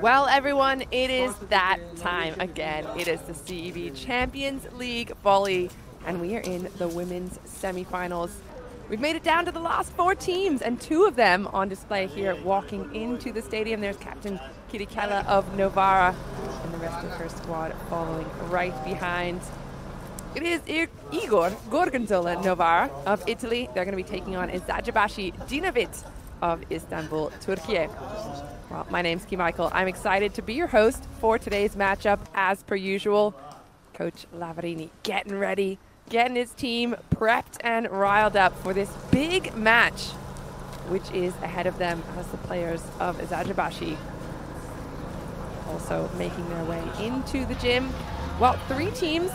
Well, everyone, it is that time again. It is the CEV Champions League volley, and we are in the women's semifinals. We've made it down to the last four teams, and two of them on display here walking into the stadium. There's Captain Chirichella of Novara, and the rest of her squad following right behind. It is Igor Gorgonzola Novara of Italy. They're going to be taking on Eczacıbaşı Dynavit of Istanbul, Turkey. Well, my name's Key Michael. I'm excited to be your host for today's matchup as per usual. Coach Lavarini getting ready, getting his team prepped and riled up for this big match, which is ahead of them as the players of Eczacıbaşı also making their way into the gym. Well, three teams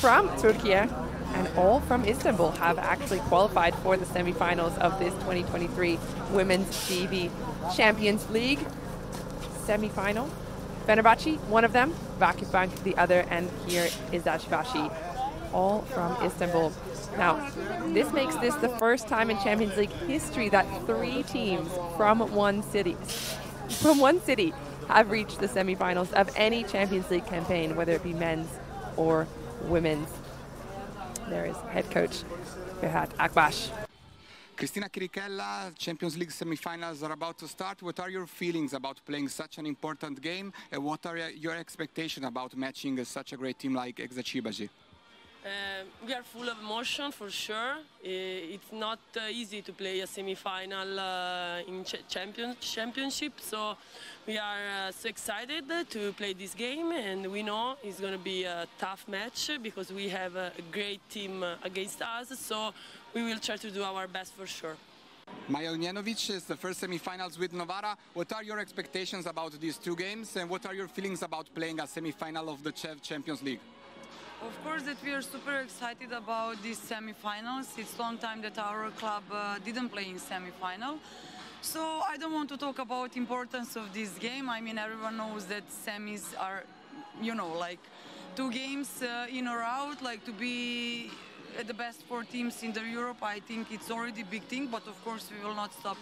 from Turkey and all from Istanbul have actually qualified for the semifinals of this 2023 Women's CEV Champions League semifinal. Fenerbahce, one of them, Vakifbank, the other, and here is Eczacıbaşı, all from Istanbul. Now, this makes this the first time in Champions League history that three teams from one city, from one city, have reached the semifinals of any Champions League campaign, whether it be men's or women's. There is head coach Ferhat Akbaş. Cristina Chirichella, Champions League semifinals are about to start. What are your feelings about playing such an important game? And what are your expectations about matching such a great team like Eczacıbaşı? Uh, we are full of emotion for sure. Uh, it's not uh, easy to play a semi-final uh, in ch champion championship, so we are uh, so excited to play this game, and we know it's going to be a tough match because we have a great team uh, against us. So we will try to do our best for sure. Maja Ognjenovic is the first semi-finals with Novara. What are your expectations about these two games, and what are your feelings about playing a semi-final of the CEV Champions League? Of course, that we are super excited about these semi-finals. It's a long time that our club uh, didn't play in semi-final. So I don't want to talk about importance of this game. I mean, everyone knows that semis are, you know, like two games uh, in or out. Like to be the best four teams in the Europe, I think it's already a big thing. But of course, we will not stop.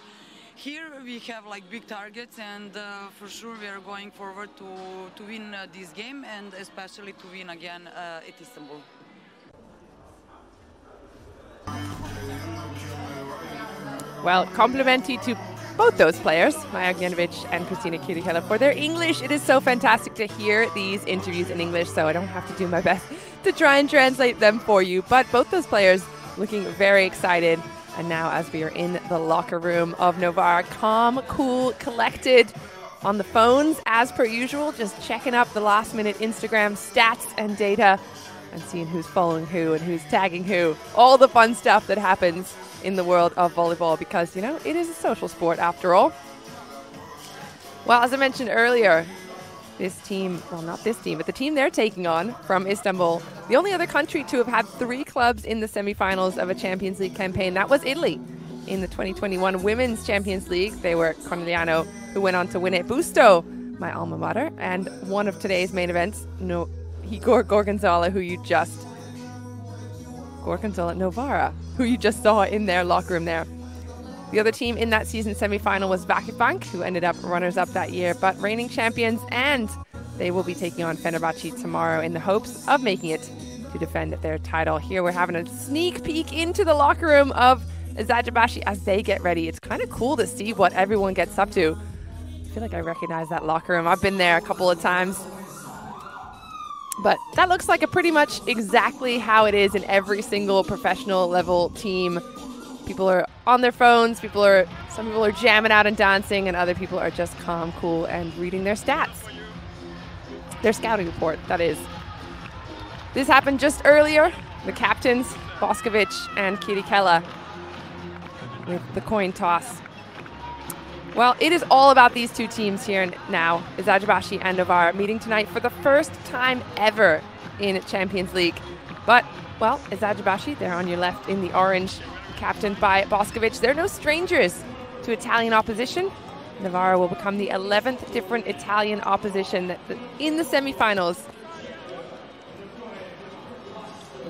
Here we have like big targets, and uh, for sure we are going forward to to win uh, this game, and especially to win again uh, at Istanbul. Well, complimentary to both those players, Maya Ognjenovic and Christina Chirichella, for their English. It is so fantastic to hear these interviews in English, so I don't have to do my best to try and translate them for you. But both those players looking very excited. And now, as we are in the locker room of Novara, calm, cool, collected on the phones, as per usual, just checking up the last minute Instagram stats and data and seeing who's following who and who's tagging who. All the fun stuff that happens in the world of volleyball because, you know, it is a social sport after all. Well, as I mentioned earlier, this team, well, not this team, but the team they're taking on from Istanbul, the only other country to have had three clubs in the semifinals of a Champions League campaign, that was Italy. In the 2021 Women's Champions League, they were Conegliano, who went on to win it, Busto, my alma mater, and one of today's main events, no, Igor Gorgonzola, who you just Gorgonzola Novara, who you just saw in their locker room there. The other team in that season semifinal was Vakifbank, who ended up runners up that year, but reigning champions, and they will be taking on Fenerbahce tomorrow in the hopes of making it to defend their title. Here we're having a sneak peek into the locker room of Eczacıbaşı as they get ready. It's kind of cool to see what everyone gets up to. I feel like I recognize that locker room. I've been there a couple of times. But that looks like a pretty much exactly how it is in every single professional level team. People are on their phones, people are some people are jamming out and dancing, and other people are just calm, cool, and reading their stats. Their scouting report, that is. This happened just earlier. The captains, Boskovic and Chirichella, with the coin toss. Well, it is all about these two teams here and now, Eczacıbaşı and Novara, meeting tonight for the first time ever in Champions League. But, well, Eczacıbaşı, they're on your left in the orange, captained by Boskovic. They're no strangers to Italian opposition. Novara will become the 11th different Italian opposition in the semifinals.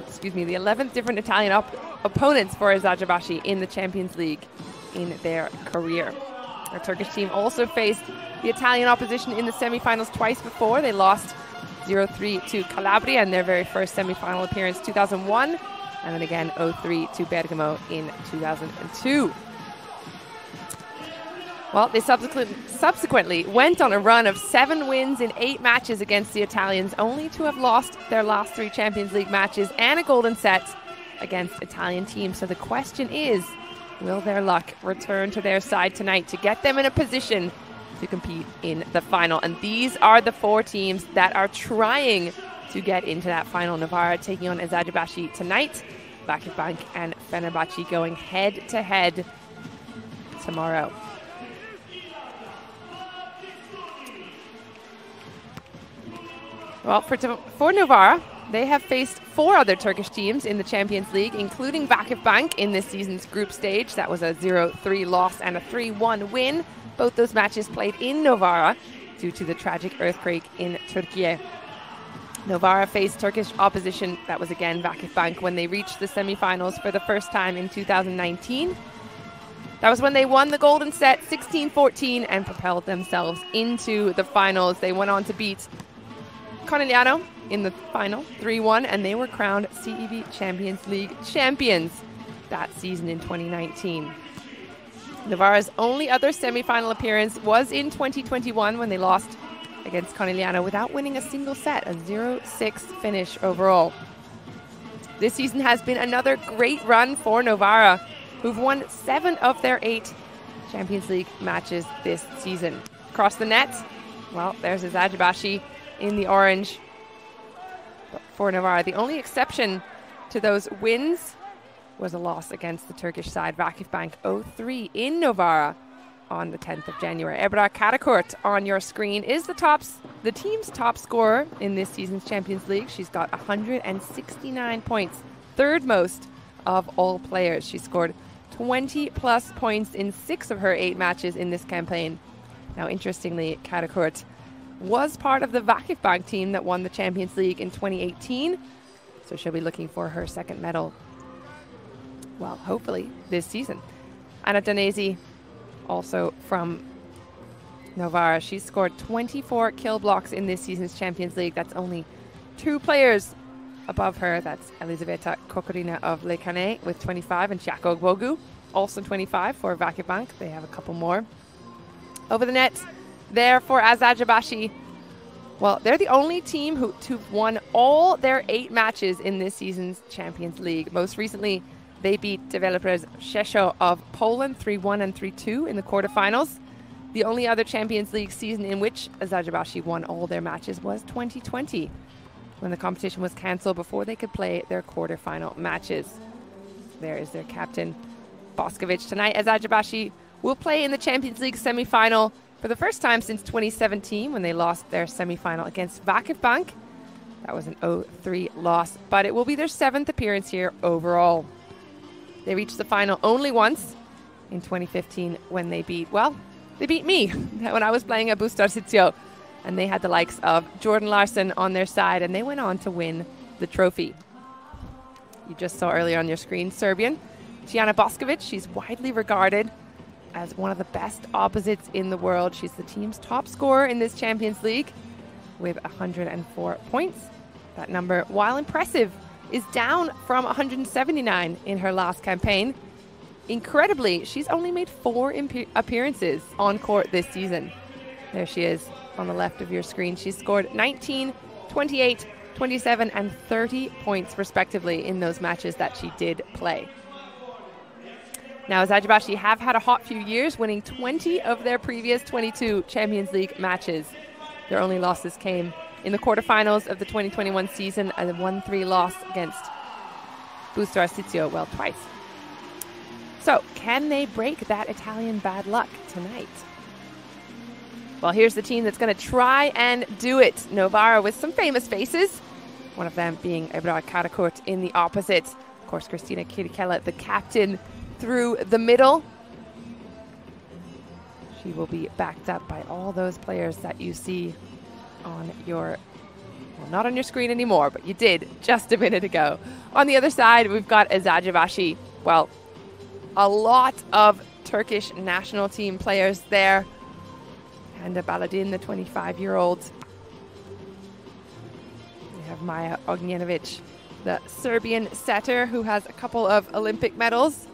Excuse me, the 11th different Italian op- opponents for Eczacıbaşı in the Champions League in their career. Our Turkish team also faced the Italian opposition in the semifinals twice before. They lost 0 3 to Calabria in their very first semifinal appearance 2001, and then again 0 3 to Bergamo in 2002. Well, they subsequent, subsequently went on a run of seven wins in eight matches against the Italians, only to have lost their last three Champions League matches and a golden set against Italian teams. So the question is will their luck return to their side tonight to get them in a position to compete in the final? And these are the four teams that are trying to get into that final. Novara taking on Eczacıbaşı tonight, Vakıfbank and Fenerbahce going head to head tomorrow. Well, for, for Novara, they have faced four other Turkish teams in the Champions League, including Vakıfbank in this season's group stage. That was a 0 3 loss and a 3 1 win. Both those matches played in Novara due to the tragic earthquake in Turkey. Novara faced Turkish opposition, that was again Vakıfbank, when they reached the semifinals for the first time in 2019. That was when they won the golden set 16 14 and propelled themselves into the finals. They went on to beat Conegliano in the final 3 1, and they were crowned CEV Champions League champions that season in 2019. Novara's only other semi final appearance was in 2021 when they lost against Conegliano without winning a single set, a 0 6 finish overall. This season has been another great run for Novara, who've won seven of their eight Champions League matches this season. Across the net, well, there's Eczacıbaşı in the orange for Novara. The only exception to those wins was a loss against the Turkish side, Vakıfbank 0-3 in Novara on the 10th of January. Ebrar Karakurt on your screen is the tops, the team's top scorer in this season's Champions League. She's got 169 points, third most of all players. She scored 20 plus points in six of her eight matches in this campaign. Now, interestingly, Karakurt was part of the Vakıfbank team that won the Champions League in 2018. So she'll be looking for her second medal, well, hopefully this season. Anna Danesi, also from Novara, she scored 24 kill blocks in this season's Champions League. That's only two players above her. That's Elisaveta Kokorina of Le Cannet with 25 and Chiaka Ogbogu, also 25 for Vakıfbank. They have a couple more. Over the net, there for Eczacıbaşı. Well, they're the only team who, who've won all their eight matches in this season's Champions League. Most recently, they beat Developres Rzeszów of Poland 3 1 and 3 2 in the quarterfinals. The only other Champions League season in which Eczacıbaşı won all their matches was 2020, when the competition was cancelled before they could play their quarterfinal matches. There is their captain, Boskovic. Tonight, Eczacıbaşı will play in the Champions League semi final for the first time since 2017 when they lost their semifinal against Vakıfbank. That was an 0-3 loss, but it will be their seventh appearance here overall. They reached the final only once in 2015 when they beat, well, they beat me when I was playing at Busto Arsizio. And they had the likes of Jordan Larson on their side, and they went on to win the trophy. You just saw earlier on your screen Serbian. Tijana Boskovic, she's widely regarded as one of the best opposites in the world. She's the team's top scorer in this Champions League with 104 points. That number, while impressive, is down from 179 in her last campaign. Incredibly, she's only made four appearances on court this season. There she is on the left of your screen. She scored 19, 28, 27, and 30 points, respectively, in those matches that she did play. Now, Eczacıbaşı have had a hot few years, winning 20 of their previous 22 Champions League matches. Their only losses came in the quarterfinals of the 2021 season, a 1 3 loss against Busto Arsizio, well, twice. So, can they break that Italian bad luck tonight? Well, here's the team that's going to try and do it. Novara with some famous faces, one of them being Ebrar Karakurt in the opposite. Of course, Christina Chirichella, the captain through the middle. She will be backed up by all those players that you see on your, well, not on your screen anymore, but you did just a minute ago On the other side, we've got Eczacıbaşı. Well, a lot of Turkish national team players there. Hande Baladin, the 25 year old. We have Maya Ognjenovic, the Serbian setter who has a couple of Olympic medals.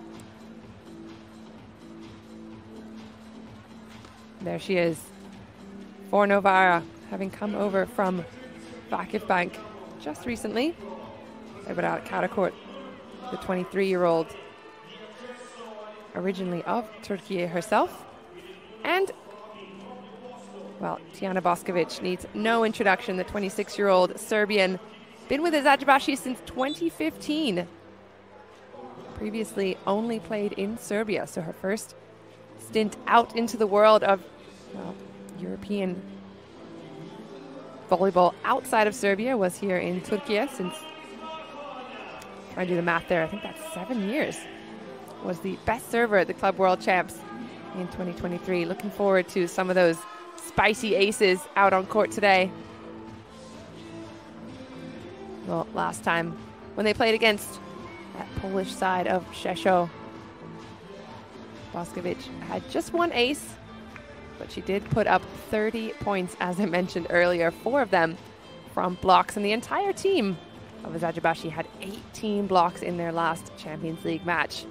There she is. For Novara, having come over from Vakif Bank just recently. Ebrar Karakurt, the 23 year old, originally of Turkey herself. And, well, Tijana Boskovic needs no introduction, the 26 year old Serbian. Been with Eczacıbaşı since 2015. Previously only played in Serbia, so her first stint out into the world of well, European volleyball outside of Serbia was here in Turkey since, to do the math there, I think that's seven years. Was the best server at the Club World Champs in 2023. Looking forward to some of those spicy aces out on court today. Well, last time when they played against that Polish side of Rzeszów, Boskovic had just one ace but she did put up 30 points, as I mentioned earlier, four of them from blocks, and the entire team of Eczacıbaşı had 18 blocks in their last Champions League match,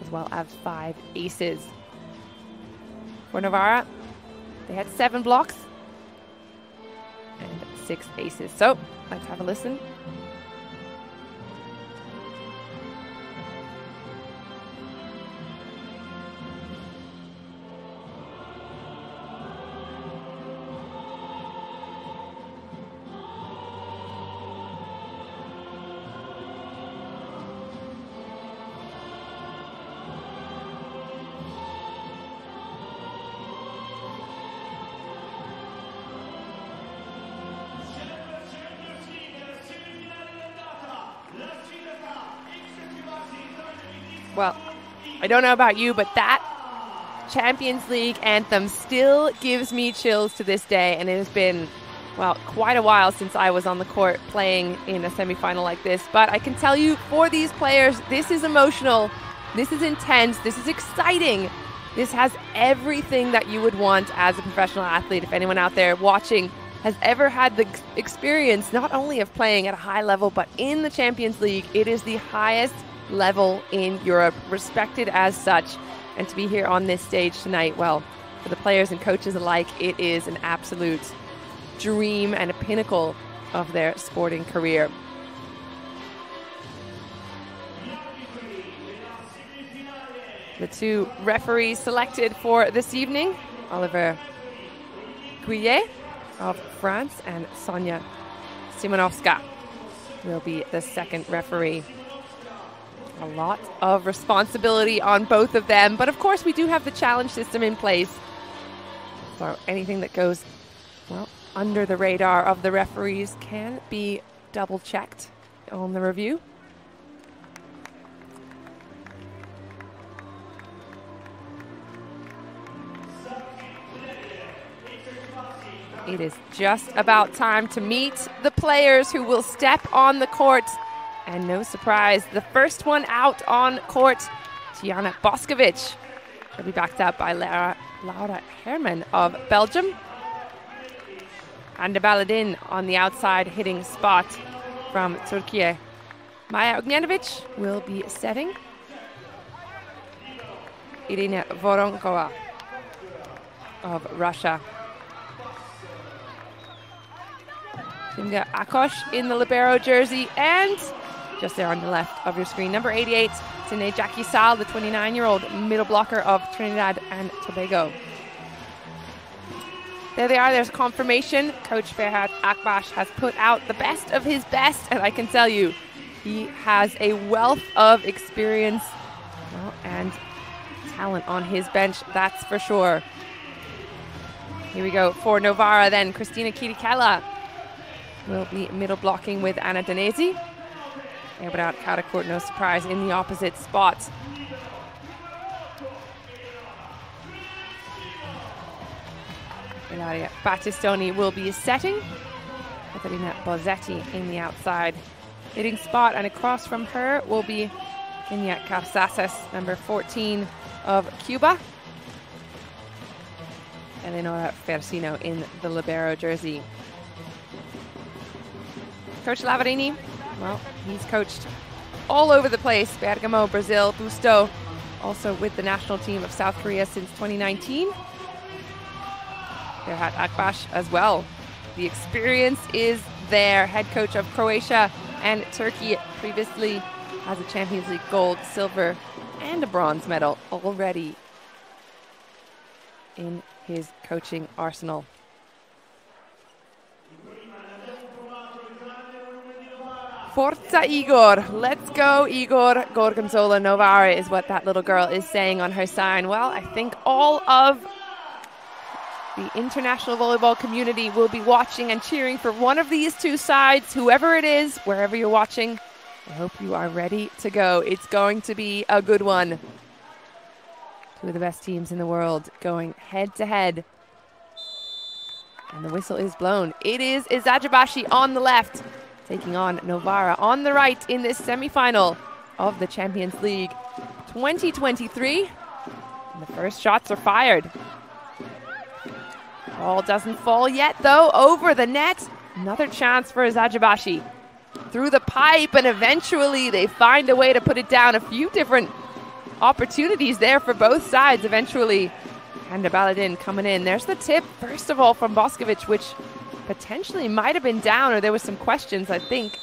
as well as five aces. For Novara, they had seven blocks and six aces. So let's have a listen don't know about you, but that Champions League anthem still gives me chills to this day, and it has been, well, quite a while since I was on the court playing in a semifinal like this. But I can tell you, for these players, this is emotional, this is intense, this is exciting. This has everything that you would want as a professional athlete. If anyone out there watching has ever had the experience not only of playing at a high level, but in the Champions League, it is the highest level in Europe, respected as such. And to be here on this stage tonight, well, for the players and coaches alike, it is an absolute dream and a pinnacle of their sporting career. The two referees selected for this evening Oliver Guillet of France and Sonia Simonovska will be the second referee a lot of responsibility on both of them. But of course, we do have the challenge system in place. So anything that goes, well, under the radar of the referees can be double checked on the review. It is just about time to meet the players who will step on the court and no surprise, the first one out on court, Tijana Boskovic. She'll be backed up by Laura, Laura Heyrman of Belgium. And Baladin on the outside hitting spot from Turkey. Maya Ognjenovic will be setting. Irina Voronkova of Russia. Simge Aköz in the Libero jersey and just there on the left of your screen. Number 88, Sinead Jack-Kisal, the 29 year old middle blocker of Trinidad and Tobago. There they are, there's confirmation. Coach Ferhat Akbaş has put out the best of his best, and I can tell you, he has a wealth of experience well, and talent on his bench, that's for sure. Here we go for Novara then. Christina Chirichella will be middle blocking with Anna Danesi. Ebrar Karakurt, no surprise, in the opposite spot. Ilaria Battistoni will be setting. Caterina Bozzetti in the outside hitting spot. And across from her will be Kenia Carcaces, number 14 of Cuba. Eleonora Fersino in the Libero jersey. Coach Lavarini, well, he's coached all over the place. Bergamo, Brazil, Busto, also with the national team of South Korea since 2019. Ferhat Akbaş as well. The experience is there. Head coach of Croatia and Turkey previously has a Champions League gold, silver, and a bronze medal already in his coaching arsenal. Forza Igor. Let's go, Igor. Gorgonzola Novara is what that little girl is saying on her sign. Well, I think all of the international volleyball community will be watching and cheering for one of these two sides, whoever it is, wherever you're watching. I hope you are ready to go. It's going to be a good one. Two of the best teams in the world going head to head. And the whistle is blown. It is Eczacıbaşı on the left taking on Novara on the right in this semi-final of the Champions League 2023. And the first shots are fired. Ball doesn't fall yet, though, over the net. Another chance for Eczacıbaşı. Through the pipe, and eventually they find a way to put it down. A few different opportunities there for both sides eventually. Hande Baladin coming in. There's the tip, first of all, from Boskovic, which potentially might have been down, or there was some questions, I think.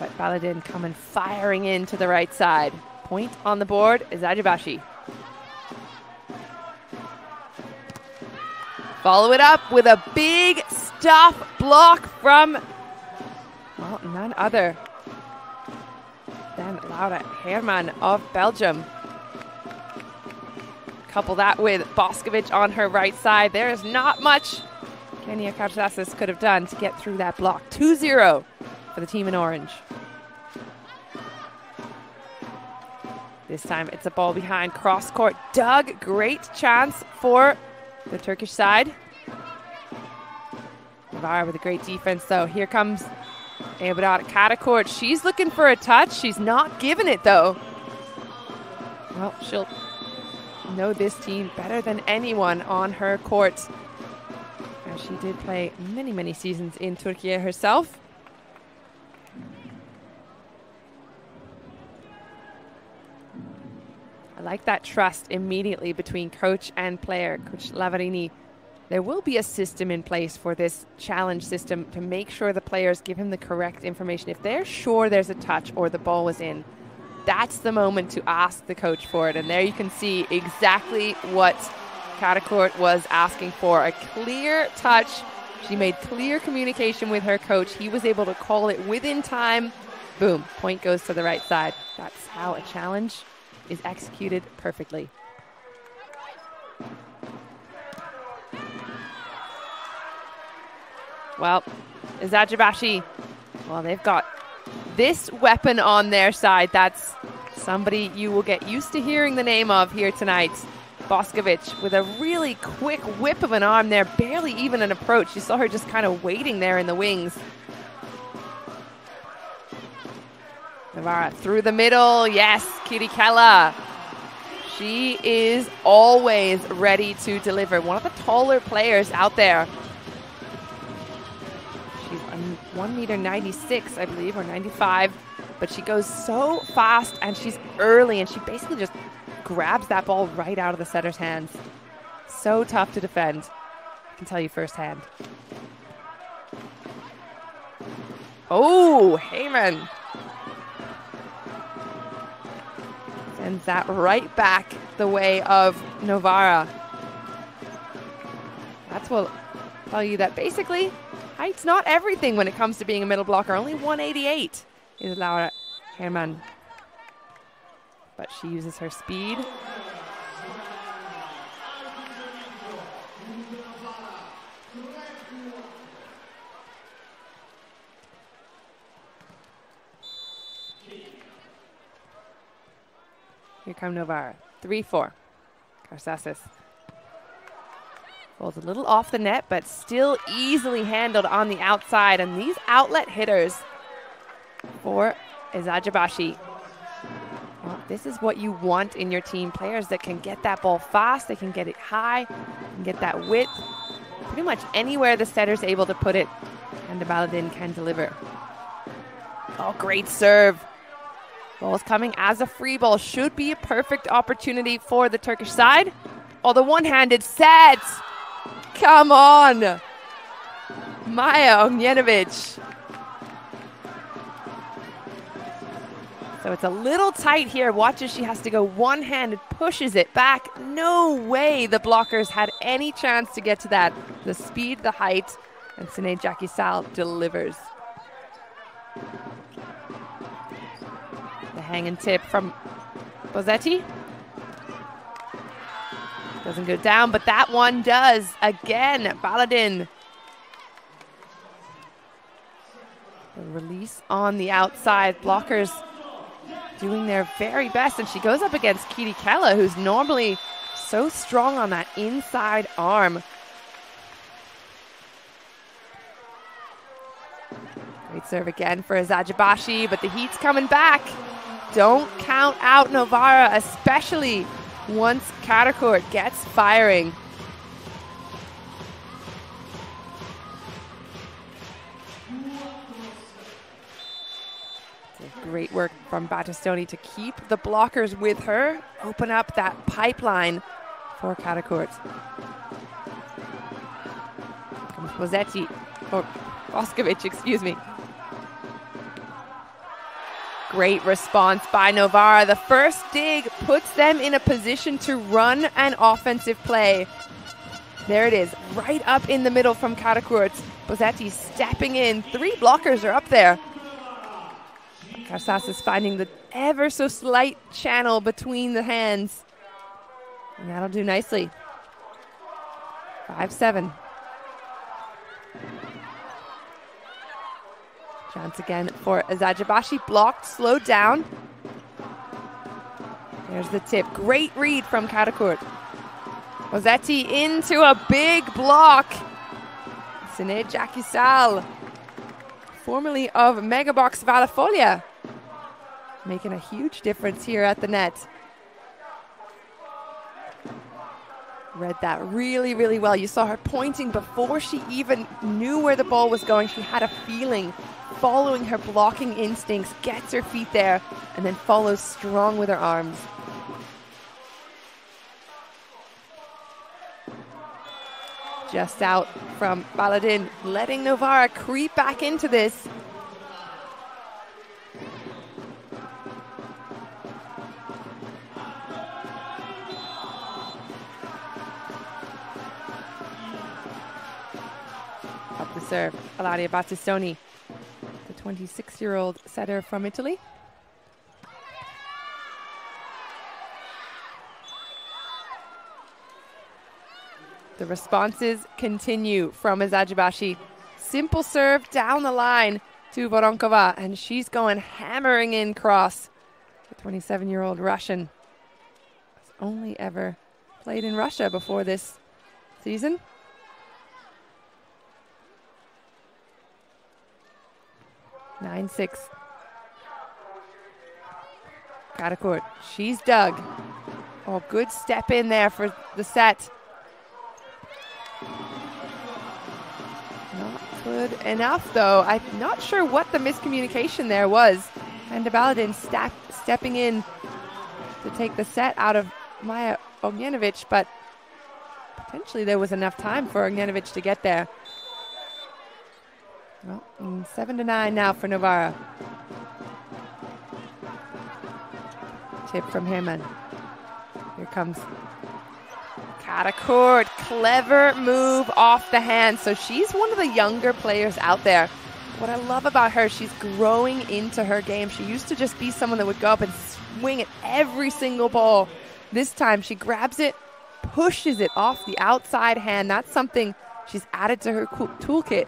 But Baladin coming firing in to the right side. Point on the board is Eczacıbaşı. Follow it up with a big stuff block from, well, none other than Laura Heyrman of Belgium. Couple that with Boskovic on her right side. There is not much Kenia Carcaces could have done to get through that block. 2-0 for the team in orange. This time it's a ball behind cross court. dug, great chance for the Turkish side. Novara with a great defense though. Here comes Ebrar Karakurt. She's looking for a touch. She's not giving it though. Well, she'll know this team better than anyone on her court. As she did play many, many seasons in Turkey herself. I like that trust immediately between coach and player. Coach Lavarini, there will be a system in place for this challenge system to make sure the players give him the correct information. If they're sure there's a touch or the ball was in, that's the moment to ask the coach for it. And there you can see exactly what Karakurt was asking for a clear touch. She made clear communication with her coach. He was able to call it within time. Boom, point goes to the right side. That's how a challenge is executed perfectly. Well, Eczacıbaşı, well, they've got this weapon on their side. That's somebody you will get used to hearing the name of here tonight. Boskovic with a really quick whip of an arm there, barely even an approach. You saw her just kind of waiting there in the wings. Novara through the middle. Yes, Chirichella. She is always ready to deliver. One of the taller players out there. She's 1 meter 96, I believe, or 95. But she goes so fast and she's early and she basically just grabs that ball right out of the setter's hands. So tough to defend. I can tell you firsthand. Oh, Heyrman. Sends that right back the way of Novara. That's what tell you that basically height's not everything when it comes to being a middle blocker. Only 188 is Laura Heyrman. But she uses her speed. Here come Novara. 3-4. Carcaces. Falls a little off the net, but still easily handled on the outside. And these outlet hitters for Eczacıbaşı. Well, this is what you want in your team. Players that can get that ball fast, they can get it high, can get that width. Pretty much anywhere the setter's able to put it, and the Baladin can deliver. Oh, great serve. Ball's coming as a free ball. Should be a perfect opportunity for the Turkish side. Oh, the one-handed set. Come on. Maya Ognjenovic. So it's a little tight here. Watch as she has to go one-handed, pushes it back. No way the blockers had any chance to get to that. The speed, the height, and Sinead Jack-Kisal delivers. The hang and tip from Bozzetti. Doesn't go down, but that one does. Again, Baladin. The release on the outside. Blockers doing their very best. And she goes up against Chirichella, who's normally so strong on that inside arm. Great serve again for Eczacıbaşı, but the heat's coming back. Don't count out Novara, especially once Karakurt gets firing. Great work from Battistoni to keep the blockers with her, open up that pipeline for Karakurt. Comes or Boskovic, excuse me. Great response by Novara. The first dig puts them in a position to run an offensive play. There it is, right up in the middle from Karakurt. Bozzetti stepping in. Three blockers are up there. Carcaces is finding the ever so slight channel between the hands. And that'll do nicely. 5 7. Chance again for Eczacıbaşı. Blocked, slowed down. There's the tip. Great read from Karakurt. Bozzetti into a big block. Jack-Kisal, formerly of Megabox Vallefoglia, making a huge difference here at the net. Read that really, really well. You saw her pointing before she even knew where the ball was going. She had a feeling, following her blocking instincts, gets her feet there, and then follows strong with her arms. Just out from Baladin, letting Novara creep back into this. Up the serve, Ilaria Battistoni, the 26-year-old setter from Italy. The responses continue from Eczacıbaşı. Simple serve down the line to Voronkova, and she's going hammering in cross. The 27-year-old Russian has only ever played in Russia before this season. Nine six. Karakurt, she's dug. Oh, good step in there for the set. Not good enough, though. I'm not sure what the miscommunication there was. And Baladin step, stepping in to take the set out of Maya Ognjenovic, but potentially there was enough time for Ognjenovic to get there. Well, seven to nine now for Novara. Tip from Heyrman. Here comes Karakurt. Clever move off the hand. So she's one of the younger players out there. What I love about her, she's growing into her game. She used to just be someone that would go up and swing at every single ball. This time she grabs it, pushes it off the outside hand. That's something she's added to her toolkit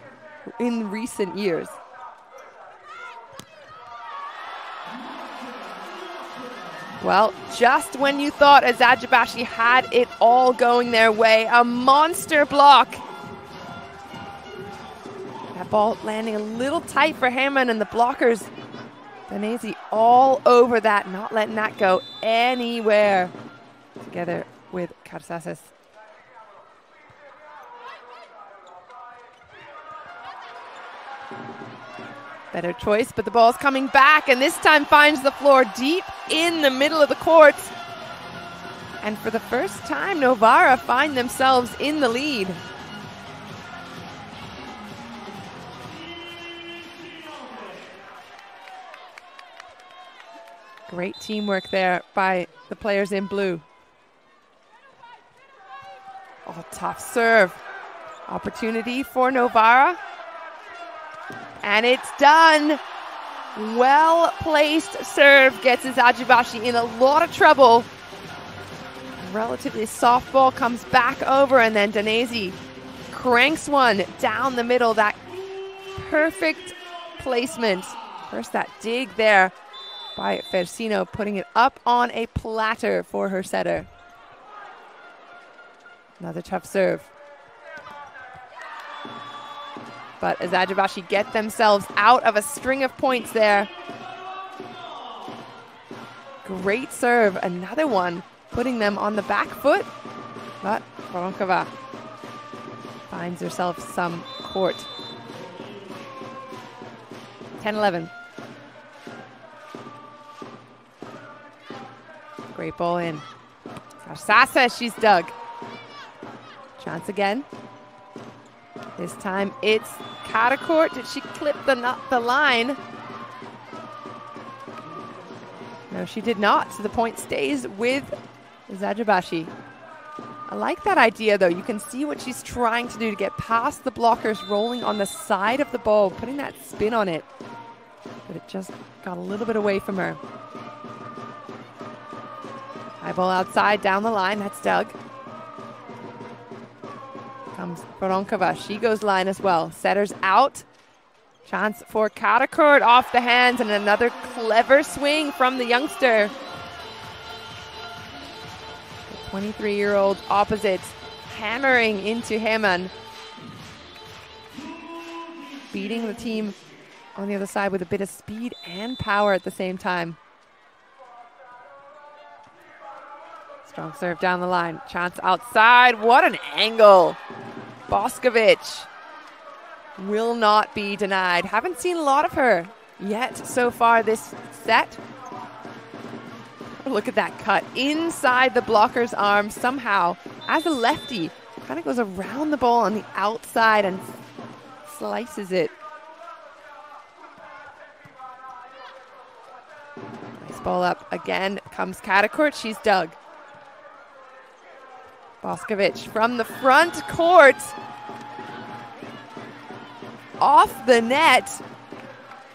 in recent years. Well, just when you thought Eczacıbaşı had it all going their way, a monster block. That ball landing a little tight for Heyrman and the blockers Danesi all over that, not letting that go anywhere. Together with Carcaces. Better choice, but the ball's coming back, and this time finds the floor deep in the middle of the court. And for the first time, Novara find themselves in the lead. Great teamwork there by the players in blue. Oh, tough serve. Opportunity for Novara. And it's done. Well placed serve gets Eczacıbaşı in a lot of trouble. Relatively soft ball comes back over, and then Danesi cranks one down the middle. That perfect placement. First, that dig there by Fersino, putting it up on a platter for her setter. Another tough serve. But Eczacıbaşı get themselves out of a string of points there. Great serve, another one, putting them on the back foot. But Voronkova finds herself some court. 10-11. Great ball in. Sasa, she's dug. Chance again. This time it's Karakurt. Did she clip the, the line? No, she did not. So the point stays with Eczacıbaşı. I like that idea, though. You can see what she's trying to do to get past the blockers rolling on the side of the ball, putting that spin on it. But it just got a little bit away from her. High ball outside, down the line. That's dug. Comes Voronkova. She goes line as well. Setters out. Chance for Karakurt off the hands and another clever swing from the youngster. The 23 year old opposite hammering into Heyrman. Beating the team on the other side with a bit of speed and power at the same time. Strong serve down the line. Chance outside. What an angle. Boskovic will not be denied. Haven't seen a lot of her yet so far this set. Look at that cut inside the blocker's arm somehow as a lefty. Kind of goes around the ball on the outside and slices it. Nice ball up again. Comes Karakurt. She's dug. Boskovic from the front court. Off the net.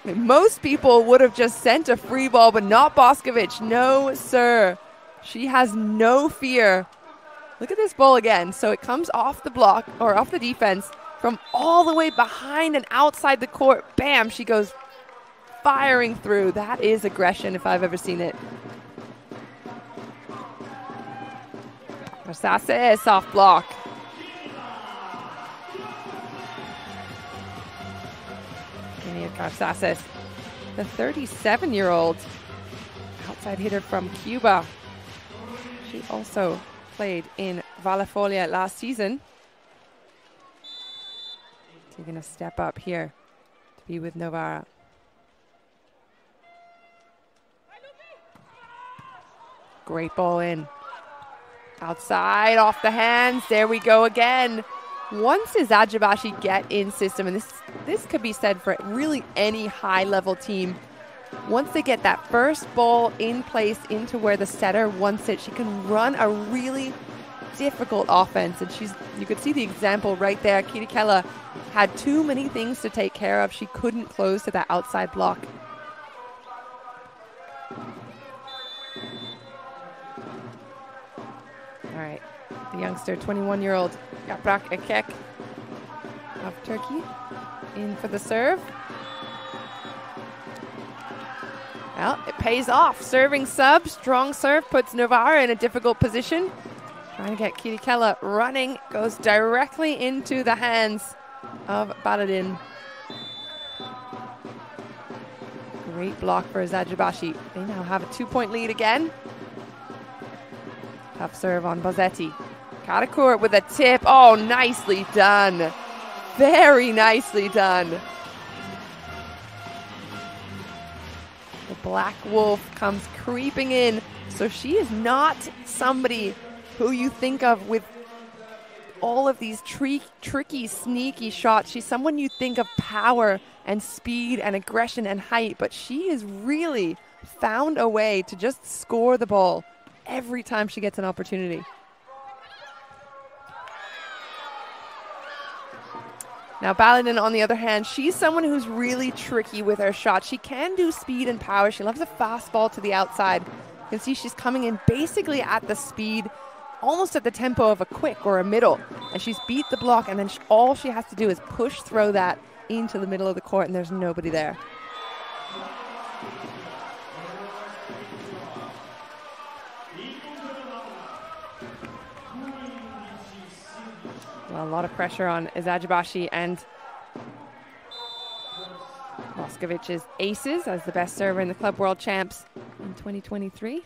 Most people would have just sent a free ball, but not Boskovic. No, sir. She has no fear. Look at this ball again. So it comes off the block or off the defense from all the way behind and outside the court. Bam, she goes firing through. That is aggression if I've ever seen it. Versace, soft block. Kenia the 37 year old outside hitter from Cuba. She also played in Vallefoglia last season. Taking a step up here to be with Novara. Great ball in. Outside, off the hands. There we go again. Once Eczacıbaşı get in system, and this this could be said for really any high level team, once they get that first ball in place into where the setter wants it, she can run a really difficult offense. And she's you could see the example right there. Chirichella had too many things to take care of. She couldn't close to that outside block. All right, the youngster, 21 year old Yaprak Erkek of Turkey, in for the serve. Well, it pays off. Serving sub, strong serve, puts Novara in a difficult position. Trying to get Chirichella running, goes directly into the hands of Baladin. Great block for Eczacıbaşı. They now have a two-point lead again. Tough serve on Bosetti. Karakurt with a tip. Oh, nicely done. Very nicely done. The Black Wolf comes creeping in. So she is not somebody who you think of with all of these tri- tricky, sneaky shots. She's someone you think of power and speed and aggression and height, but she has really found a way to just score the ball every time she gets an opportunity. Now, Baladin, on the other hand, she's someone who's really tricky with her shot. She can do speed and power. She loves a fastball to the outside. You can see she's coming in basically at the speed, almost at the tempo of a quick or a middle. And she's beat the block, and then she, all she has to do is push throw that into the middle of the court, and there's nobody there. Well, a lot of pressure on Eczacıbaşı and Boskovic's aces as the best server in the Club World Champs in 2023.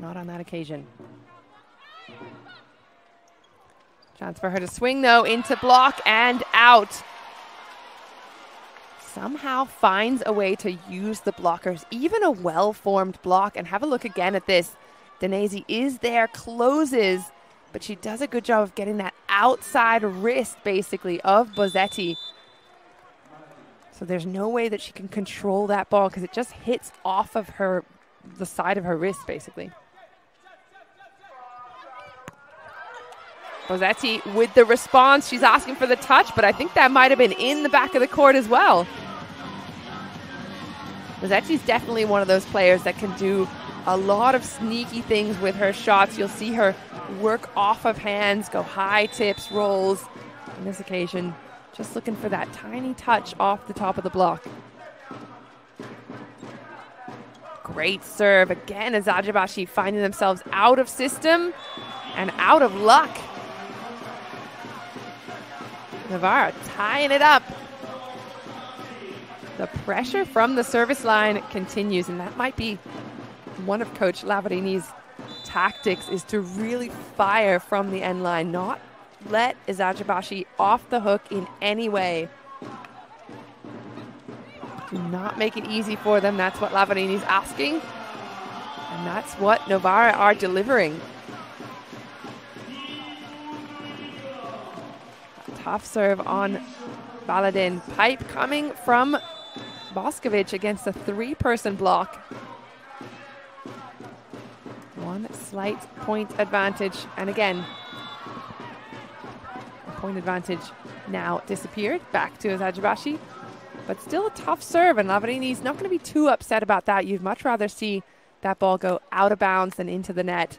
Not on that occasion. Chance for her to swing, though, into block and out. Somehow finds a way to use the blockers, even a well formed block. And have a look again at this. Danesi is there, closes, but she does a good job of getting that outside wrist, basically, of Bosetti. So there's no way that she can control that ball because it just hits off of her, the side of her wrist, basically. Bosetti with the response. She's asking for the touch, but I think that might have been in the back of the court as well. Bosetti's definitely one of those players that can do a lot of sneaky things with her shots. You'll see her work off of hands, go high tips, rolls. On this occasion, just looking for that tiny touch off the top of the block. Great serve. Again, Eczacıbaşı finding themselves out of system and out of luck. Novara tying it up. The pressure from the service line continues, and that might be one of Coach Lavarini's tactics is to really fire from the end line, not let Eczacıbaşı off the hook in any way. Do not make it easy for them. That's what Lavarini's asking. And that's what Novara are delivering. Tough serve on Baladin. Pipe coming from Boskovic against a three person block. One slight point advantage. And again, point advantage now disappeared back to Eczacıbaşı. But still a tough serve, and Lavarini's not going to be too upset about that. You'd much rather see that ball go out of bounds than into the net.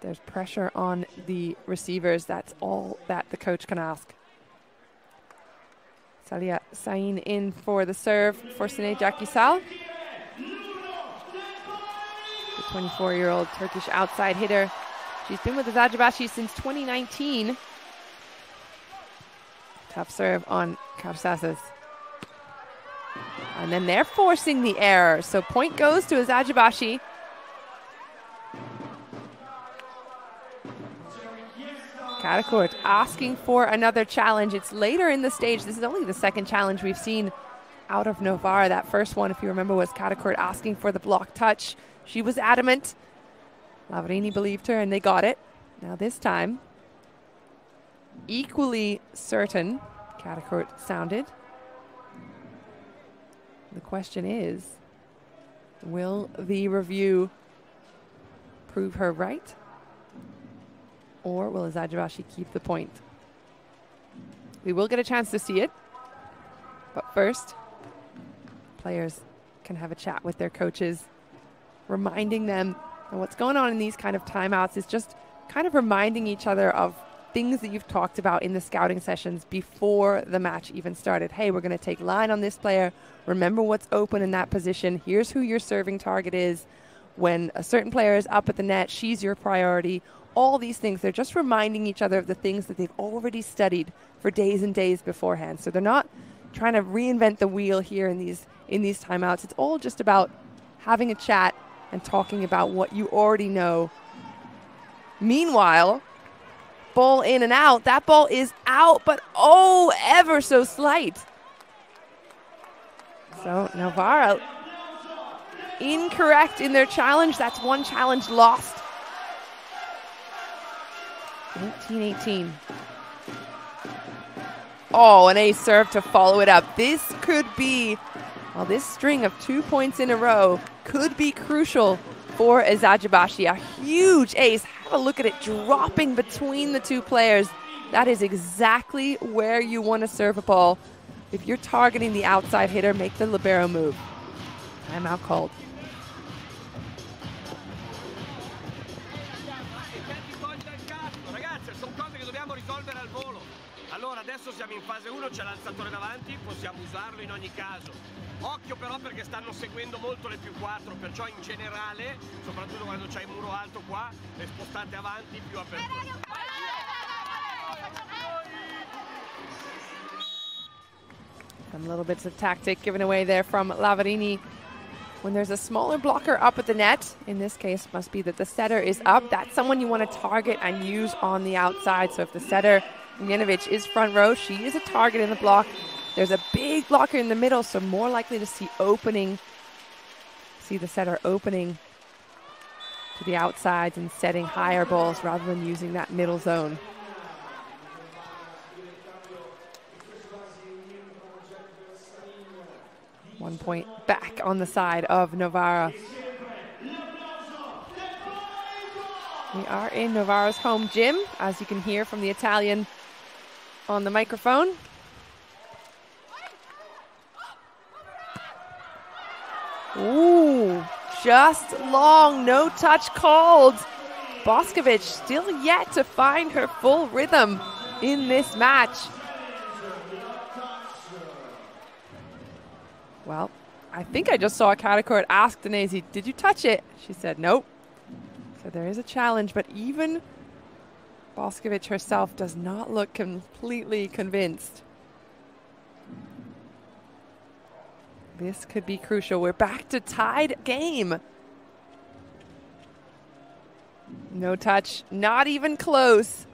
There's pressure on the receivers. That's all that the coach can ask. Saliha Şahin in for the serve for Sinead Jackie The 24 year old Turkish outside hitter. She's been with Eczacıbaşı since 2019. Tough serve on Carcaces. And then they're forcing the error. So point goes to Eczacıbaşı. Karakurt asking for another challenge. It's later in the stage. This is only the second challenge we've seen out of Novara. That first one, if you remember, was Karakurt asking for the block touch. She was adamant. Lavarini believed her and they got it. Now this time, equally certain, Karakurt sounded. The question is, will the review prove her right? Or will Eczacıbaşı keep the point? We will get a chance to see it. But first, players can have a chat with their coaches, reminding them and what's going on in these kind of timeouts is just kind of reminding each other of things that you've talked about in the scouting sessions before the match even started. Hey, we're going to take line on this player. Remember what's open in that position. Here's who your serving target is. When a certain player is up at the net, she's your priority. All these things, they're just reminding each other of the things that they've already studied for days and days beforehand. So they're not trying to reinvent the wheel here in these in these timeouts. It's all just about having a chat and talking about what you already know. Meanwhile, ball in and out. That ball is out, but oh, ever so slight. So Novara incorrect in their challenge. That's one challenge lost. 18-18. Oh, an ace serve to follow it up. This could be, well, this string of two points in a row could be crucial for Eczacıbaşı. A huge ace. Have a look at it dropping between the two players. That is exactly where you want to serve a ball. If you're targeting the outside hitter, make the libero move. Timeout called. siamo in fase 1, c'è l'alzatore davanti, possiamo usarlo in ogni caso. Occhio però perché stanno seguendo molto le più 4, perciò in generale, soprattutto quando c'è il muro alto qua, le spostate avanti più aperture. Some little bits of tactic given away there from Lavarini. When there's a smaller blocker up at the net, in this case must be that the setter is up, that's someone you want to target and use on the outside. So if the setter Ognjenovic is front row. She is a target in the block. There's a big blocker in the middle, so more likely to see opening, see the setter opening to the outsides and setting higher balls rather than using that middle zone. One point back on the side of Novara. We are in Novara's home gym, as you can hear from the Italian on the microphone. Ooh, just long, no touch called. Boskovic still yet to find her full rhythm in this match. Well, I think I just saw a Court ask Danesi, did you touch it? She said, nope. So there is a challenge, but even Boskovic herself does not look completely convinced. This could be crucial. We're back to tied game. No touch, not even close.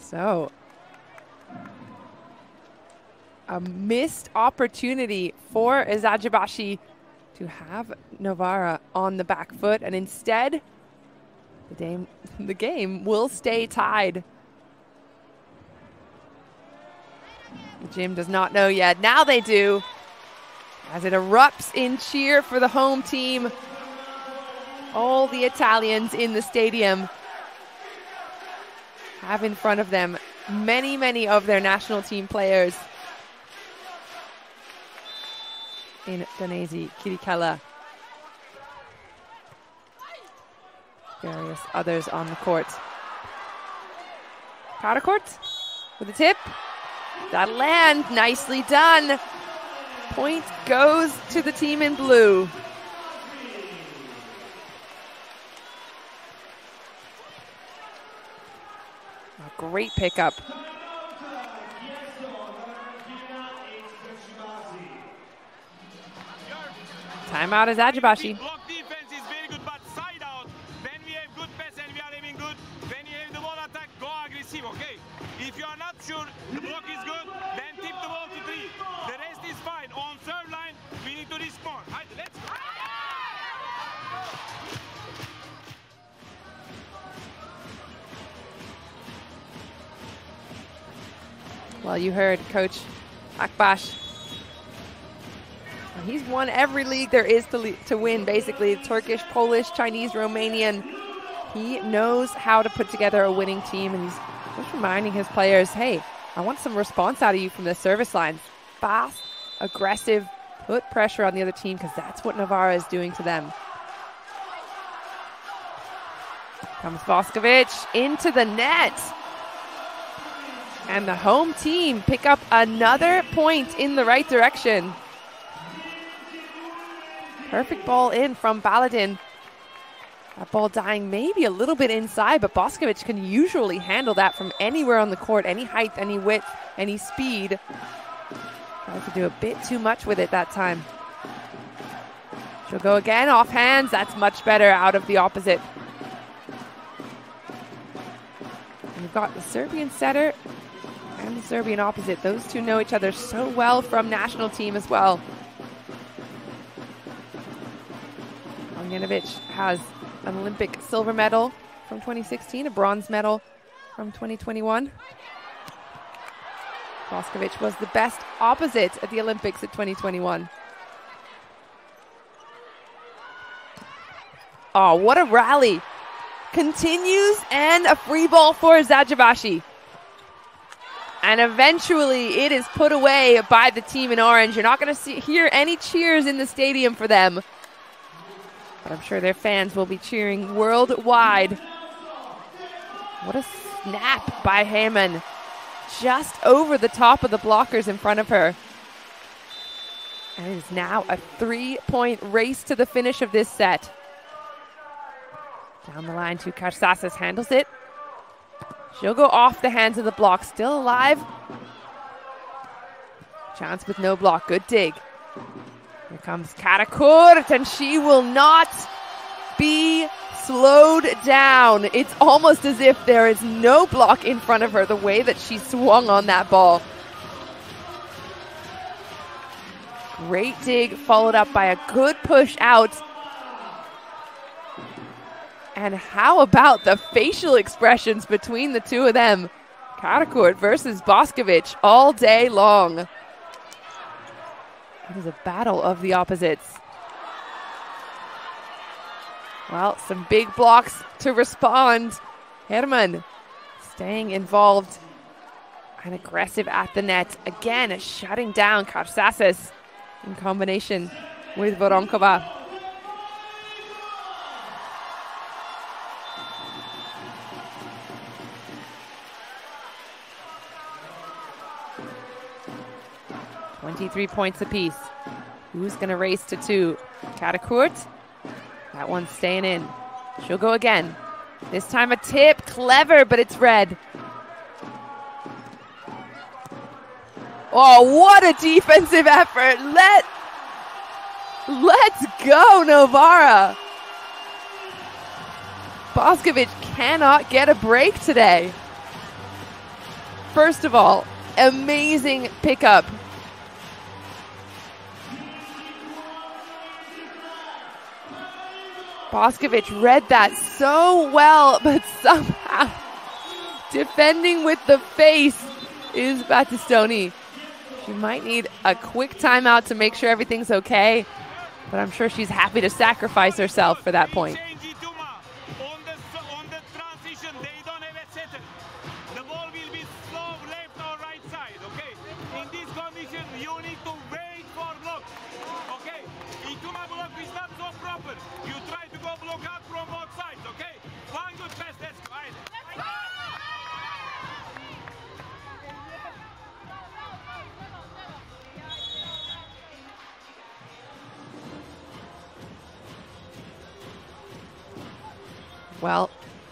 So, a missed opportunity for Eczacıbaşı to have Novara on the back foot, and instead, the game, the game will stay tied. Gym does not know yet. Now they do, as it erupts in cheer for the home team. All the Italians in the stadium have in front of them many, many of their national team players. in Danesi Chirichella. Various others on the court. Powder court with a tip. That land, nicely done. Point goes to the team in blue. A great pickup Timeout is Eczacıbaşı. If you are not sure the block is good, then tip the ball to three. The rest is fine. On third line, we need to respond. let's go. Well, you heard Coach Akbaş He's won every league there is to, to win, basically Turkish, Polish, Chinese, Romanian. He knows how to put together a winning team, and he's just reminding his players hey, I want some response out of you from the service lines. Fast, aggressive, put pressure on the other team because that's what Novara is doing to them. Comes Boskovic into the net. And the home team pick up another point in the right direction. Perfect ball in from Baladin. That ball dying maybe a little bit inside, but Boskovic can usually handle that from anywhere on the court, any height, any width, any speed. Tried to do a bit too much with it that time. She'll go again, off hands. That's much better out of the opposite. And we've got the Serbian setter and the Serbian opposite. Those two know each other so well from national team as well. Ognjenovic has an Olympic silver medal from 2016, a bronze medal from 2021. Boskovic was the best opposite at the Olympics at 2021. Oh, ah, what a rally. Continues and a free ball for Eczacıbaşı. And eventually it is put away by the team in orange. You're not going to hear any cheers in the stadium for them. But I'm sure their fans will be cheering worldwide. What a snap by Heyrman. Just over the top of the blockers in front of her. And it is now a three point race to the finish of this set. Down the line to Carcaces handles it. She'll go off the hands of the block. Still alive. Chance with no block. Good dig. Here comes Karakurt, and she will not be slowed down. It's almost as if there is no block in front of her the way that she swung on that ball. Great dig, followed up by a good push out. And how about the facial expressions between the two of them? Karakurt versus Boskovic all day long. It is a battle of the opposites. Well, some big blocks to respond. Heyrman staying involved and aggressive at the net. Again, shutting down Carcaces in combination with Voronkova. Twenty-three points apiece. Who's going to race to two? Karakurt. That one's staying in. She'll go again. This time a tip. Clever, but it's red. Oh, what a defensive effort. Let Let's go, Novara. Boskovic cannot get a break today. First of all, amazing pickup. Boskovic read that so well, but somehow defending with the face is Battistoni. She might need a quick timeout to make sure everything's okay, but I'm sure she's happy to sacrifice herself for that point.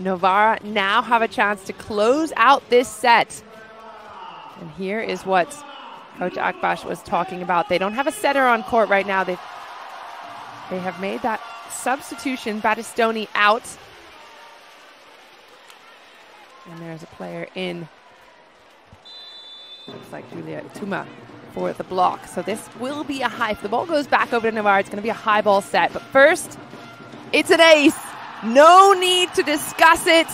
Novara now have a chance to close out this set. And here is what Coach Akbaş was talking about. They don't have a setter on court right now. They they have made that substitution, Battistoni out. And there's a player in. Looks like Julia Tuma for the block. So this will be a high. If the ball goes back over to Novara, it's going to be a high ball set. But first, it's an ace. No need to discuss it.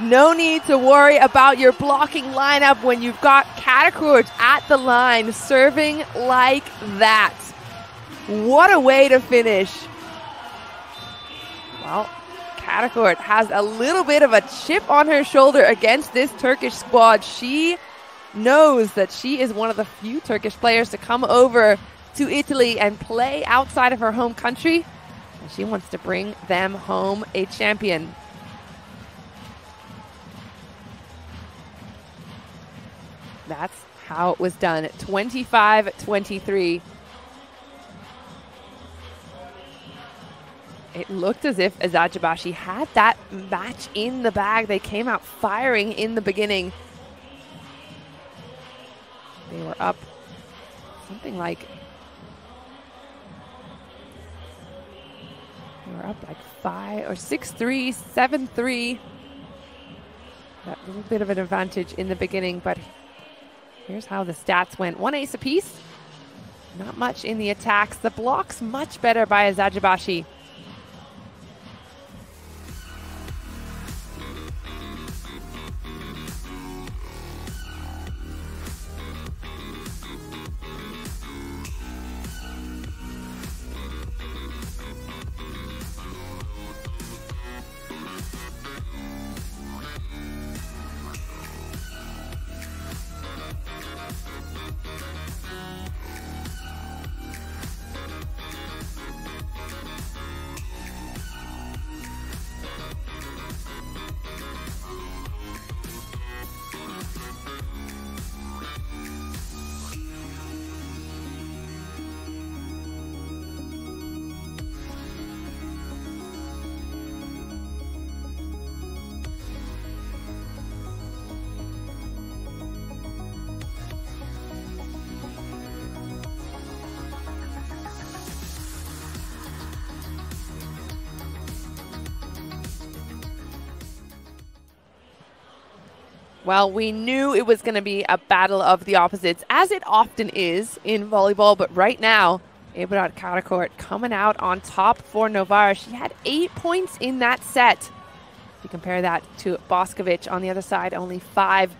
No need to worry about your blocking lineup when you've got Karakurt at the line serving like that. What a way to finish. Well, Karakurt has a little bit of a chip on her shoulder against this Turkish squad. She knows that she is one of the few Turkish players to come over to Italy and play outside of her home country. She wants to bring them home a champion. That's how it was done. 25 23. it looked as if Eczacıbaşı had that match in the bag. They came out firing in the beginning. They were up something like they were up like five or six three, seven three. That little bit of an advantage in the beginning, but here's how the stats went: one ace apiece. Not much in the attacks. The blocks much better by Eczacıbaşı. Well, we knew it was going to be a battle of the opposites, as it often is in volleyball. But right now, Ebrar Karakurt coming out on top for Novara. She had eight points in that set. If you compare that to Boskovic on the other side, only five.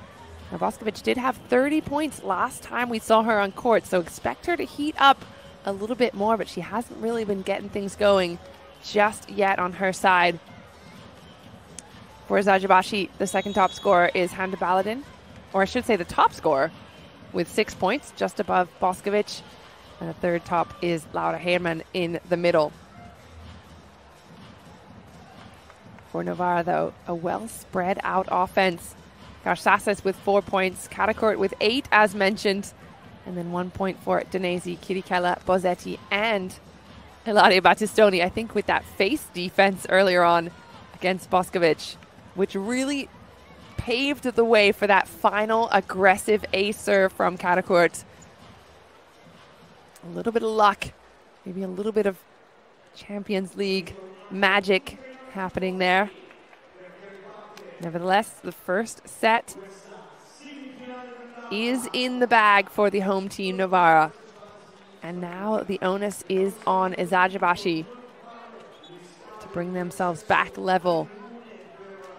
Now, Boskovic did have 30 points last time we saw her on court, so expect her to heat up a little bit more, but she hasn't really been getting things going just yet on her side. For Eczacıbaşı, the second top scorer is Hande Baladin, or I should say the top scorer with six points, just above Boskovic. And the third top is Laura Heyrman in the middle. For Novara, though, a well spread out offense. Carcaces with four points, Karakurt with eight, as mentioned, and then one point for Danesi, Chirichella, Bosetti, and Ilaria Battistoni. I think with that face defense earlier on against Boskovic which really paved the way for that final aggressive ace serve from Karakurt. A little bit of luck, maybe a little bit of Champions League magic happening there. Nevertheless, the first set is in the bag for the home team, Novara. And now the onus is on Eczacıbaşı to bring themselves back level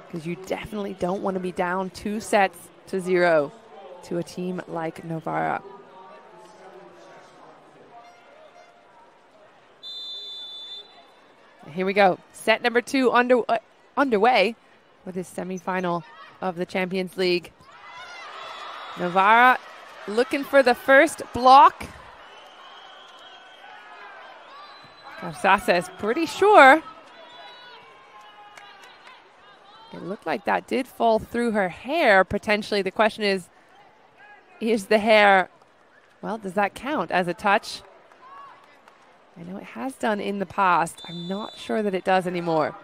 because you definitely don't want to be down two sets to zero to a team like Novara. Here we go. Set number two under, uh, underway for this semifinal of the Champions League. Novara looking for the first block. Carcaces is pretty sure it looked like that did fall through her hair, potentially. The question is, is the hair, well, does that count as a touch? I know it has done in the past. I'm not sure that it does anymore.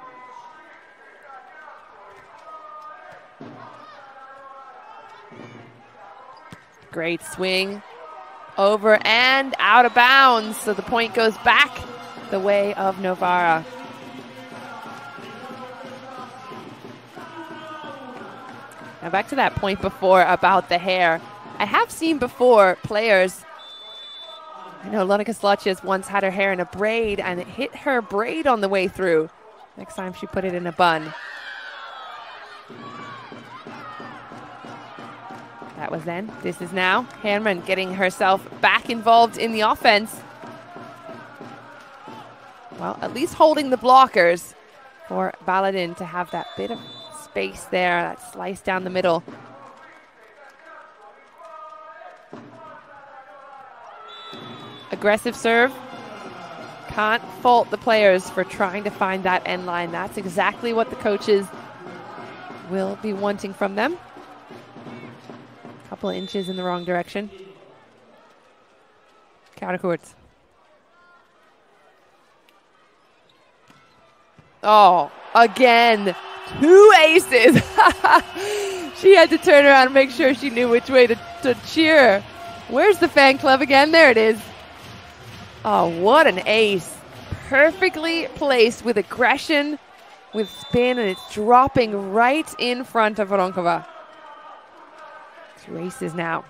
Great swing. Over and out of bounds. So the point goes back the way of Novara. Now back to that point before about the hair. I have seen before players, I know Lonika Slotches once had her hair in a braid and it hit her braid on the way through. Next time she put it in a bun. That was then. This is now. Heyrman getting herself back involved in the offense. Well, at least holding the blockers for Baladin to have that bit of space there, that slice down the middle. Aggressive serve. Can't fault the players for trying to find that end line. That's exactly what the coaches will be wanting from them. A couple of inches in the wrong direction. Karakurt. Oh, again, two aces. she had to turn around and make sure she knew which way to, to cheer. Where's the fan club again? There it is. Oh, what an ace. Perfectly placed with aggression, with spin, and it's dropping right in front of Voronkova. Two aces now.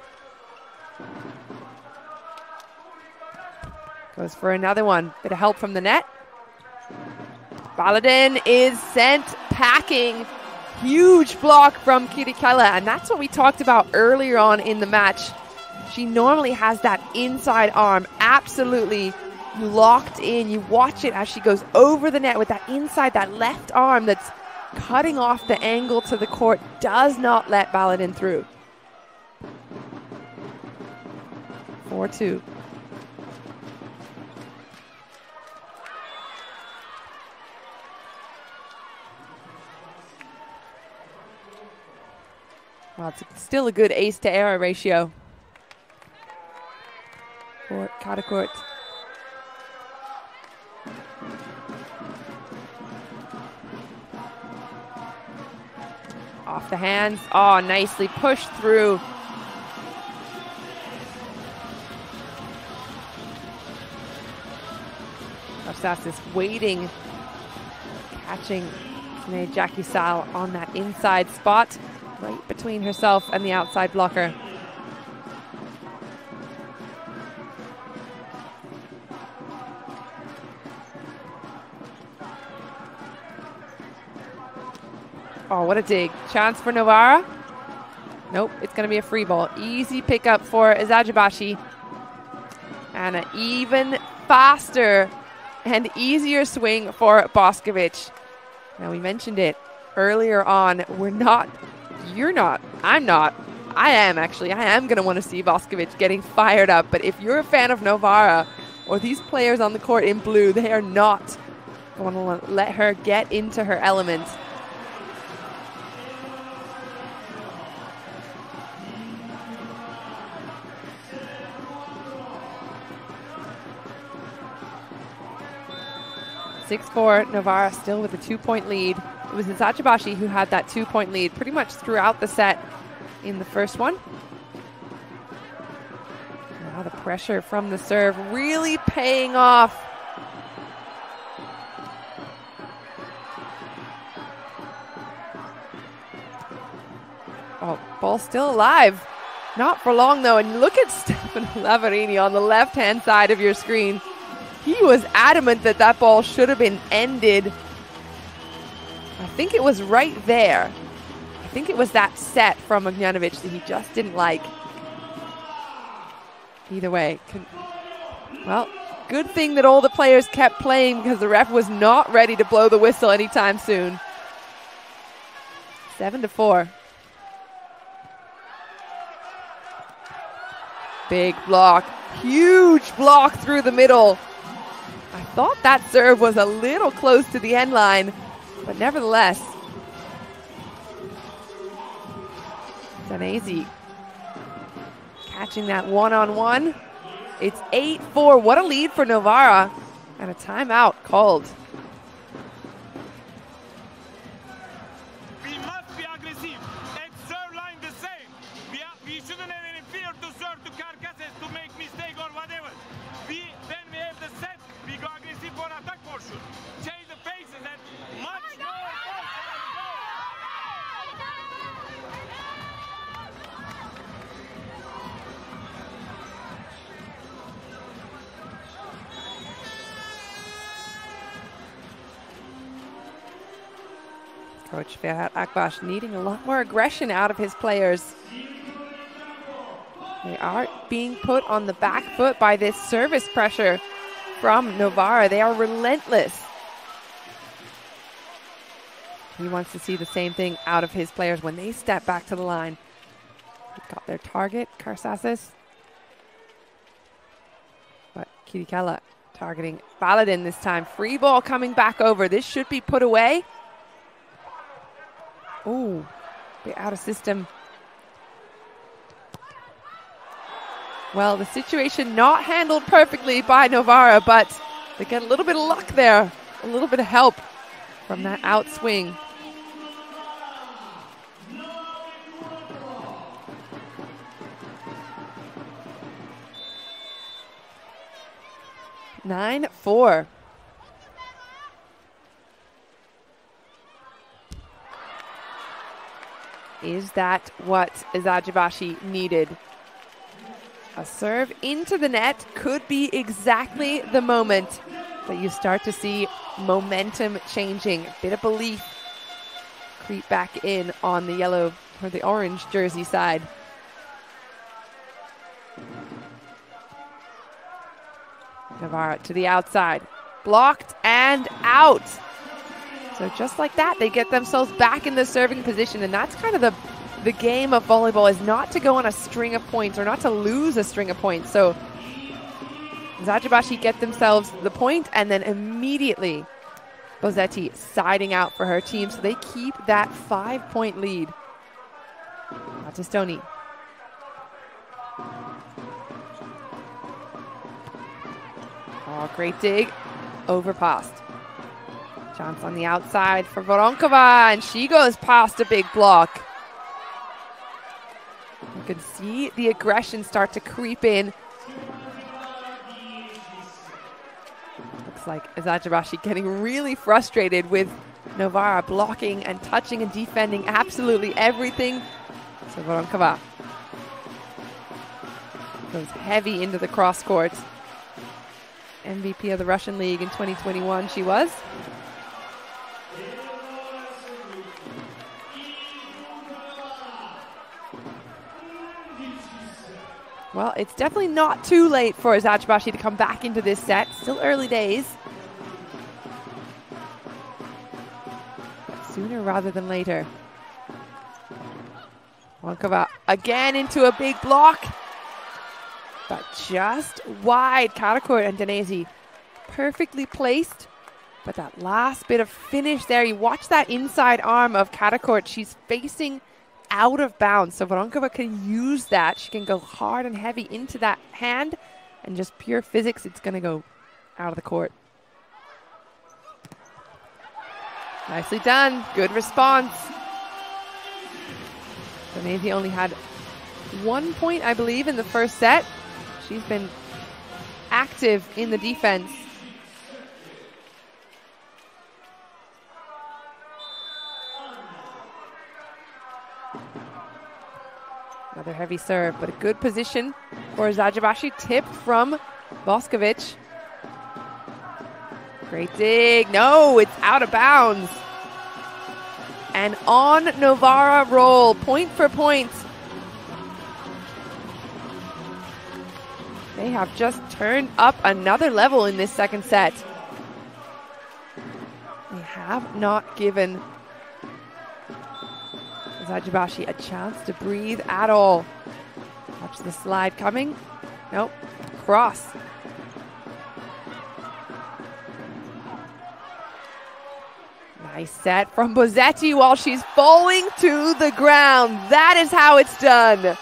Goes for another one. Bit of help from the net. Baladin is sent packing. Huge block from Chirichella, and that's what we talked about earlier on in the match. She normally has that inside arm absolutely locked in. You watch it as she goes over the net with that inside, that left arm that's cutting off the angle to the court, does not let Baladin through. 4 2. Well, it's still a good ace to error ratio for Karakurt. Off the hands. Oh, nicely pushed through. Carcaces is waiting, catching Jack-Kisal on that inside spot right between herself and the outside blocker. Oh, what a dig. Chance for Novara. Nope, it's going to be a free ball. Easy pickup for Eczacıbaşı. And an even faster and easier swing for Boskovic. Now, we mentioned it earlier on. We're not you're not. I'm not. I am actually. I am going to want to see Boskovic getting fired up. But if you're a fan of Novara or these players on the court in blue, they are not going to let her get into her element. Six four Novara still with a two point lead. It was Eczacıbaşı who had that two point lead pretty much throughout the set in the first one. Now the pressure from the serve really paying off. Oh, ball still alive. Not for long though. And look at Stefano Lavarini on the left hand side of your screen. He was adamant that that ball should have been ended I think it was right there. I think it was that set from Ognjenovic that he just didn't like. Either way, can, well, good thing that all the players kept playing because the ref was not ready to blow the whistle anytime soon. Seven to four. Big block, huge block through the middle. I thought that serve was a little close to the end line. But nevertheless, Danesi catching that one on one. It's 8 4. What a lead for Novara. And a timeout called. Coach Ferhat Akbaş needing a lot more aggression out of his players. They are being put on the back foot by this service pressure from Novara. They are relentless. He wants to see the same thing out of his players when they step back to the line. Got their target, Carcaces. But Chirichella targeting Baladin this time. Free ball coming back over. This should be put away. Oh, bit out of system. Well, the situation not handled perfectly by Novara, but they get a little bit of luck there, a little bit of help from that outswing. Nine four. Is that what Eczacıbaşı needed? A serve into the net could be exactly the moment that you start to see momentum changing. A bit of belief creep back in on the yellow or the orange jersey side. Novara to the outside. Blocked and out. So just like that, they get themselves back in the serving position, and that's kind of the the game of volleyball is not to go on a string of points or not to lose a string of points. So Eczacıbaşı get themselves the point, and then immediately Bosetti siding out for her team, so they keep that five-point lead. Battistoni. Oh, great dig. Overpassed. Chance on the outside for Voronkova, and she goes past a big block. You can see the aggression start to creep in. Looks like Eczacıbaşı getting really frustrated with Novara blocking and touching and defending absolutely everything. So Voronkova goes heavy into the cross court. MVP of the Russian League in 2021, she was. Well, it's definitely not too late for Eczacıbaşı to come back into this set. Still early days. Sooner rather than later. Voronkova again into a big block. But just wide. Karakurt and Danesi perfectly placed. But that last bit of finish there, you watch that inside arm of Karakurt. She's facing out of bounds. So Voronkova can use that. She can go hard and heavy into that hand. And just pure physics, it's going to go out of the court. Nicely done. Good response. Danesi only had one point, I believe, in the first set. She's been active in the defense. Another heavy serve, but a good position for Eczacıbaşı. Tip from Boskovic. Great dig. No, it's out of bounds. And on Novara roll, point for point. They have just turned up another level in this second set. They have not given Eczacıbaşı a chance to breathe at all. Watch the slide coming. Nope. Cross. Nice set from Bosetti while she's falling to the ground. That is how it's done.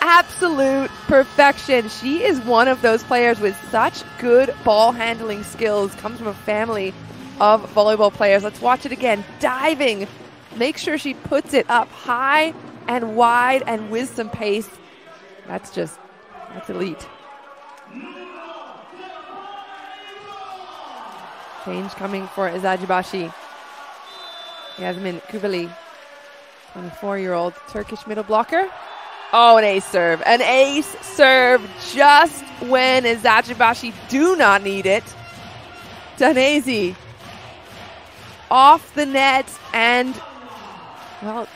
Absolute perfection. She is one of those players with such good ball handling skills. Comes from a family of volleyball players. Let's watch it again. Diving. Make sure she puts it up high and wide and with some pace. That's just, that's elite. Change coming for Eczacıbaşı. Yasmin Kubali, 24 year old Turkish middle blocker. Oh, an ace serve. An ace serve just when Eczacıbaşı do not need it. Danesi off the net and, well,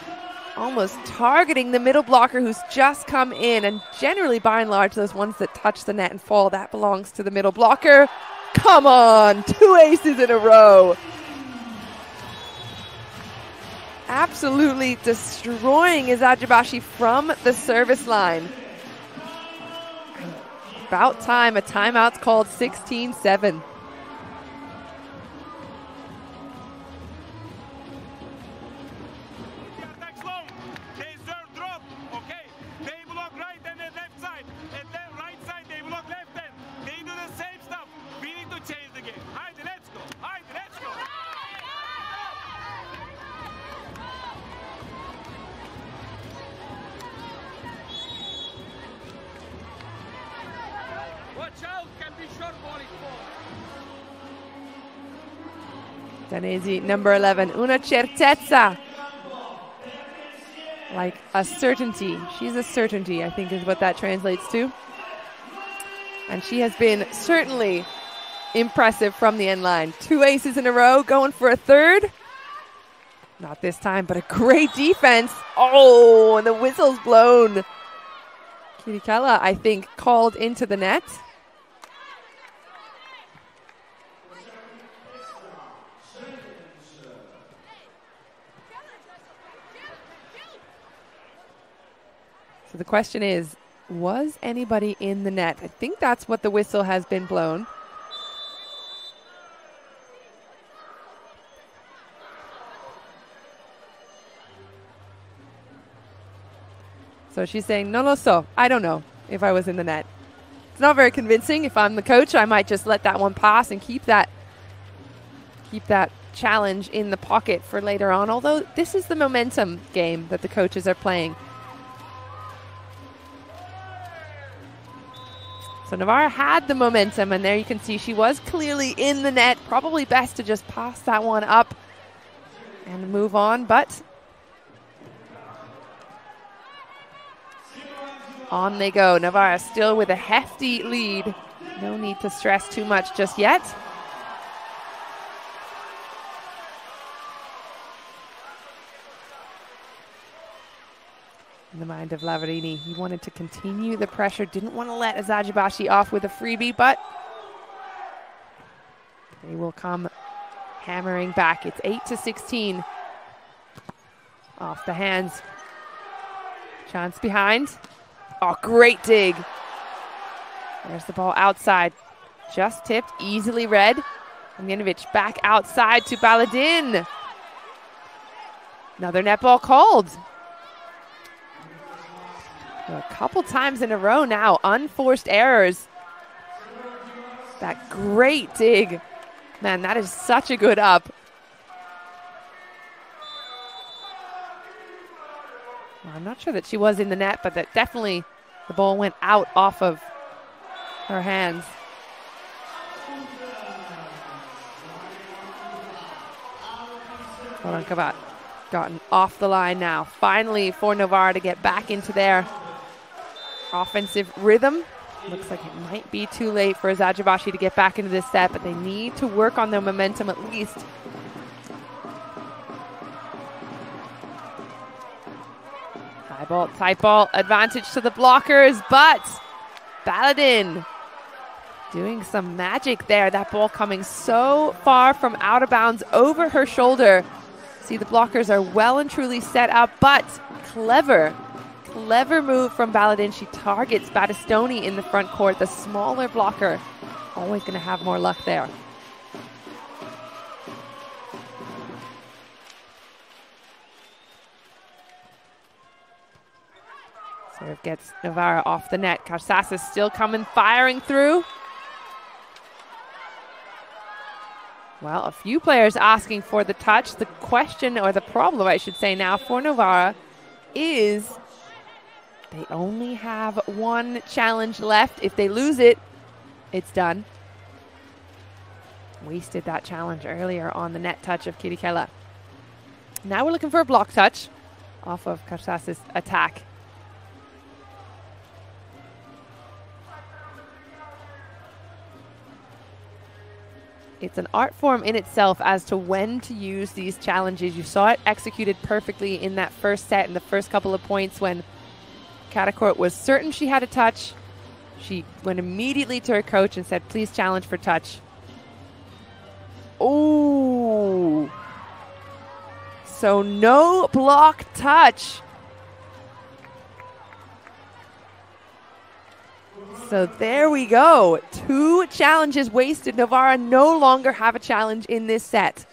almost targeting the middle blocker who's just come in. And generally, by and large, those ones that touch the net and fall, that belongs to the middle blocker. Come on, two aces in a row. Absolutely destroying Eczacıbaşı from the service line. About time, a timeout's called 16 7. Danesi, number 11, una certezza. Like a certainty. She's a certainty, I think is what that translates to. And she has been certainly impressive from the end line. Two aces in a row, going for a third. Not this time, but a great defense. Oh, and the whistle's blown. Chirichella, I think, called into the net. The question is, was anybody in the net? I think that's what the whistle has been blown. So she's saying, no, no, so I don't know if I was in the net. It's not very convincing. If I'm the coach, I might just let that one pass and keep that keep that challenge in the pocket for later on. Although this is the momentum game that the coaches are playing. So Novara had the momentum, and there you can see she was clearly in the net. Probably best to just pass that one up and move on, but on they go. Novara still with a hefty lead. No need to stress too much just yet. In the mind of Lavarini. He wanted to continue the pressure, didn't want to let Eczacıbaşı off with a freebie, but they will come hammering back. It's 8 to 16 off the hands. Chance behind. Oh, great dig. There's the ball outside. Just tipped, easily read. Mianovic back outside to Baladin. Another net ball called. A couple times in a row now, unforced errors. That great dig. Man, that is such a good up. Well, I'm not sure that she was in the net, but that definitely the ball went out off of her hands. Kavat gotten off the line now. Finally for Novara to get back into there offensive rhythm. Looks like it might be too late for Eczacıbaşı to get back into this set, but they need to work on their momentum at least. High ball, tight ball, advantage to the blockers, but Baladin doing some magic there. That ball coming so far from out of bounds over her shoulder. See, the blockers are well and truly set up, but clever Clever move from Baladin. She targets Battistoni in the front court, the smaller blocker. Always going to have more luck there. Serve gets Novara off the net. Carcaces still coming, firing through. Well, a few players asking for the touch. The question, or the problem, I should say now, for Novara is they only have one challenge left. If they lose it, it's done. Wasted that challenge earlier on the net touch of Chirichella. Now we're looking for a block touch off of Carcaces's attack. It's an art form in itself as to when to use these challenges. You saw it executed perfectly in that first set in the first couple of points when Karakurt was certain she had a touch. She went immediately to her coach and said, please challenge for touch. Oh. So no block touch. So there we go. Two challenges wasted. Novara no longer have a challenge in this set.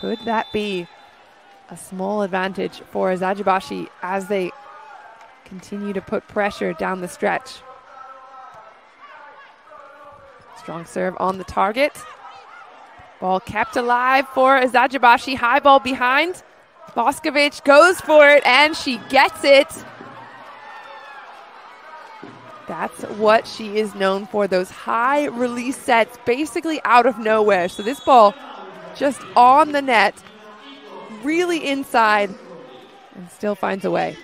Could that be a small advantage for Eczacıbaşı as they continue to put pressure down the stretch. Strong serve on the target. Ball kept alive for Eczacıbaşı. High ball behind. Boskovic goes for it and she gets it. That's what she is known for, those high release sets, basically out of nowhere. So this ball just on the net, really inside, and still finds a way.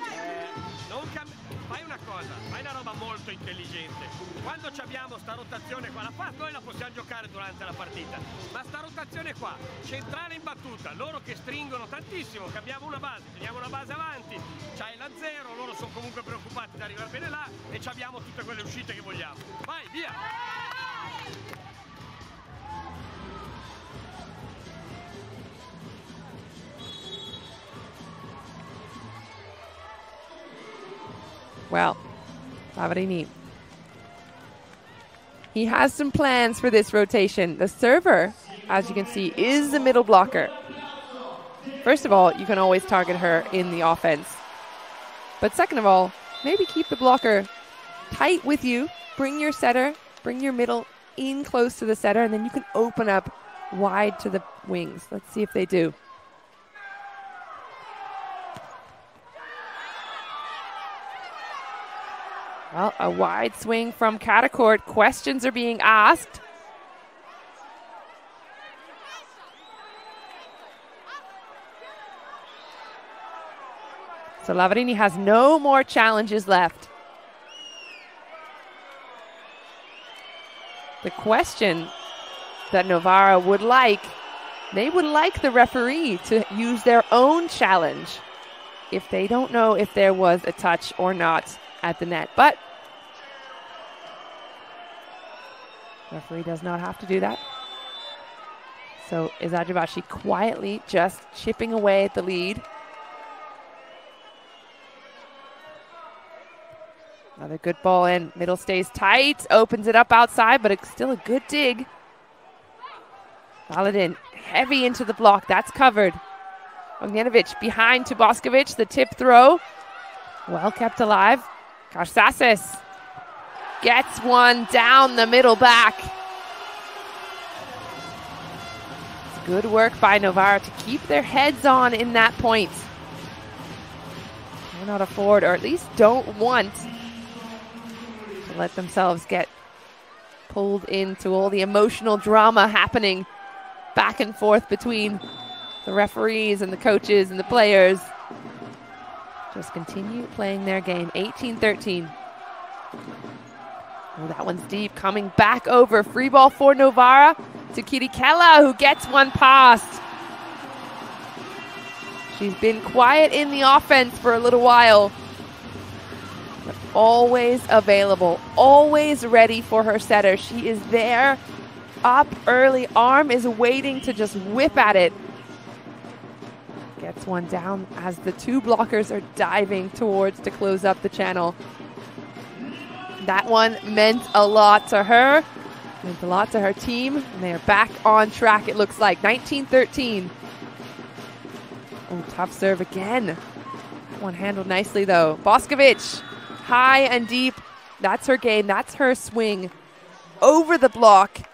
Quando abbiamo sta rotazione qua, la fa, noi la possiamo giocare durante la partita. Ma sta rotazione qua, centrale in battuta, loro che stringono tantissimo, che abbiamo una base, teniamo una base avanti, c'hai la zero, loro sono comunque preoccupati di arrivare bene là e abbiamo tutte quelle uscite che vogliamo. Vai, via! Well, Lavarini. He has some plans for this rotation. The server, as you can see, is the middle blocker. First of all, you can always target her in the offense. But second of all, maybe keep the blocker tight with you. Bring your setter, bring your middle in close to the setter, and then you can open up wide to the wings. Let's see if they do. Well, a wide swing from Karakurt. Questions are being asked. So Lavarini has no more challenges left. The question that Novara would like, they would like the referee to use their own challenge if they don't know if there was a touch or not at the net. But referee does not have to do that. So Eczacıbaşı quietly just chipping away at the lead. Another good ball in. Middle stays tight. Opens it up outside, but it's still a good dig. Baladin heavy into the block. That's covered. Ognjenovic behind to Boskovic. The tip throw. Well kept alive. Carcaces gets one down the middle back. It's good work by Novara to keep their heads on in that point. Cannot afford, or at least don't want, to let themselves get pulled into all the emotional drama happening back and forth between the referees and the coaches and the players. Just continue playing their game. 18 13. Oh, that one's deep. Coming back over. Free ball for Novara to Kitty Chirichella, who gets one past. She's been quiet in the offense for a little while, but always available, always ready for her setter. She is there, up early. Arm is waiting to just whip at it. Gets one down as the two blockers are diving towards to close up the channel. That one meant a lot to her, meant a lot to her team, and they are back on track, it looks like. 19 13. Oh, tough serve again. That one handled nicely, though. Boskovic, high and deep. That's her game, that's her swing. Over the block.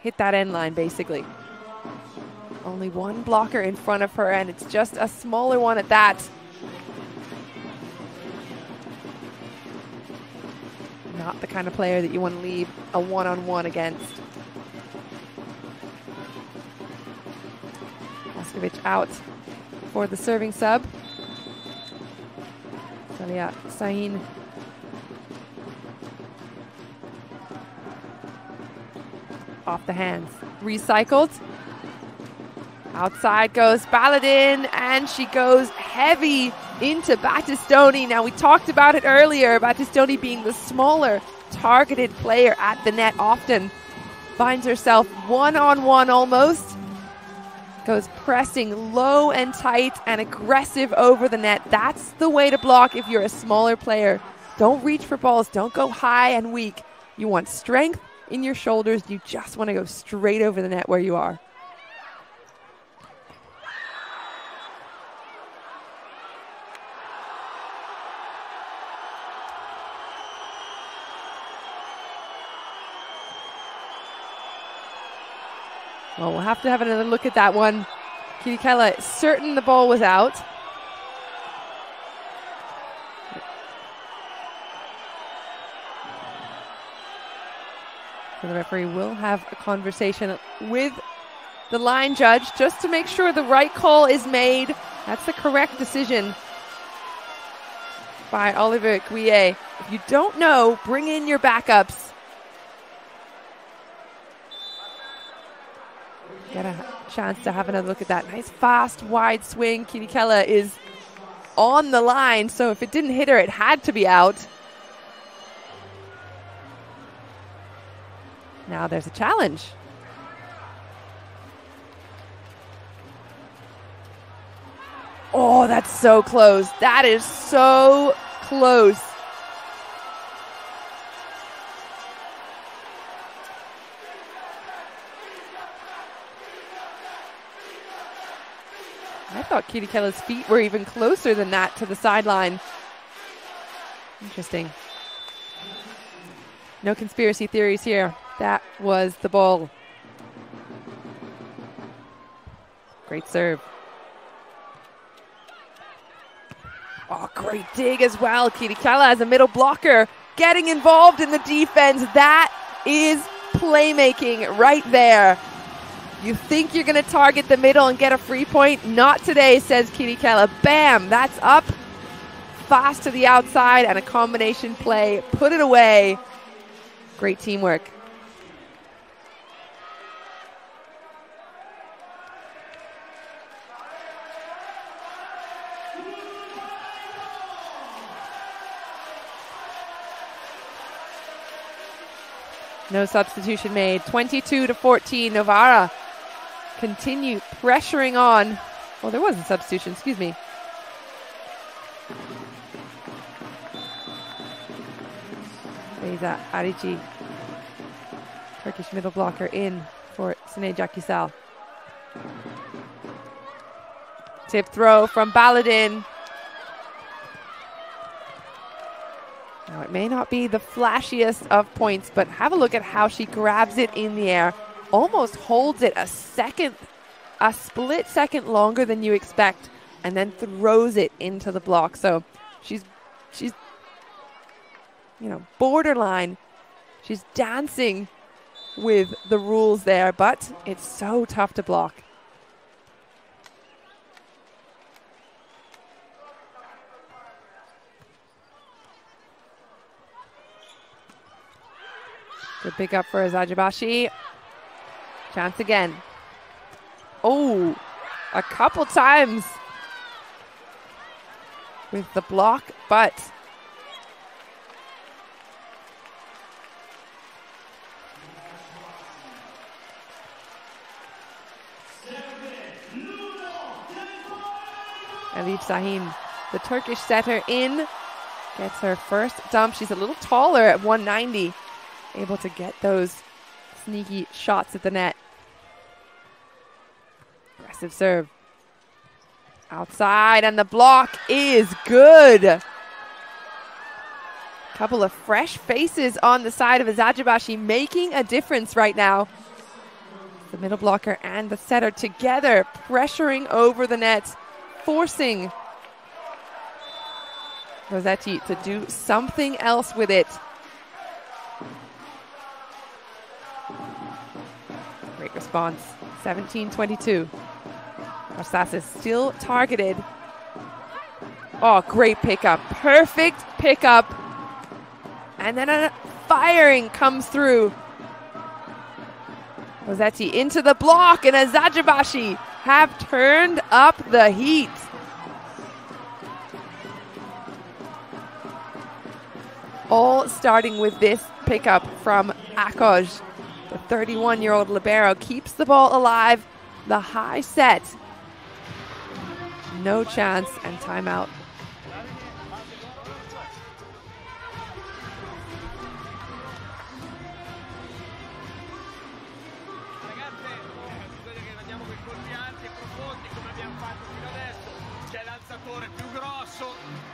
Hit that end line, basically. Only one blocker in front of her, and it's just a smaller one at that. Not the kind of player that you want to leave a one on one against. Boskovic out for the serving sub. Saliha Şahin. Off the hands. Recycled. Outside goes Baladin, and she goes heavy into Battistoni. Now, we talked about it earlier Battistoni being the smaller, targeted player at the net often. Finds herself one on one almost. Goes pressing low and tight and aggressive over the net. That's the way to block if you're a smaller player. Don't reach for balls, don't go high and weak. You want strength in your shoulders. You just want to go straight over the net where you are. Well, we'll have to have another look at that one. Chirichella certain the ball was out. So the referee will have a conversation with the line judge just to make sure the right call is made. That's the correct decision by Oliver Gouillet. If you don't know, bring in your backups. Get a chance to have another look at that. Nice, fast, wide swing. Kitty Keller is on the line, so if it didn't hit her, it had to be out. Now there's a challenge. Oh, that's so close. That is so close. Thought Chirichella's feet were even closer than that to the sideline. Interesting. No conspiracy theories here. That was the ball. Great serve. Oh, great dig as well. Chirichella as a middle blocker getting involved in the defense. That is playmaking right there. You think you're going to target the middle and get a free point? Not today, says Kitty Chirichella. Bam, that's up. Fast to the outside and a combination play. Put it away. Great teamwork. No substitution made. 22 to 14. Novara continue pressuring on. Well, there was a substitution, excuse me. Beyza Arici, Turkish middle blocker in for Sinead Jack-Kisal. Tip throw from Baladin. Now, it may not be the flashiest of points, but have a look at how she grabs it in the air, almost holds it a second, a split second longer than you expect, and then throws it into the block. So she's, she's, you know, borderline. She's dancing with the rules there, but it's so tough to block. Good pick up for Eczacıbaşı. Chance again. Oh, a couple times with the block, but Elif Şahin, the Turkish setter in, gets her first dump. She's a little taller at 190 able to get those sneaky shots at the net. Aggressive serve. Outside, and the block is good. Couple of fresh faces on the side of Eczacıbaşı making a difference right now. The middle blocker and the setter together pressuring over the net, forcing Bosetti to do something else with it. Response. 17 22. Carcaces still targeted. Oh, great pickup. Perfect pickup. And then a firing comes through. Bosetti into the block, and Eczacıbaşı have turned up the heat. All starting with this pickup from Aköz. The 31 year old Libero keeps the ball alive. The high set. No chance and timeout.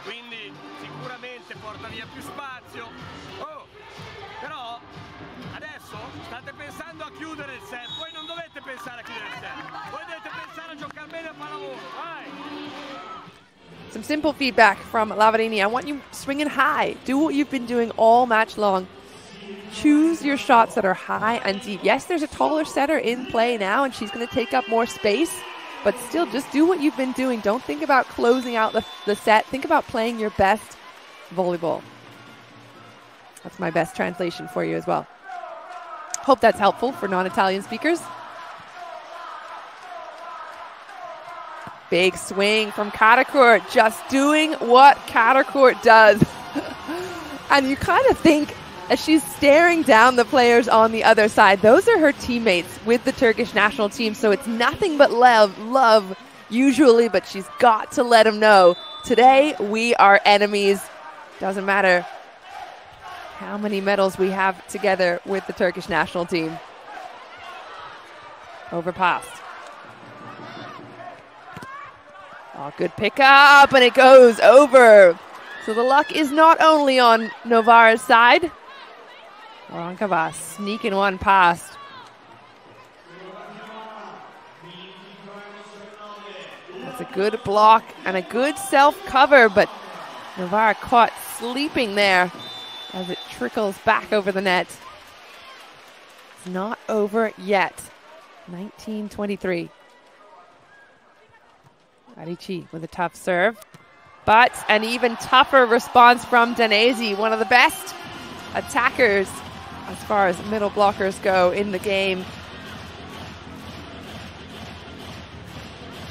quindi sicuramente porta via più spazio. Pensando a chiudere il set, voi non dovete pensare a chiudere il set, voi dovete pensare a giocare bene a pallavolo! Some simple feedback from Lavarini. I want you swinging high. Do what you've been doing all match long. choose your shots that are high and deep. Yes, there's a taller setter in play now, and she's going to take up more space, but still just do what you've been doing. Don't think about closing out the, the set. Think about playing your best volleyball. That's my best translation for you as well. Hope that's helpful for non Italian speakers. Big swing from Karakurt, just doing what Karakurt does. and you kind of think, as she's staring down the players on the other side, those are her teammates with the Turkish national team. So it's nothing but love, love usually, but she's got to let them know today we are enemies. Doesn't matter how many medals we have together with the Turkish national team. Overpassed. Oh, good pickup, and it goes over. So the luck is not only on Novara's side. Voronkova sneaking one past. That's a good block and a good self cover, but Novara caught sleeping there as it trickles back over the net. It's not over yet. 1923. Adichie with a tough serve. But an even tougher response from Danesi, one of the best attackers as far as middle blockers go in the game.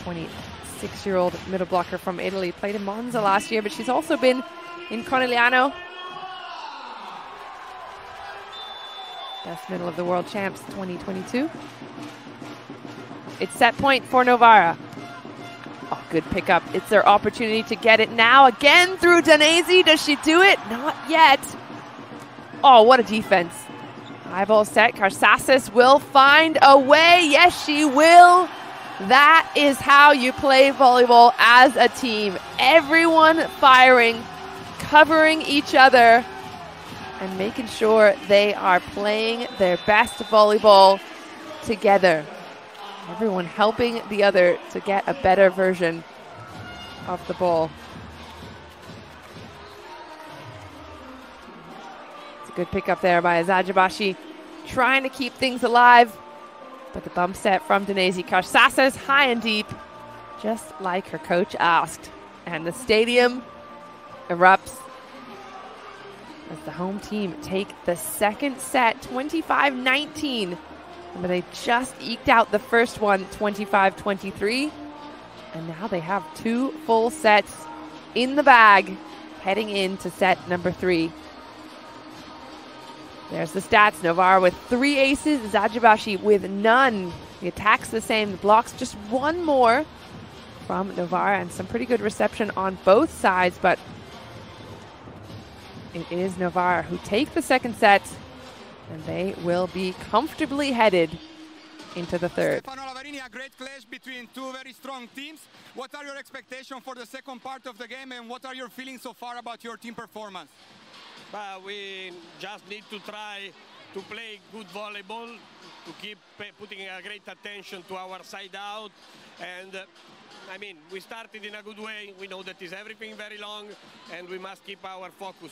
26 year old middle blocker from Italy. Played in Monza last year, but she's also been in Conegliano. Best middle of the world champs 2022. It's set point for Novara. Oh, good pickup. It's their opportunity to get it now. Again through Danesi. Does she do it? Not yet. Oh, what a defense. High ball set. Carcaces will find a way. Yes, she will. That is how you play volleyball as a team. Everyone firing, covering each other, and making sure they are playing their best volleyball together. Everyone helping the other to get a better version of the ball. It's a good pickup there by Eczacıbaşı, trying to keep things alive. But the bump set from Danesi Carcaces high and deep, just like her coach asked. And the stadium erupts as the home team take the second set 25 19 but they just eked out the first one 25 23. And now they have two full sets in the bag heading into set number three. There's the stats. Novara with three aces, Eczacıbaşı with none. The attack's the same, the blocks just one more from Novara, and some pretty good reception on both sides, but it is Novara who take the second set and they will be comfortably headed into the third. Stefano Lavarini, a great clash between two very strong teams. What are your expectations for the second part of the game and what are your feelings so far about your team performance? But we just need to try to play good volleyball, to keep putting a great attention to our side out. And uh, I mean, we started in a good way. We know that is everything very long and we must keep our focus.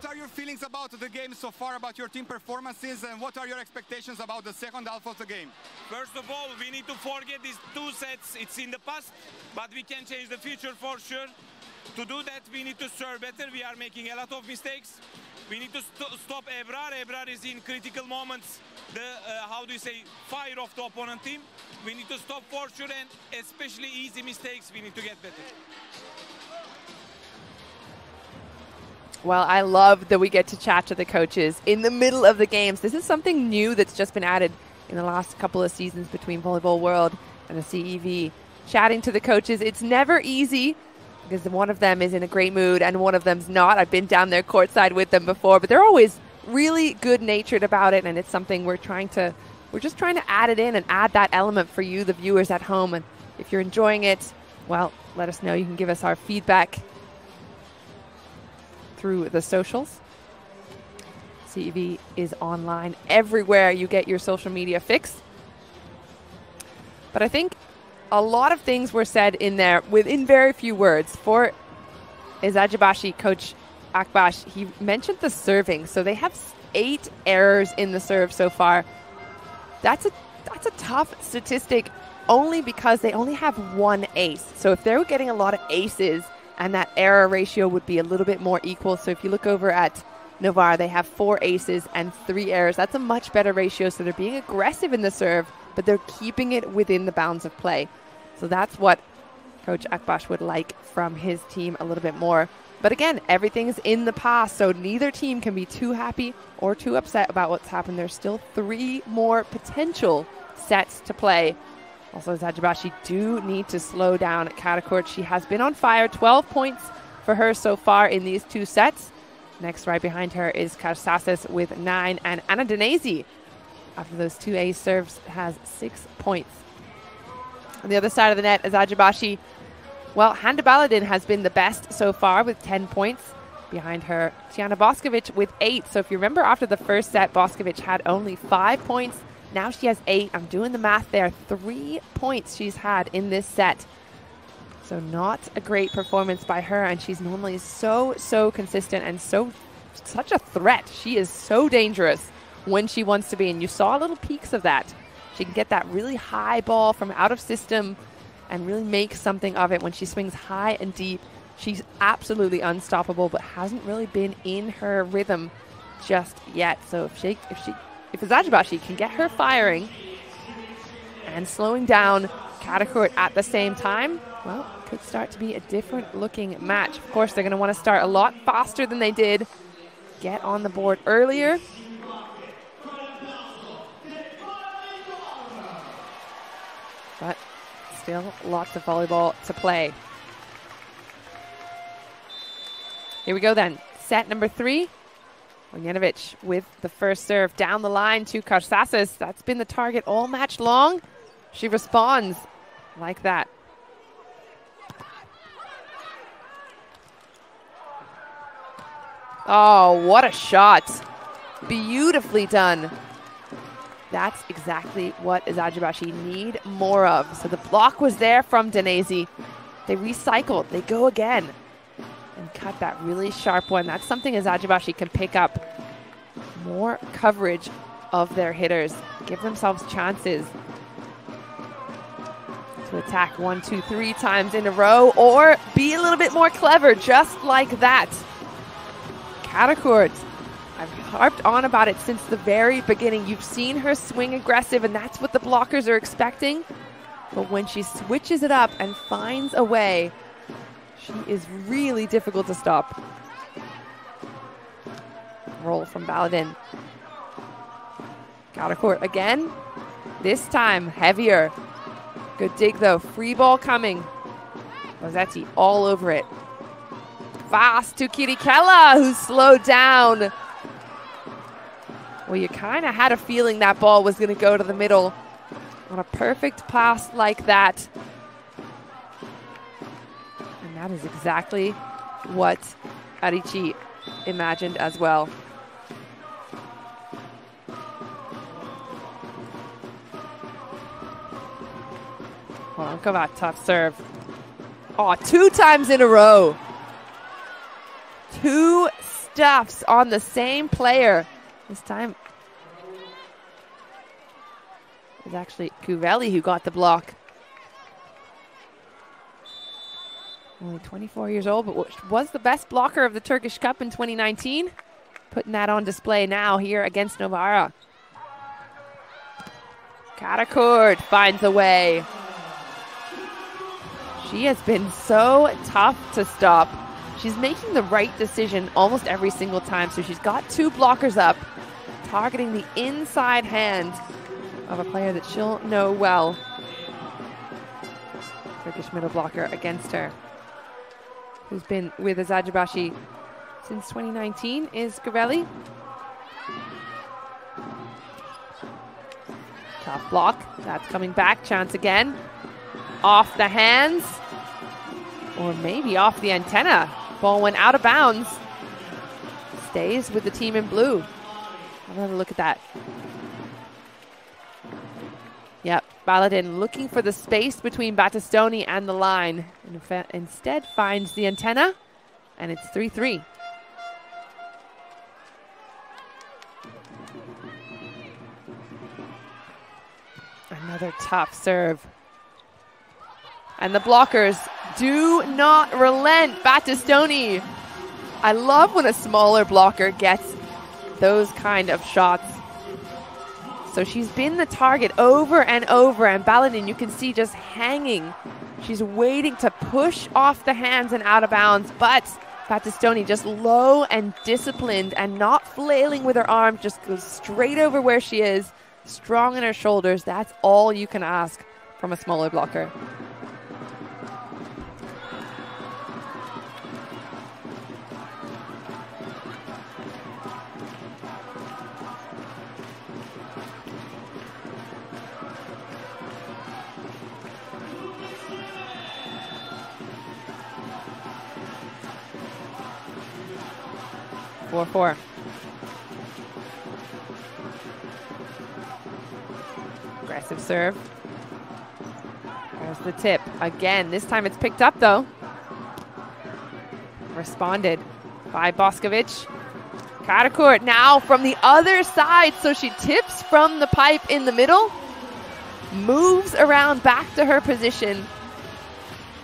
What are your feelings about the game so far, about your team performances, and what are your expectations about the second half of the game? First of all, we need to forget these two sets. It's in the past, but we can change the future for sure. To do that, we need to serve better. We are making a lot of mistakes. We need to st stop Ebrar. Ebrar is in critical moments. The, uh, how do you say, fire of the opponent team. We need to stop for sure, and especially easy mistakes, we need to get better. Well, I love that we get to chat to the coaches in the middle of the games. This is something new that's just been added in the last couple of seasons between Volleyball World and the CEV. Chatting to the coaches, it's never easy because one of them is in a great mood and one of them's not. I've been down there courtside with them before, but they're always really good natured about it, and it's something we're trying to we're just trying to add it in and add that element for you, the viewers at home. And if you're enjoying it, well, let us know. You can give us our feedback through the socials. CEV is online everywhere you get your social media fix. But I think a lot of things were said in there within very few words. For Eczacıbaşı coach Akbaş, he mentioned the serving. So they have eight errors in the serve so far. That's a that's a tough statistic only because they only have one ace. So if they're getting a lot of aces and that error ratio would be a little bit more equal. So if you look over at Novara, they have four aces and three errors. That's a much better ratio. So they're being aggressive in the serve, but they're keeping it within the bounds of play. So that's what Coach Akbaş would like from his team a little bit more. But again, everything's in the past, so neither team can be too happy or too upset about what's happened. There's still three more potential sets to play. Also, Eczacıbaşı do need to slow down at Karakurt. She has been on fire. 12 points for her so far in these two sets. Next, right behind her is Carcaces with nine, and Anna Danesi, after those two ace serves, has six points. On the other side of the net, Eczacıbaşı well, Hande Baladin has been the best so far with 10 points. Behind her, Tijana Boskovic with eight. So if you remember after the first set, Boskovic had only five points. Now she has eight. I'm doing the math there. Three points she's had in this set. So not a great performance by her. And she's normally so, so consistent and so such a threat. She is so dangerous when she wants to be. And you saw little peaks of that. She can get that really high ball from out of system and really make something of it when she swings high and deep. She's absolutely unstoppable, but hasn't really been in her rhythm just yet. So if she, if she, if Eczacıbaşı can get her firing and slowing down Karakurt at the same time, well, could start to be a different looking match. Of course, they're going to want to start a lot faster than they did. Get on the board earlier. But Still lots of volleyball to play. Here we go then. Set number three. Ognjenovic with the first serve down the line to Carcaces. That's been the target all match long. She responds like that. Oh, what a shot. Beautifully done that's exactly what Eczacıbaşı need more of. So the block was there from Danesi. They recycled. They go again and cut that really sharp one. That's something Eczacıbaşı can pick up. More coverage of their hitters. Give themselves chances to attack one, two, three times in a row or be a little bit more clever, just like that. Karakurt I've harped on about it since the very beginning. You've seen her swing aggressive, and that's what the blockers are expecting. But when she switches it up and finds a way, she is really difficult to stop. Roll from Baladin. Karakurt again. This time heavier. Good dig though. Free ball coming. Bosetti all over it. Fast to Chirichella, who slowed down. Well, you kind of had a feeling that ball was going to go to the middle on a perfect pass like that. That is exactly what Arici imagined as well. Kovac, tough serve. Oh, two times in a row. Two stuffs on the same player. This time it was actually Cuvelli who got the block. Only 24 years old, but was the best blocker of the Turkish Cup in 2019. Putting that on display now here against Novara. Karakurt finds a way. She has been so tough to stop. She's making the right decision almost every single time. So she's got two blockers up, targeting the inside hand of a player that she'll know well. Turkish middle blocker against her, who's been with Eczacıbaşı since 2019, is Gavelli. Tough block. That's coming back. Chance again. Off the hands. Or maybe off the antenna. Ball went out of bounds. Stays with the team in blue. Another look at that. Yep, Baladin looking for the space between Battistoni and the line. And instead finds the antenna, and it's 3 3. Another tough serve. And the blockers do not relent. Battistoni. I love when a smaller blocker gets those kind of shots. So she's been the target over and over, and Baladin, you can see just hanging. She's waiting to push off the hands and out of bounds, but Battistoni just low and disciplined and not flailing with her arms, just goes straight over where she is, strong in her shoulders. That's all you can ask from a smaller blocker. Four four. Aggressive serve. There's the tip. Again, this time it's picked up though. Responded by Boskovic. Karakurt now from the other side. So she tips from the pipe in the middle, moves around back to her position,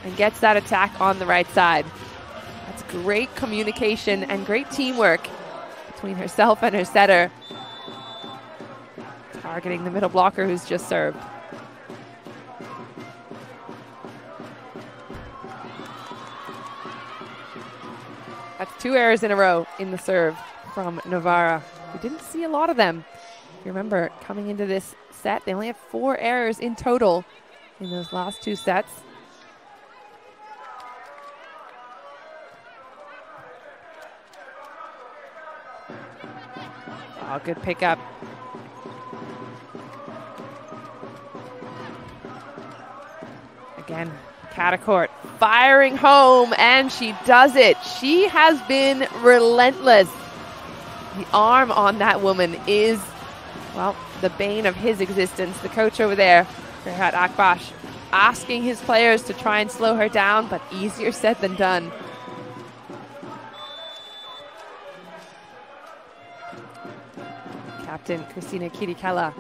and gets that attack on the right side great communication and great teamwork between herself and her setter. Targeting the middle blocker who's just served. That's two errors in a row in the serve from Novara. We didn't see a lot of them. If you remember, coming into this set, they only had four errors in total in those last two sets. Oh, good pickup. Again, Karakurt firing home, and she does it. She has been relentless. The arm on that woman is, well, the bane of his existence. The coach over there, Ferhat Akbaş, asking his players to try and slow her down, but easier said than done. Captain Cristina Chirichella.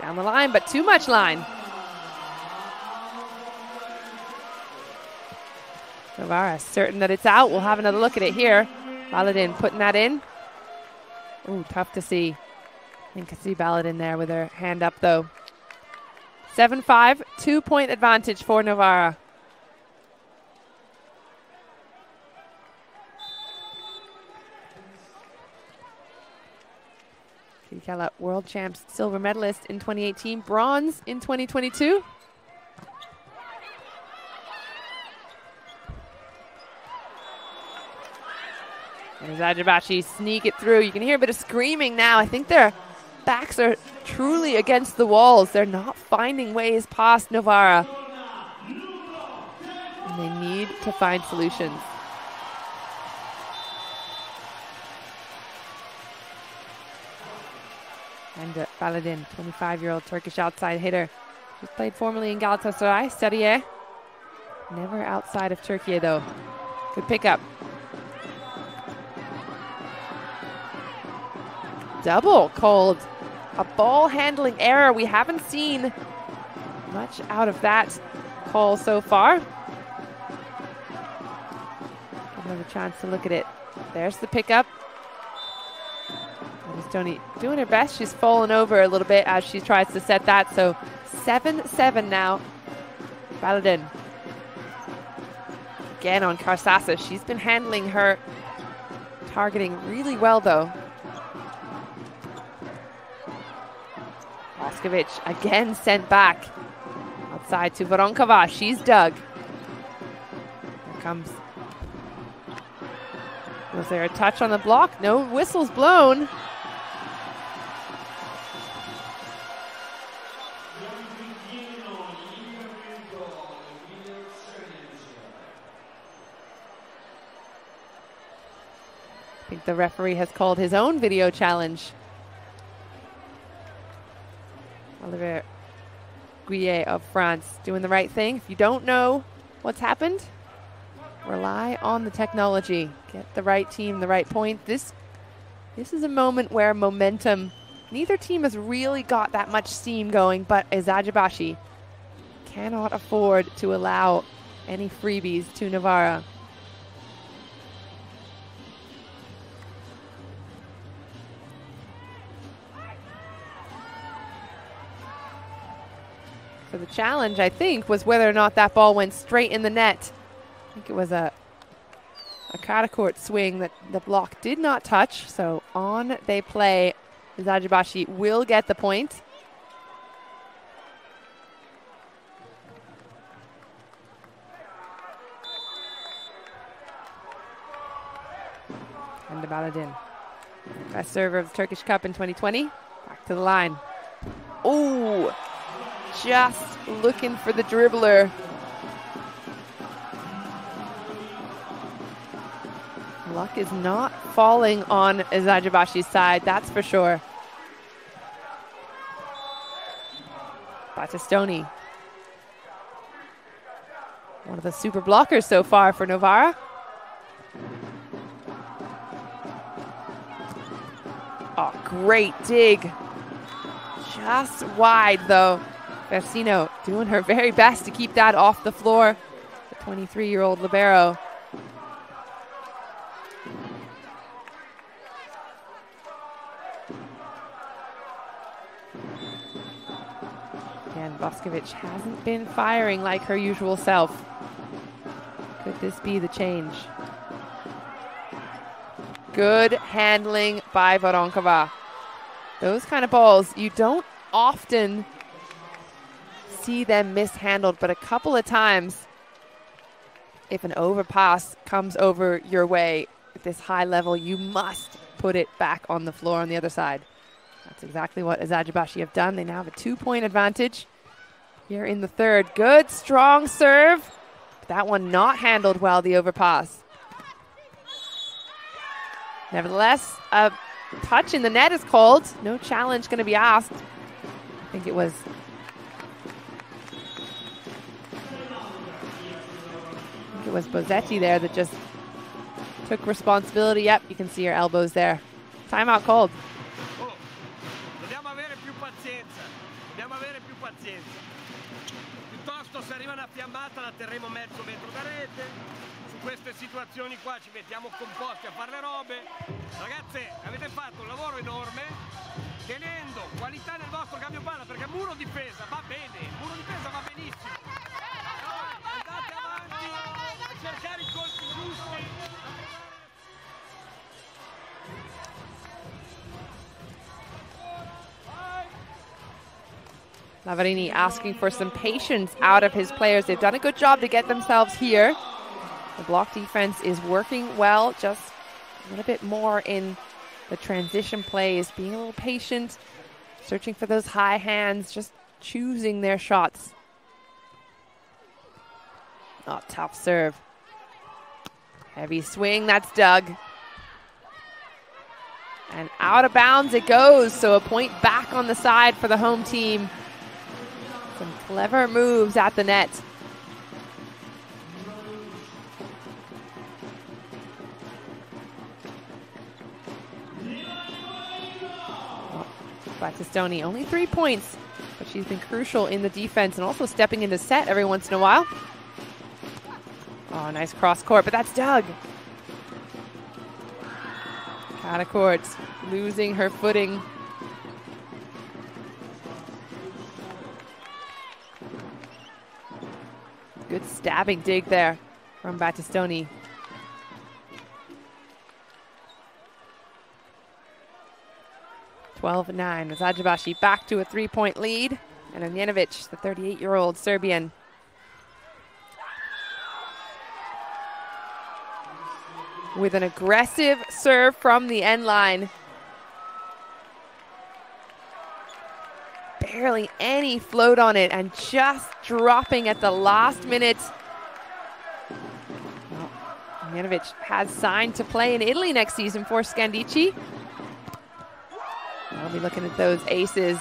Down the line, but too much line. Novara certain that it's out. We'll have another look at it here. Baladin putting that in. Ooh, tough to see. I can see Baladin there with her hand up though. 7-5, two point advantage for Novara. Kela, world champs, silver medalist in 2018, bronze in 2022. And Eczacıbaşı sneak it through. You can hear a bit of screaming now. I think their backs are truly against the walls. They're not finding ways past Novara. And they need to find solutions. And uh, Baladin, 25 year old Turkish outside hitter, She's played formerly in Galatasaray, Serie Never outside of Turkey, though. Good pickup. Double called. A ball handling error. We haven't seen much out of that call so far. Another chance to look at it. There's the pickup. Tony doing her best. She's fallen over a little bit as she tries to set that. So 7-7 now. Baladin. Again on Carcaces. She's been handling her targeting really well though. Boskovic again sent back. Outside to Voronkova. She's dug. Here comes. Was there a touch on the block? No whistles blown. Think the referee has called his own video challenge. Olivier Guyet of France doing the right thing. If you don't know what's happened, rely on the technology. Get the right team, the right point. This this is a moment where momentum, neither team has really got that much steam going, but Eczacıbaşı cannot afford to allow any freebies to Novara. The challenge, I think, was whether or not that ball went straight in the net. I think it was a a Karakurt swing that the block did not touch. So on they play. Eczacıbaşı will get the point. And the Baladin. Best server of the Turkish Cup in 2020. Back to the line. Oh, just looking for the dribbler. Luck is not falling on Eczacıbaşı's side, that's for sure. Battistoni. One of the super blockers so far for Novara. Oh, great dig. Just wide, though. Fersino doing her very best to keep that off the floor. The 23 year old Libero. Again, Boskovic hasn't been firing like her usual self. Could this be the change? Good handling by Voronkova. Those kind of balls, you don't often see them mishandled, but a couple of times, if an overpass comes over your way at this high level, you must put it back on the floor on the other side. That's exactly what Eczacıbaşı have done. They now have a two-point advantage here in the third. Good, strong serve. That one not handled well, the overpass. Nevertheless, a touch in the net is called. No challenge going to be asked. I think it was it was Bozzetti there that just took responsibility. Yep, you can see her elbows there. Timeout called. Oh, se arriva una fiammata la terremo mezzo metro da rete. Su queste situazioni qua ci mettiamo composti a fare le robe. Ragazze, avete fatto un lavoro enorme tenendo qualità nel vostro cambio palla perché muro difesa va bene, muro difesa va benissimo. Cercare i colpi giusti. Lavarini asking for some patience out of his players. They've done a good job to get themselves here. The block defense is working well, just a little bit more in the transition plays, being a little patient, searching for those high hands, just choosing their shots. Oh, tough serve. Heavy swing, that's dug. And out of bounds it goes, so a point back on the side for the home team. Some Clever moves at the net. Battistoni only three points, but she's been crucial in the defense and also stepping into set every once in a while. Oh, nice cross court, but that's dug. Karakurt losing her footing. Good stabbing dig there from Battistoni. Twelve nine. Eczacıbaşı back to a three-point lead, and Ognjenovic, the 38-year-old Serbian, with an aggressive serve from the end line. Barely any float on it and just dropping at the last minute. Well, has signed to play in Italy next season for Scandicci. I'll be looking at those aces.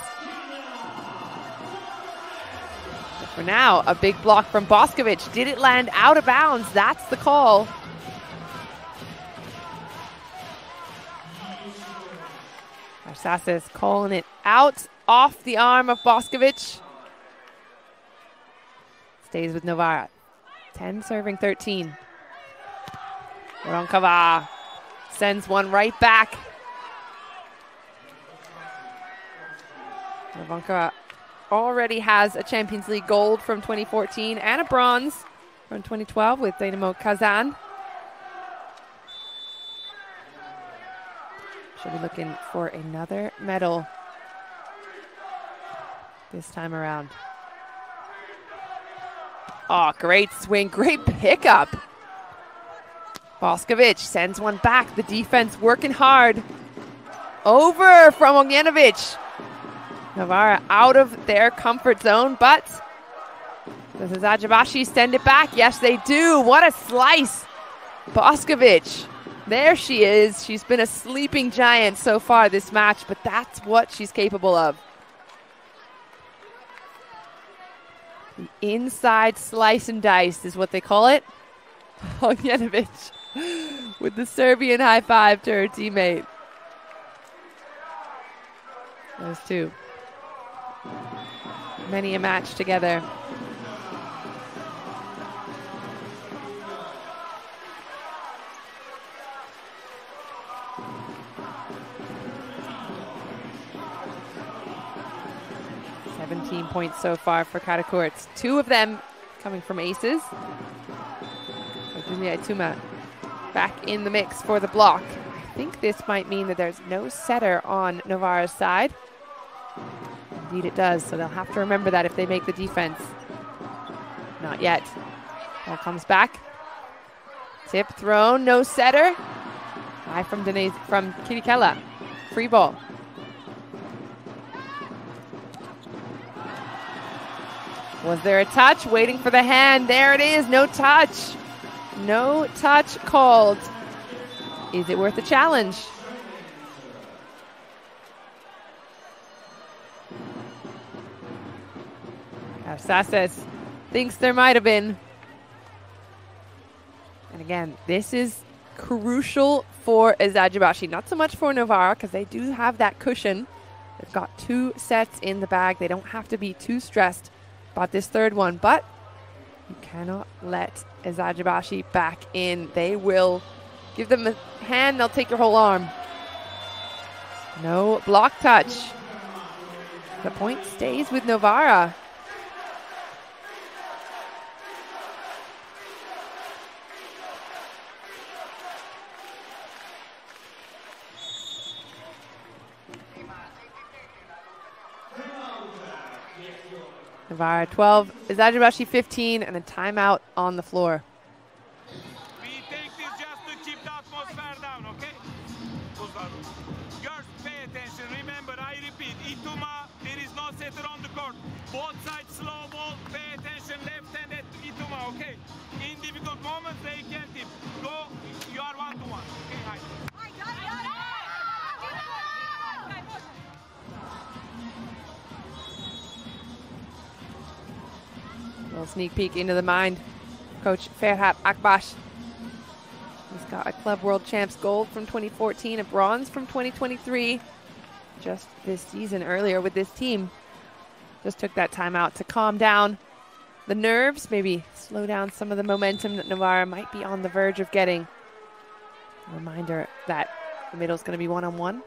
But for now, a big block from Boskovic. Did it land out of bounds? That's the call. Carcaces calling it out off the arm of Boskovic. Stays with Novara. 10 serving 13. Ronkava sends one right back. Ronkava already has a Champions League gold from 2014 and a bronze from 2012 with Dynamo Kazan. She'll be looking for another medal this time around. Oh, great swing, great pickup. Boskovic sends one back. The defense working hard. Over from Ognjenovic. Novara out of their comfort zone, but does Eczacıbaşı send it back? Yes, they do. What a slice. Boskovic there she is. She's been a sleeping giant so far this match, but that's what she's capable of. The inside slice and dice is what they call it. Ognjenovic with the Serbian high five to her teammate. Those two. Many a match together. Points so far for Karakurts. Two of them coming from aces. Giulia Ituma back in the mix for the block. I think this might mean that there's no setter on Novara's side. Indeed it does, so they'll have to remember that if they make the defense. Not yet. Ball comes back. Tip thrown, no setter. High from Denise from Chirichella. Free ball. Was there a touch? Waiting for the hand. There it is. No touch. No touch called. Is it worth a challenge? Carcaces thinks there might have been. And again, this is crucial for Eczacıbaşı. Not so much for Novara because they do have that cushion. They've got two sets in the bag. They don't have to be too stressed about this third one, but you cannot let Eczacıbaşı back in. They will give them a hand, they'll take your whole arm. No block touch. The point stays with Novara. Novara 12, Eczacıbaşı 15, and a timeout on the floor. We take this just to keep the atmosphere down, okay? Girls, pay attention. Remember, I repeat, Ituma, there is no setter on the court. Both sides slow ball, pay attention, left Ituma, okay? In difficult moments, they can. Go, little sneak peek into the mind. Coach Ferhat Akbaş. He's got a Club World Champs gold from 2014, a bronze from 2023. Just this season earlier with this team. Just took that time out to calm down the nerves, maybe slow down some of the momentum that Novara might be on the verge of getting. A reminder that the middle is going to be one on one,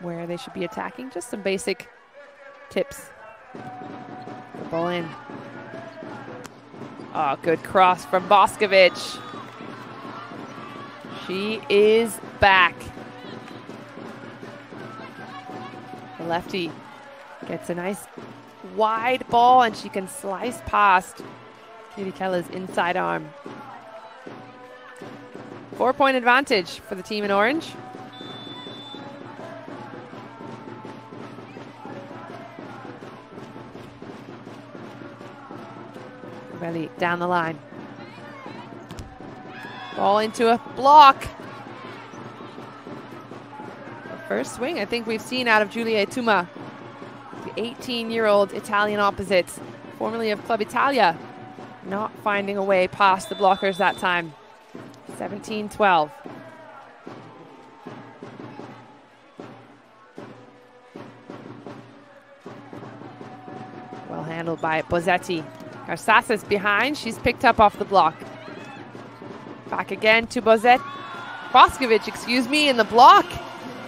where they should be attacking. Just some basic tips. The ball in. Oh, good cross from Boskovic. She is back. The lefty gets a nice wide ball and she can slice past Katie Keller's inside arm. Four point advantage for the team in orange. Down the line. Ball into a block. First swing I think we've seen out of Giulia Ituma. The 18 year old Italian opposites, formerly of Club Italia, not finding a way past the blockers that time. 17 12. Well handled by Bosetti. Carcaces behind. She's picked up off the block. Back again to Bozet. Boskovic, excuse me, and the block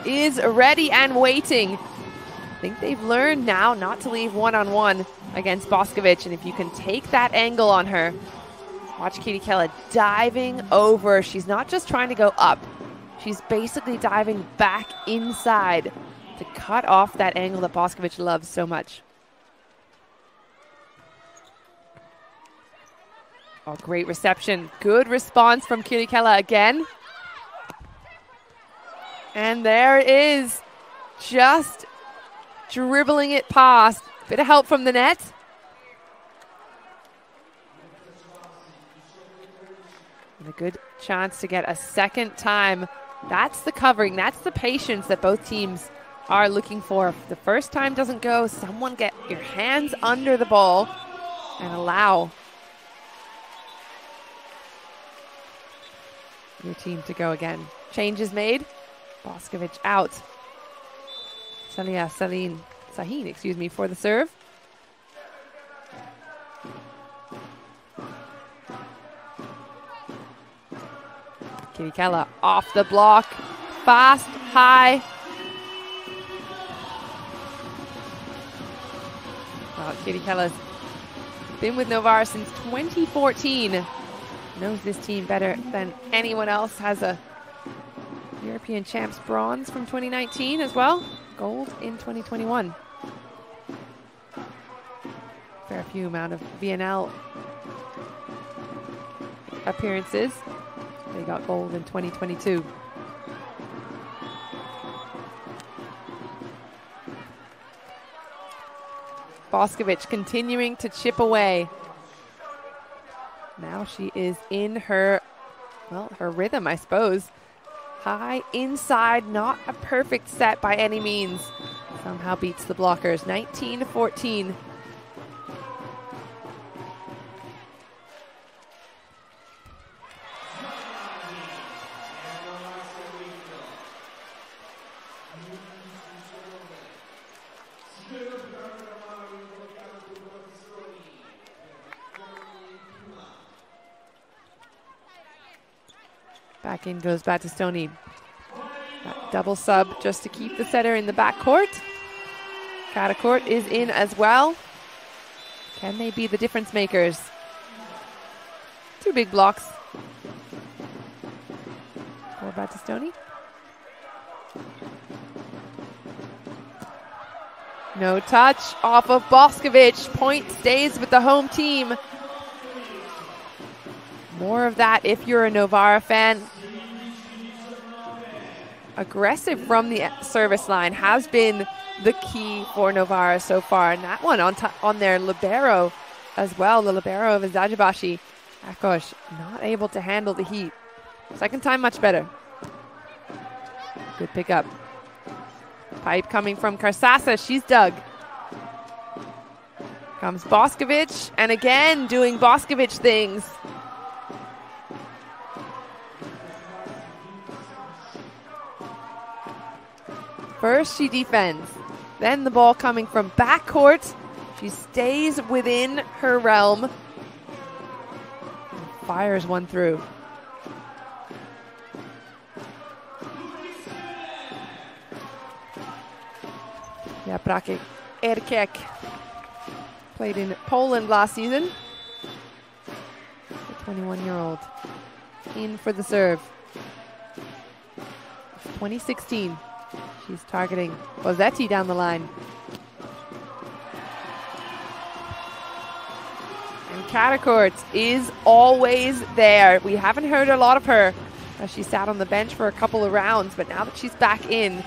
is ready and waiting. I think they've learned now not to leave one on one against Boskovic. And if you can take that angle on her, watch Katie Keller diving over. She's not just trying to go up, she's basically diving back inside to cut off that angle that Boskovic loves so much. Oh, great reception. Good response from Chirichella again. And there it is. Just dribbling it past. Bit of help from the net. And a good chance to get a second time. That's the covering. That's the patience that both teams are looking for. If the first time doesn't go, someone get your hands under the ball and allow your team to go again. Change is made. Boskovic out. Salia Saline Şahin, excuse me, for the serve. Chirichella off the block. Fast, high. Well, Chirichella's been with Novara since 2014 knows this team better than anyone else. Has a European Champs bronze from 2019 as well, gold in 2021. Fair few amount of VNL appearances. They got gold in 2022. Boskovic continuing to chip away now she is in her, well, her rhythm, I suppose. High inside, not a perfect set by any means. Somehow beats the blockers, 19 Back in goes Battistoni. That double sub just to keep the setter in the back court. Karakurt is in as well. Can they be the difference makers? Two big blocks for Battistoni. No touch off of Boskovic. Point stays with the home team. More of that if you're a Novara fan aggressive from the service line has been the key for Novara so far. And that one on, t- on their libero as well, the libero of Eczacıbaşı. Aköz not able to handle the heat. Second time, much better. Good pickup. Pipe coming from Carcaces. She's dug. comes Boskovic, and again doing Boskovic things. First, she defends. Then the ball coming from backcourt. She stays within her realm. Fires one through. Yaprak Erkek played in Poland last season. The 21 year old in for the serve. 2016. She's targeting Bosetti down the line. And Karakurt is always there. We haven't heard a lot of her as she sat on the bench for a couple of rounds, but now that she's back in,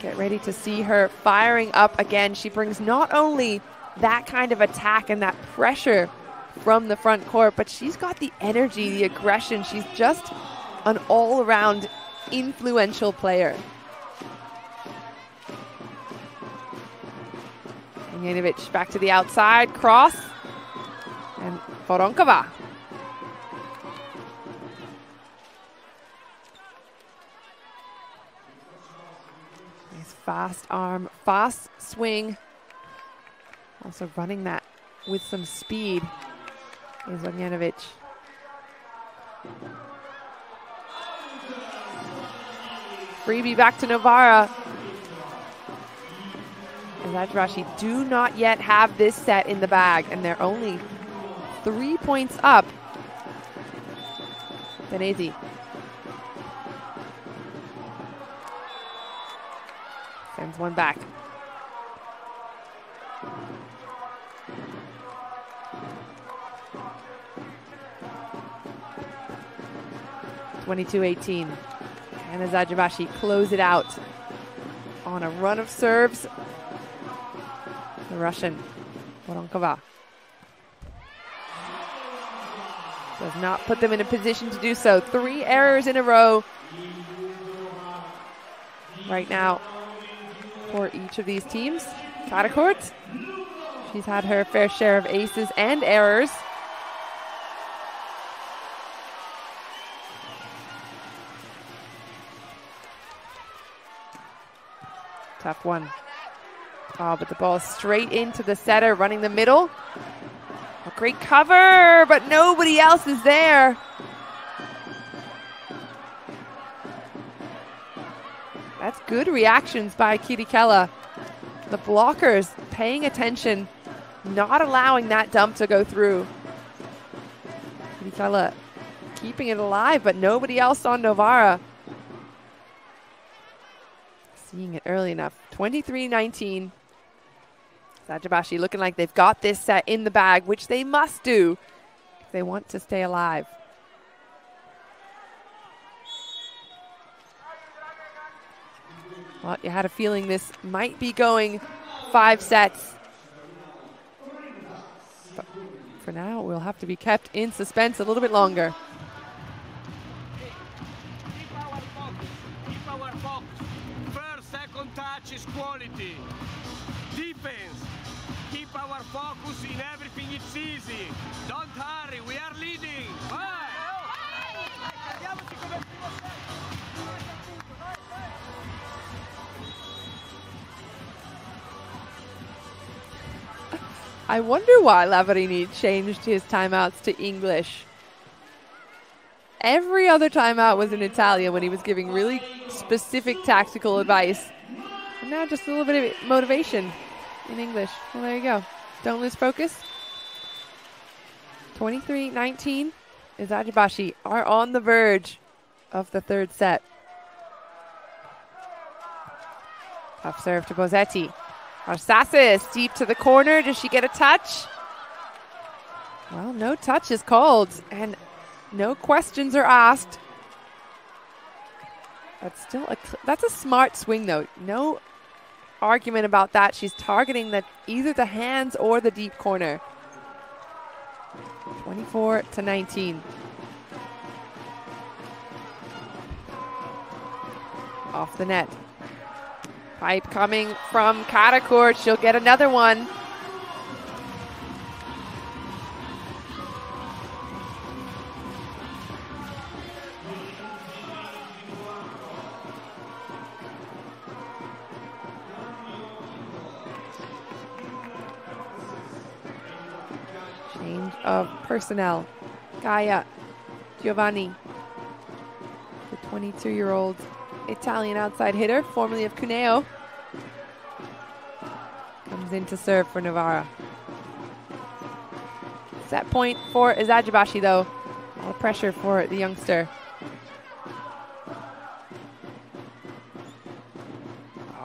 get ready to see her firing up again. She brings not only that kind of attack and that pressure from the front court, but she's got the energy, the aggression. She's just an all around influential player. Janovic back to the outside, cross, and Voronkova. Nice fast arm, fast swing. Also running that with some speed is Ognjenovic. Freebie back to Novara. Eczacıbaşı do not yet have this set in the bag, and they're only three points up. Danesi. Sends one back. Twenty-two eighteen. And Eczacıbaşı close it out on a run of serves the Russian, Voronkova. Does not put them in a position to do so. Three errors in a row right now for each of these teams. Karakurt, she's had her fair share of aces and errors. Tough one. Oh, but the ball straight into the setter, running the middle. A great cover, but nobody else is there. That's good reactions by Chirichella. The blockers paying attention, not allowing that dump to go through. Chirichella keeping it alive, but nobody else on Novara. Seeing it early enough. 23 19. Eczacıbaşı looking like they've got this set in the bag, which they must do if they want to stay alive. Well, you had a feeling this might be going five sets. But for now, we'll have to be kept in suspense a little bit longer. First, second touch is quality. Focus in everything it's easy. Don't hurry, we are leading. Vai! I wonder why Lavarini changed his timeouts to English. Every other timeout was in Italian when he was giving really specific tactical advice. And now just a little bit of motivation in English. Well, there you go. Don't lose focus. 23 19. Eczacıbaşı are on the verge of the third set. Tough serve to Bosetti. Carcaces deep to the corner. Does she get a touch? Well, no touch is called, and no questions are asked. That's still a that's a smart swing though. No argument about that. She's targeting the either the hands or the deep corner. 24 to 19. Off the net. Pipe coming from Karakurt. She'll get another one. Of personnel. Gaia, Giovannini, the 22 year old Italian outside hitter, formerly of Cuneo, comes in to serve for Novara. Set point for Eczacıbaşı, though. A lot of pressure for the youngster.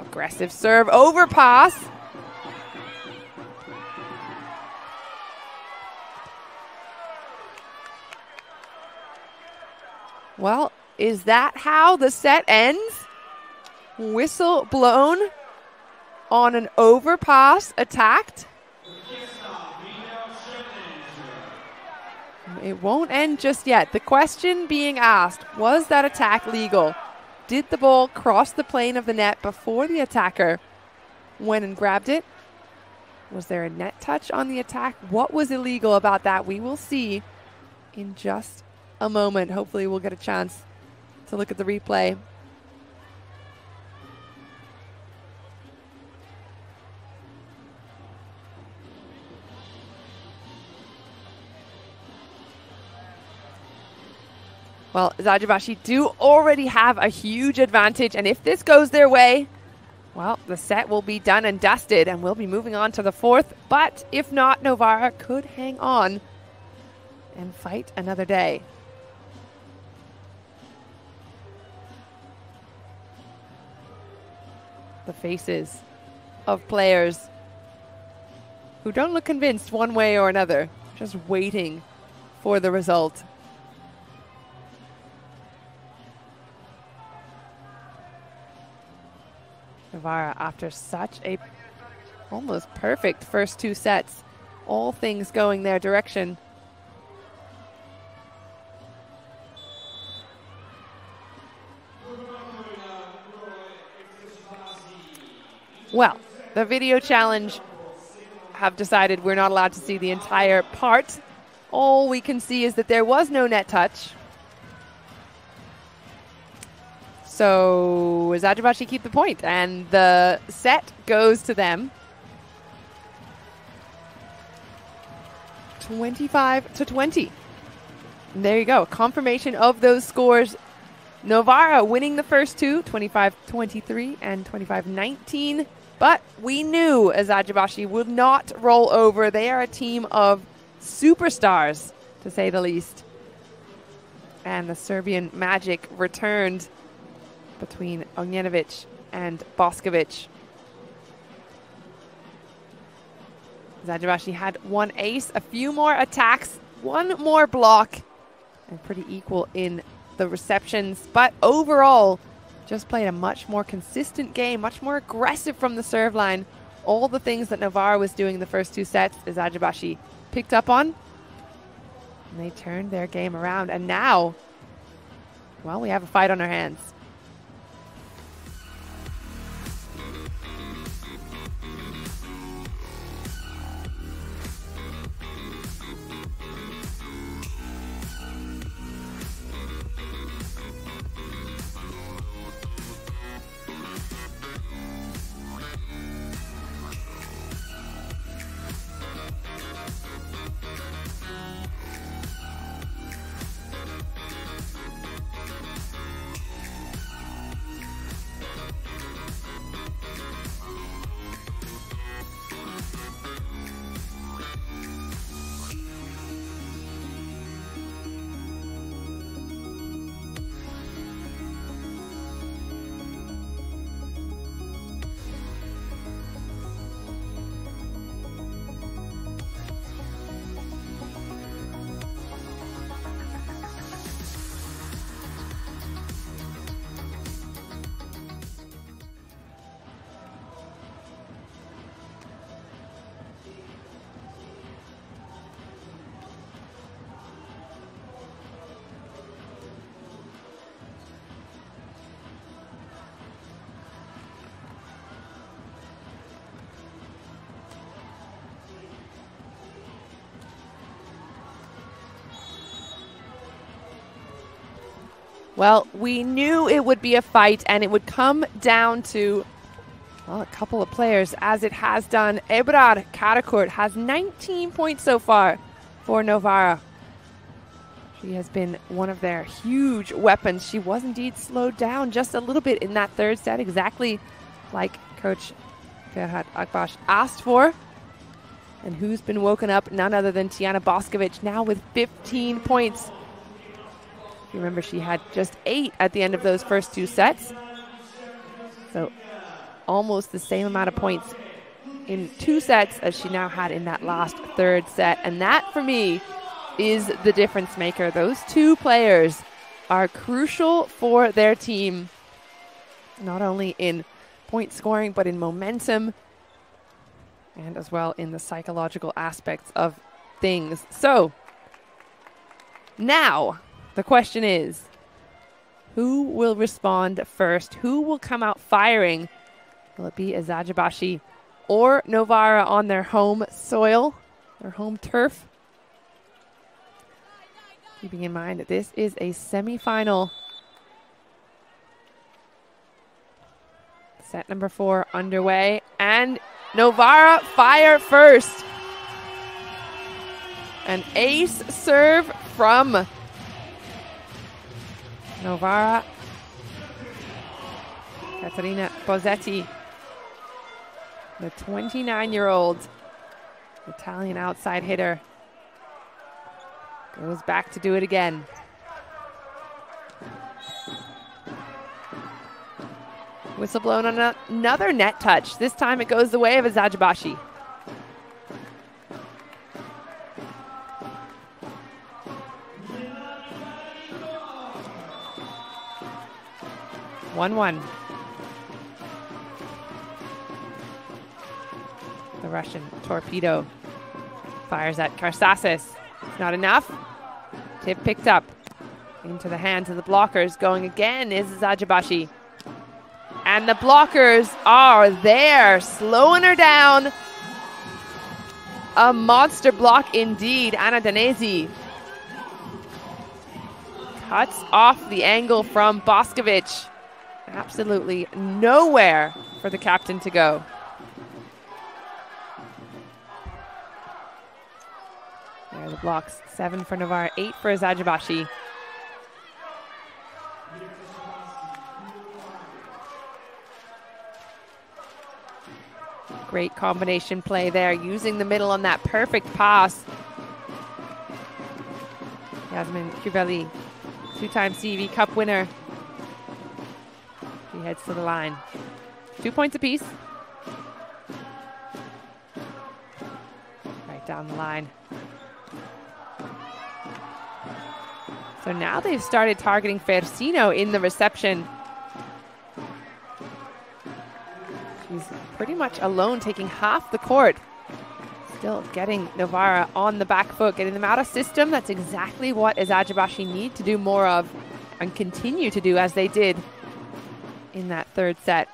Aggressive serve, overpass. Well, is that how the set ends? Whistle blown on an overpass attacked. It won't end just yet. The question being asked was that attack legal? Did the ball cross the plane of the net before the attacker went and grabbed it? Was there a net touch on the attack? What was illegal about that? We will see in just a moment. Hopefully, we'll get a chance to look at the replay. Well, Eczacıbaşı do already have a huge advantage, and if this goes their way, well, the set will be done and dusted, and we'll be moving on to the fourth. But if not, Novara could hang on and fight another day. The faces of players who don't look convinced one way or another, just waiting for the result. Novara after such a almost perfect first two sets. All things going their direction. Well, the video challenge have decided we're not allowed to see the entire part. All we can see is that there was no net touch. So Eczacıbaşı keep the point, and the set goes to them. 25 to 20. And there you go. Confirmation of those scores. Novara winning the first two, 25 23 and 25 19. But we knew Eczacıbaşı would not roll over. They are a team of superstars, to say the least. And the Serbian magic returned between Ognjenovic and Boskovic. Eczacıbaşı had one ace, a few more attacks, one more block, and pretty equal in the receptions. But overall, just played a much more consistent game, much more aggressive from the serve line. All the things that Novara was doing in the first two sets, Eczacıbaşı picked up on. And they turned their game around. And now, well, we have a fight on our hands. Well, we knew it would be a fight and it would come down to well, a couple of players, as it has done. Ebrar Karakurt has 19 points so far for Novara. She has been one of their huge weapons. She was indeed slowed down just a little bit in that third set, exactly like Coach Ferhat Akbaş asked for. And who's been woken up? None other than Tijana Boskovic, now with 15 points. You remember she had just eight at the end of those first two sets. So almost the same amount of points in two sets as she now had in that last third set. And that, for me, is the difference maker. Those two players are crucial for their team, not only in point scoring, but in momentum and as well in the psychological aspects of things. So, now the question is who will respond first? Who will come out firing? Will it be Eczacıbaşı or Novara on their home soil, their home turf? Keeping in mind that this is a semifinal. Set number four underway, and Novara fire first. An ace serve from Novara. Caterina Bosetti, the 29-year-old Italian outside hitter, goes back to do it again. Whistle blown on another net touch. This time it goes the way of Eczacıbaşı. 1 1. The Russian torpedo fires at Carcaces. It's not enough. Tip picked up into the hands of the blockers. Going again is Eczacıbaşı. And the blockers are there, slowing her down. A monster block indeed, Anna Danesi. Cuts off the angle from Boskovic. Absolutely nowhere for the captain to go. There are the blocks. Seven for Novara, eight for Eczacıbaşı. Great combination play there, using the middle on that perfect pass. Yasmin Kübeli, two-time CEV Cup winner. She heads to the line. Two points apiece. Right down the line. So now they've started targeting Fersino in the reception. She's pretty much alone, taking half the court. Still getting Novara on the back foot, getting them out of system. That's exactly what Eczacıbaşı need to do more of and continue to do as they did in that third set.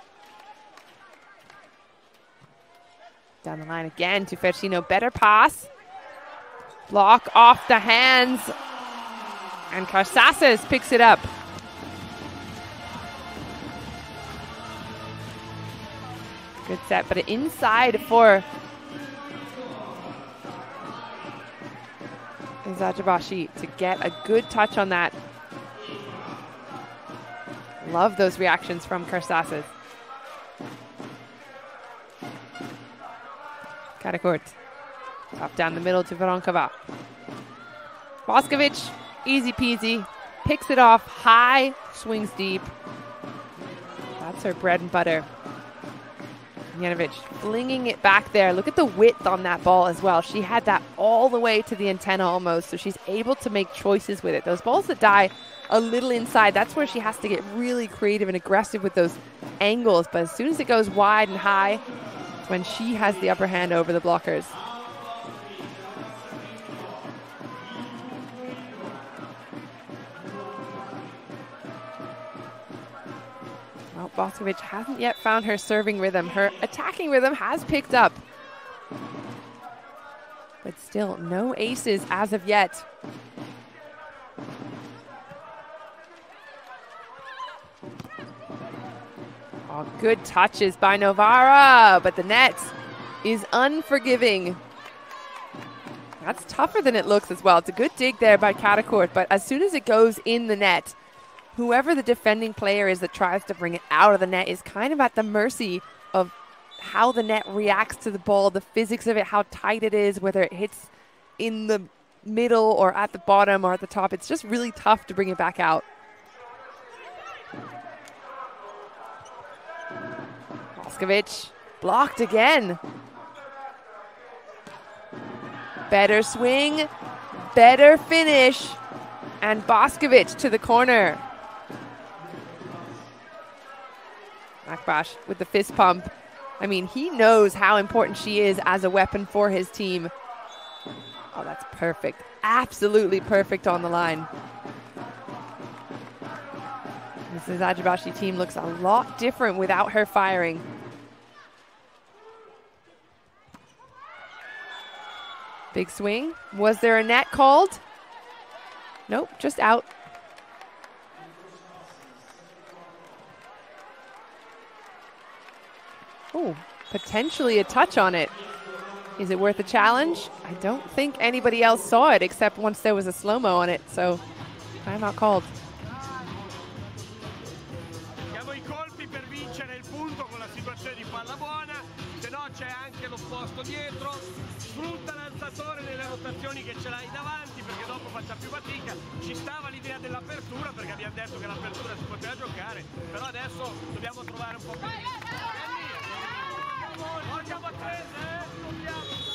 Down the line again to Fersino. Better pass. Block off the hands. And Carcaces picks it up. Good set, but inside for Eczacıbaşı to get a good touch on that. Love those reactions from Carcaces. Karakurt. Top down the middle to Voronkova. Boskovic, easy peasy. Picks it off high, swings deep. That's her bread and butter. Ognjenovic flinging it back there. Look at the width on that ball as well. She had that all the way to the antenna almost, so she's able to make choices with it. Those balls that die a little inside, that's where she has to get really creative and aggressive with those angles. But as soon as it goes wide and high, when she has the upper hand over the blockers. Well, Boskovic hasn't yet found her serving rhythm. Her attacking rhythm has picked up. But still, no aces as of yet. Oh, good touches by Novara, but the net is unforgiving. That's tougher than it looks as well. It's a good dig there by Karakurt, but as soon as it goes in the net, whoever the defending player is that tries to bring it out of the net is kind of at the mercy of how the net reacts to the ball, the physics of it, how tight it is, whether it hits in the middle or at the bottom or at the top. It's just really tough to bring it back out. Boskovic blocked again. Better swing, better finish, and Boskovic to the corner. Akbaş with the fist pump. I mean, he knows how important she is as a weapon for his team. Oh, that's perfect. Absolutely perfect on the line. This Eczacıbaşı team looks a lot different without her firing. Big swing. Was there a net called? Nope, just out. Oh, potentially a touch on it. Is it worth a challenge? I don't think anybody else saw it except once there was a slow-mo on it, so timeout called. Sfrutta l'alzatore nelle rotazioni che ce l'hai davanti perché dopo faccia più fatica, ci stava l'idea dell'apertura perché abbiamo detto che l'apertura si poteva giocare, però adesso dobbiamo trovare un po' più di... Porca Battese, eh? Dobbiamo...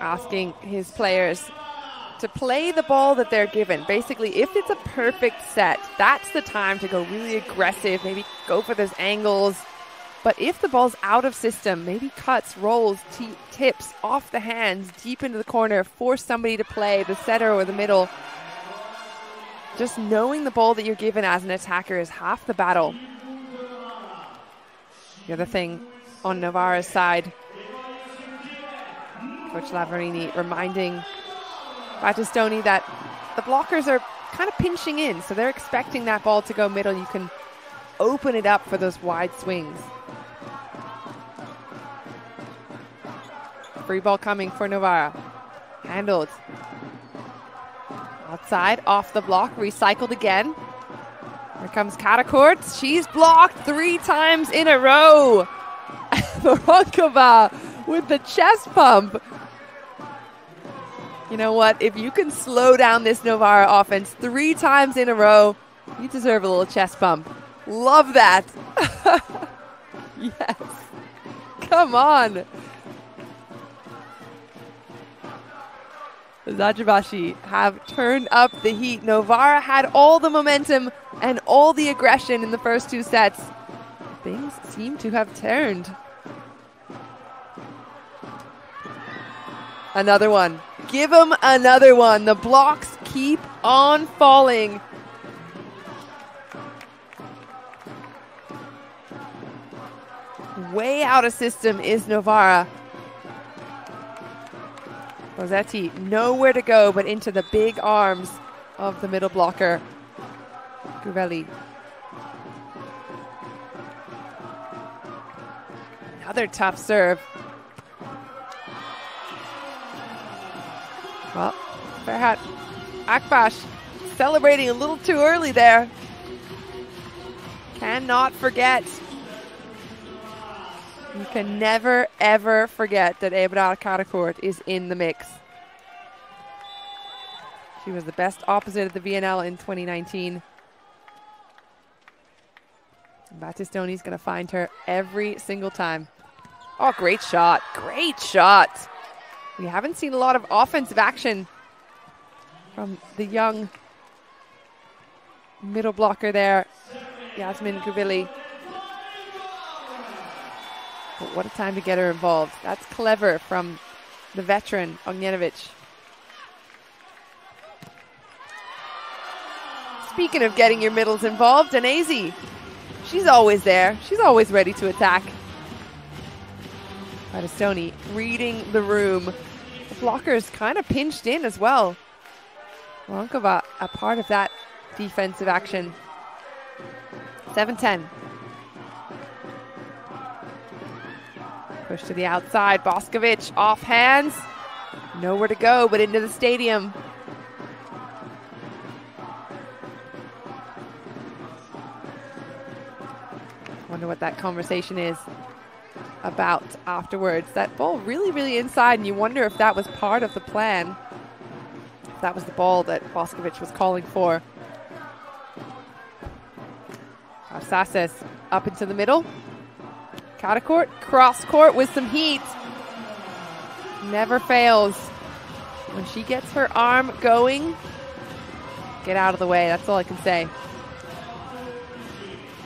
asking his players to play the ball that they're given. Basically, if it's a perfect set, that's the time to go really aggressive, maybe go for those angles. But if the ball's out of system, maybe cuts, rolls, t- tips off the hands, deep into the corner, force somebody to play, the setter or the middle. Just knowing the ball that you're given as an attacker is half the battle. The other thing on Novara's side, Coach Lavarini reminding Battistoni that the blockers are kind of pinching in, so they're expecting that ball to go middle. You can open it up for those wide swings. Free ball coming for Novara. Handled. Outside, off the block, recycled again. Here comes Karakurt. She's blocked three times in a row. Voronkova with the chest pump. You know what? If you can slow down this Novara offense three times in a row, you deserve a little chest bump. Love that. yes. Come on. The Eczacıbaşı have turned up the heat. Novara had all the momentum and all the aggression in the first two sets. Things seem to have turned. Another one. Give them another one. The blocks keep on falling. Way out of system is Novara. Bosetti nowhere to go but into the big arms of the middle blocker, Güveli. Another tough serve. Well, Ferhat Akbaş celebrating a little too early there. Cannot forget. You can never, ever forget that Ebrar Karakurt is in the mix. She was the best opposite of the VNL in 2019. Battistoni's going to find her every single time. Oh, great shot. Great shot. We haven't seen a lot of offensive action from the young middle blocker there, Yasmin Güveli. But what a time to get her involved. That's clever from the veteran Ognjenovic. Speaking of getting your middles involved, Danesi, she's always there. She's always ready to attack. Battistoni reading the room. The blockers kind of pinched in as well. Voronkova a part of that defensive action. 7 10. Push to the outside. Boskovic off hands. Nowhere to go but into the stadium. Wonder what that conversation is about afterwards. That ball really, really inside, and you wonder if that was part of the plan. That was the ball that Boskovic was calling for. Sasses up into the middle. Karakurt, cross court with some heat. Never fails. When she gets her arm going, get out of the way. That's all I can say.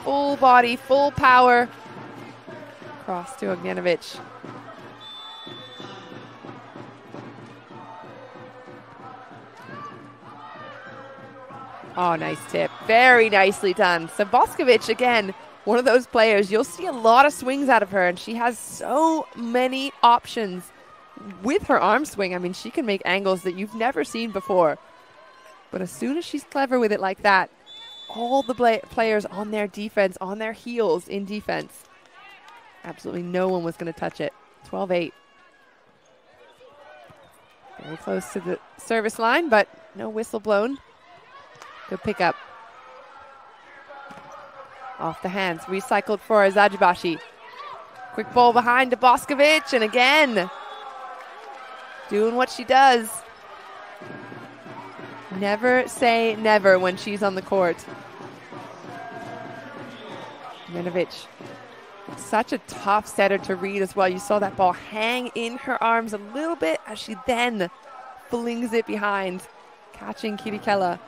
Full body, full power. Cross to Ognjenovic. Oh, nice tip. Very nicely done. So Boskovic, again, one of those players, you'll see a lot of swings out of her, and she has so many options with her arm swing. I mean, she can make angles that you've never seen before. But as soon as she's clever with it like that, all the play- players on their defense, on their heels in defense, absolutely no one was going to touch it. 12 8. Very close to the service line, but no whistle blown. Good pickup. Off the hands, recycled for Eczacıbaşı. Quick ball behind to Boskovic, and again, doing what she does. Never say never when she's on the court. Minovic, such a tough setter to read as well. You saw that ball hang in her arms a little bit as she then flings it behind, catching Chirichella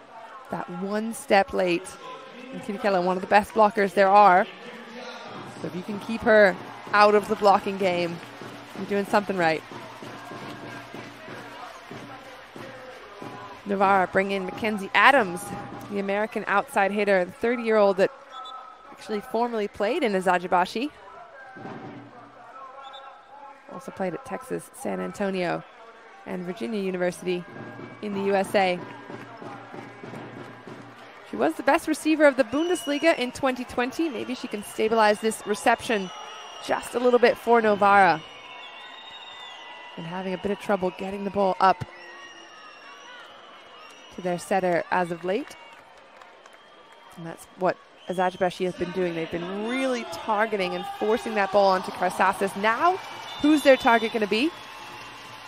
that one step late. And Chirichella, one of the best blockers there are. So if you can keep her out of the blocking game, you're doing something right. Novara bring in Mackenzie Adams, the American outside hitter, the 30 year old that actually formerly played in Eczacıbaşı. Also played at Texas, San Antonio, and Virginia University in the USA. She was the best receiver of the Bundesliga in 2020. Maybe she can stabilize this reception just a little bit for Novara. And having a bit of trouble getting the ball up to their setter as of late. And that's what Eczacıbaşı has been doing. They've been really targeting and forcing that ball onto Carcaces. Now, who's their target going to be?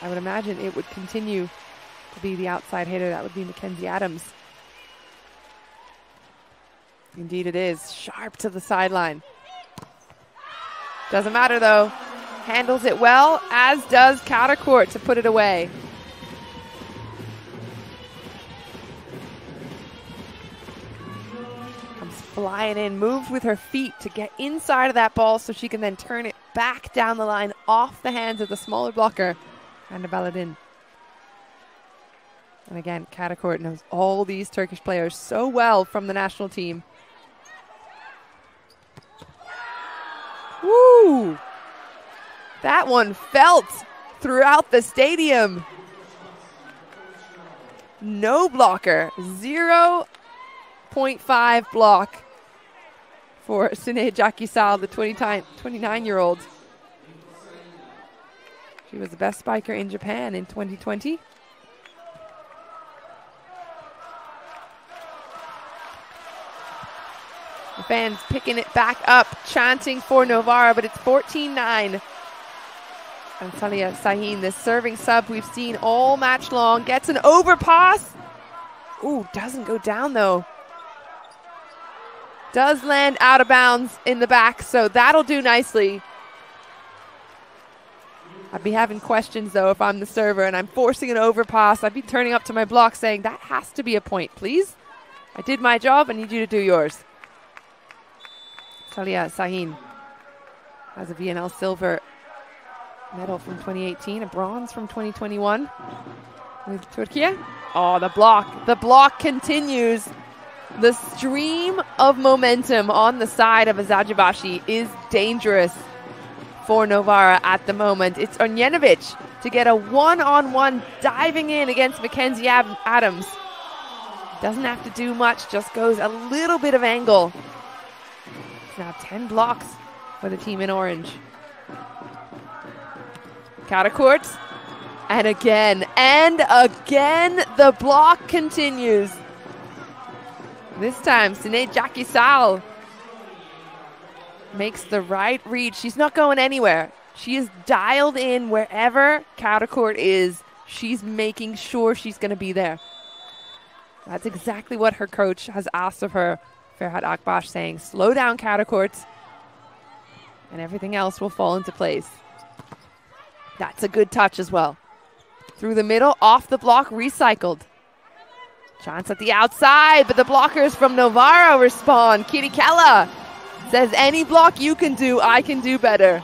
I would imagine it would continue to be the outside hitter. That would be Mackenzie Adams. Indeed, it is. Sharp to the sideline. Doesn't matter though. Handles it well, as does Karakurt to put it away. Flying in, moves with her feet to get inside of that ball so she can then turn it back down the line off the hands of the smaller blocker, and Baladin. And again, Karakurt knows all these Turkish players so well from the national team. Woo! That one felt throughout the stadium. No blocker. 0.5 block for Sinead Jack-Kisal, the 29 year old. She was the best spiker in Japan in 2020. The fans picking it back up, chanting for Novara, but it's 14 9. And Saliha Şahin, this serving sub we've seen all match long, gets an overpass. Ooh, doesn't go down though. Does land out of bounds in the back, so that'll do nicely. I'd be having questions though if I'm the server and I'm forcing an overpass. I'd be turning up to my block saying, that has to be a point, please. I did my job, I need you to do yours. Saliha Şahin has a VNL silver medal from 2018, a bronze from 2021 with Turkey. Oh, the block. The block continues. The stream of momentum on the side of Eczacıbaşı is dangerous for Novara at the moment. It's Ognjenovic to get a one-on-one diving in against Mackenzie Adams. Doesn't have to do much, just goes a little bit of angle It's now 10 blocks for the team in orange. Karakurt. And again, and again, the block continues. This time, Sinead Jack-Kisal makes the right read. She's not going anywhere. She is dialed in wherever Karakurt is. She's making sure she's going to be there. That's exactly what her coach has asked of her, Ferhat Akbaş, saying, slow down Karakurt, and everything else will fall into place. That's a good touch as well. Through the middle, off the block, recycled. Chance at the outside, but the blockers from Novara respond. Chirichella says, any block you can do, I can do better.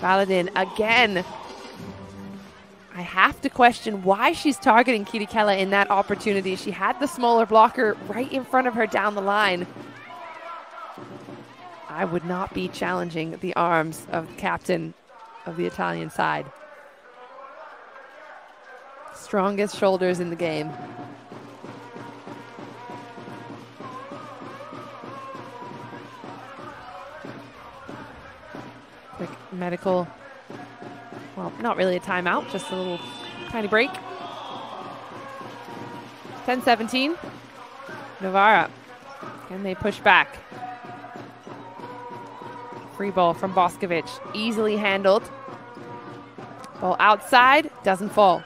Baladin again. I have to question why she's targeting Chirichella in that opportunity. She had the smaller blocker right in front of her down the line. I would not be challenging the arms of the captain of the Italian side. Strongest shoulders in the game. Quick medical, well, not really a timeout, just a little tiny break. 10 17. Novara. Can they push back? Free ball from Boskovic. Easily handled. Ball outside. Doesn't fall.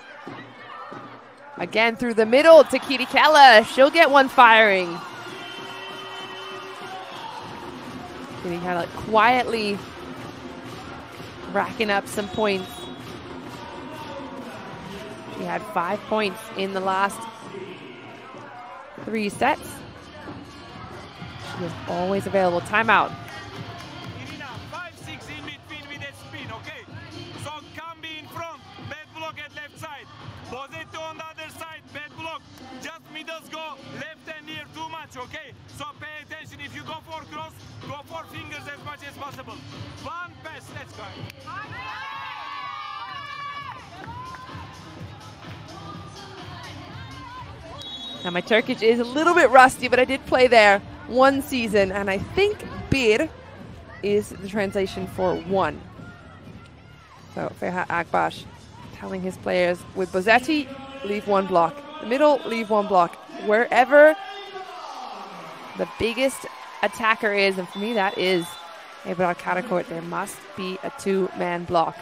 Again through the middle to Chirichella. She'll get one firing. Chirichella quietly racking up some points. She had five points in the last three sets. She is always available. Timeout. Just go left and near too much, okay? So pay attention. If you go for cross, go for fingers as much as possible. One pass, let's go. Now my Turkish is a little bit rusty, but I did play there one season, and I think bir is the translation for one. So Ferhat Akbaş telling his players with Bosetti, leave one block. The middle, leave one block. Wherever the biggest attacker is, and for me that is Ebrar Karakurt, there must be a two-man block.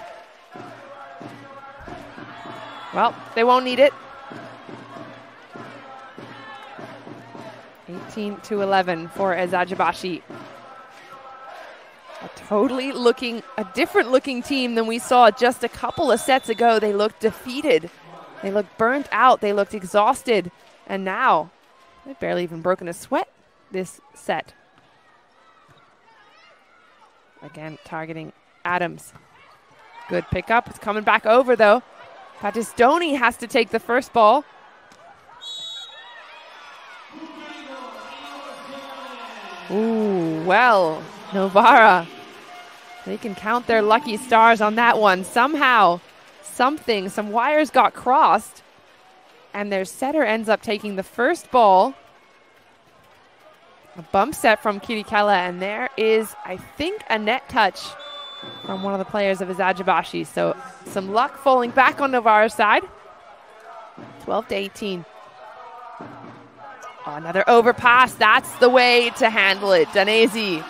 Well, they won't need it. 18 to 11 for Eczacıbaşı. A totally looking, a different looking team than we saw just a couple of sets ago. They looked defeated. They looked burnt out. They looked exhausted. And now they've barely even broken a sweat this set. Again, targeting Adams. Good pickup. It's coming back over though. Battistoni has to take the first ball. Ooh, well, Novara. They can count their lucky stars on that one. Somehow, something, some wires got crossed, and their setter ends up taking the first ball. A bump set from Chirichella, and there is, I think, a net touch from one of the players of Eczacıbaşı. So some luck falling back on Novara's side. 12 to 18. Oh, another overpass. That's the way to handle it. Danesi,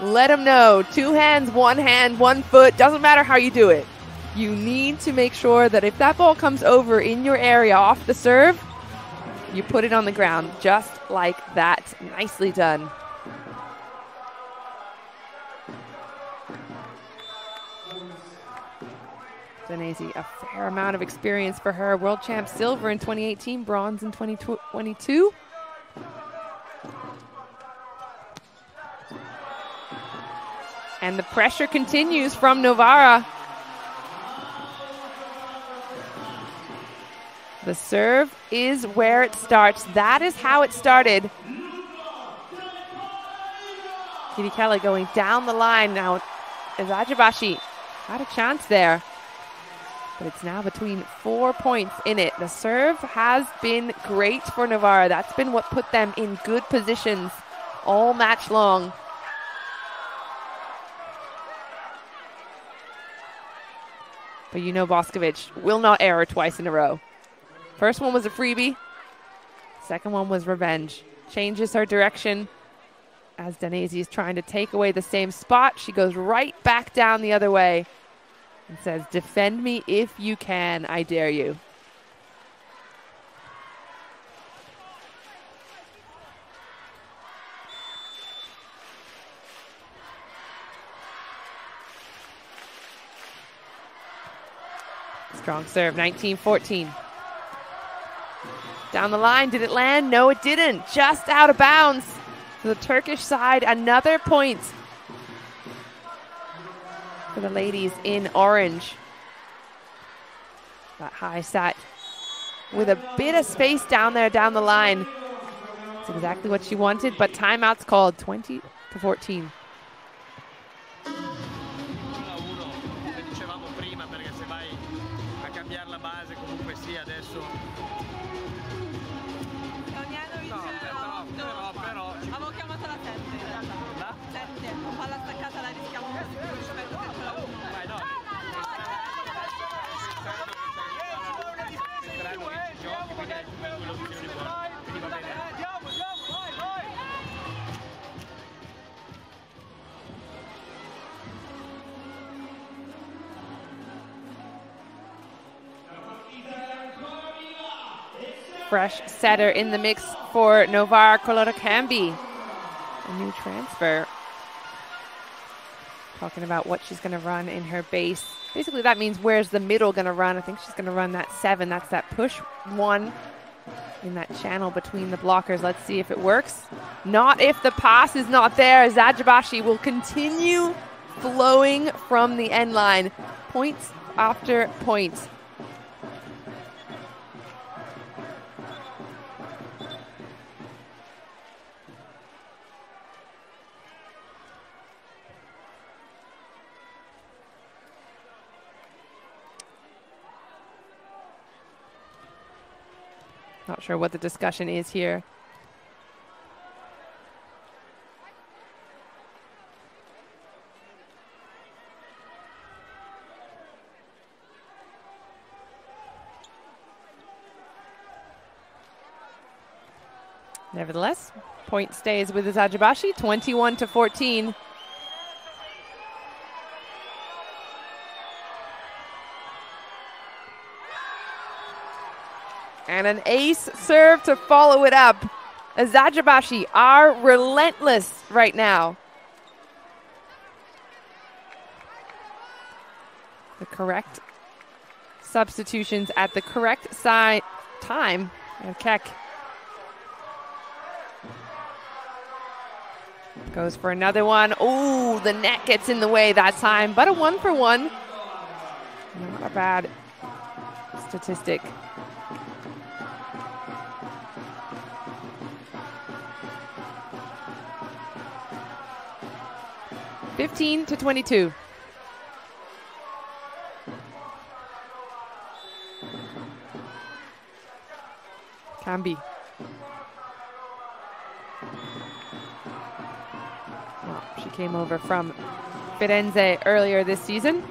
let him know. Two hands, one hand, one foot. Doesn't matter how you do it. You need to make sure that if that ball comes over in your area off the serve, you put it on the ground just like that. Nicely done. Danesi, a fair amount of experience for her. World champ silver in 2018, bronze in 2022. And the pressure continues from Novara. The serve is where it starts. That is how it started. Chirichella going down the line now. Eczacıbaşı had a chance there. But it's now between four points in it. The serve has been great for Novara. That's been what put them in good positions all match long. But you know Boskovic will not err twice in a row. First one was a freebie. Second one was revenge. Changes her direction as Danesi is trying to take away the same spot. She goes right back down the other way and says, Defend me if you can. I dare you. Strong serve, 19 14. Down the line, did it land? No, it didn't. Just out of bounds. To the Turkish side, another point for the ladies in orange. That high set with a bit of space down there down the line. It's exactly what she wanted, but timeout's called 20 to 14. Fresh setter in the mix for Novara Carlotta Cambi. A new transfer. Talking about what she's going to run in her base. Basically, that means where's the middle going to run. I think she's going to run that seven. That's that push one in that channel between the blockers. Let's see if it works. Not if the pass is not there. Eczacıbaşı will continue flowing from the end line. Points after points. Not sure what the discussion is here. Nevertheless, point stays with Eczacıbaşı, 21 to 14. And an ace serve to follow it up. Eczacıbaşı are relentless right now. The correct substitutions at the correct side time. And Keck goes for another one. Oh, the net gets in the way that time, but a one for one. Not a bad statistic. 15 to 22. Cambi. Well, she came over from Firenze earlier this season.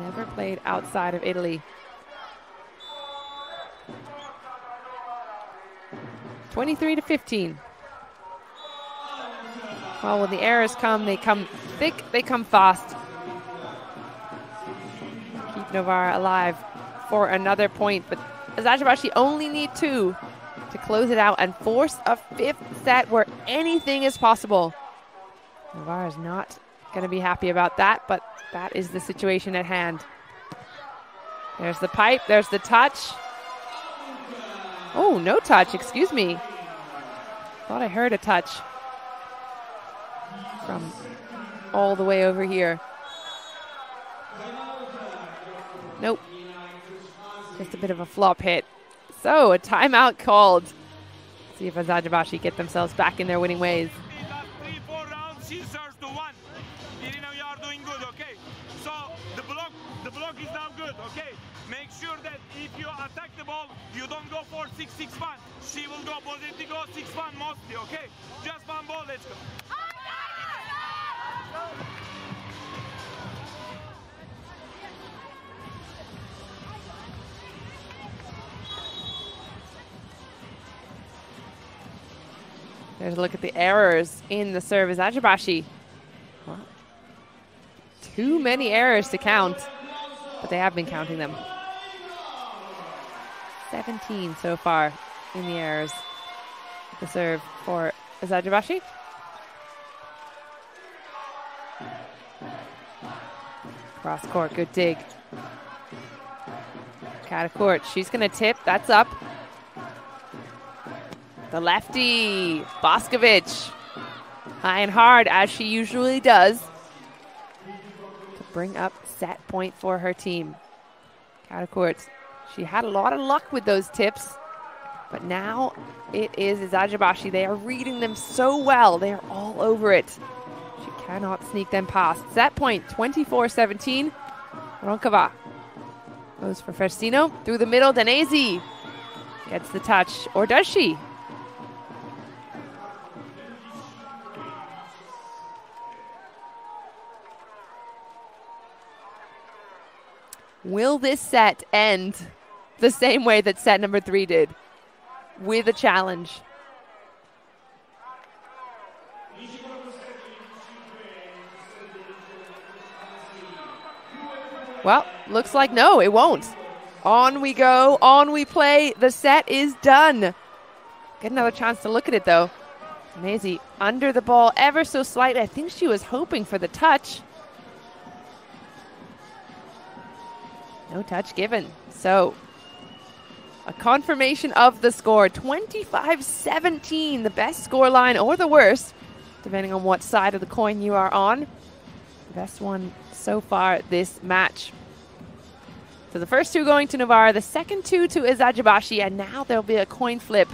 Never played outside of Italy. 23 to 15. Well, when the errors come, they come thick, they come fast. Keep Novara alive for another point, but Eczacıbaşı only need two to close it out and force a fifth set where anything is possible. Novara is not going to be happy about that, but that is the situation at hand. There's the pipe, there's the touch. Oh, no touch, excuse me. Thought I heard a touch from all the way over here. Nope. Just a bit of a flop hit. So a timeout called. See if Eczacıbaşı get themselves back in their winning ways. is now good, okay? Make sure that if you attack the ball, you don't go for 6-6-1. She will go positive go 6-1 mostly, okay? Just one ball, let's go. There's a look at the errors in the service. Eczacıbaşı. Well, too many errors to count, but they have been counting them. 17 so far in the errors. The serve for Eczacıbaşı. Cross court, good dig. Karakurt, she's going to tip. That's up. The lefty, Boskovic. High and hard, as she usually does, to bring up set point for her team. Karakurt, she had a lot of luck with those tips, but now it is Eczacıbaşı. They are reading them so well. They are all over it. Cannot sneak them past. Set point 24 17. Ronkova goes for Fersino through the middle. Danesi gets the touch, or does she? Will this set end the same way that set number three did? With a challenge. Well, looks like no, it won't. On we go, on we play. The set is done. Get another chance to look at it though. Maisie under the ball ever so slightly. I think she was hoping for the touch. No touch given. So, a confirmation of the score 25 17, the best score line or the worst, depending on what side of the coin you are on. Best one so far this match. So the first two going to Novara, the second two to Eczacıbaşı, and now there'll be a coin flip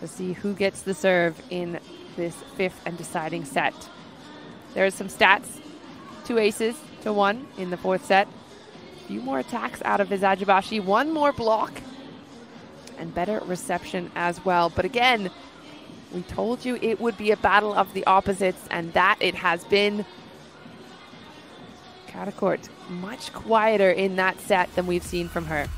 to see who gets the serve in this fifth and deciding set. There's some stats two aces to one in the fourth set A few more attacks out of Eczacıbaşı, one more block, and better reception as well. But again, we told you it would be a battle of the opposites, and that it has been. Karakurt much quieter in that set than we've seen from her.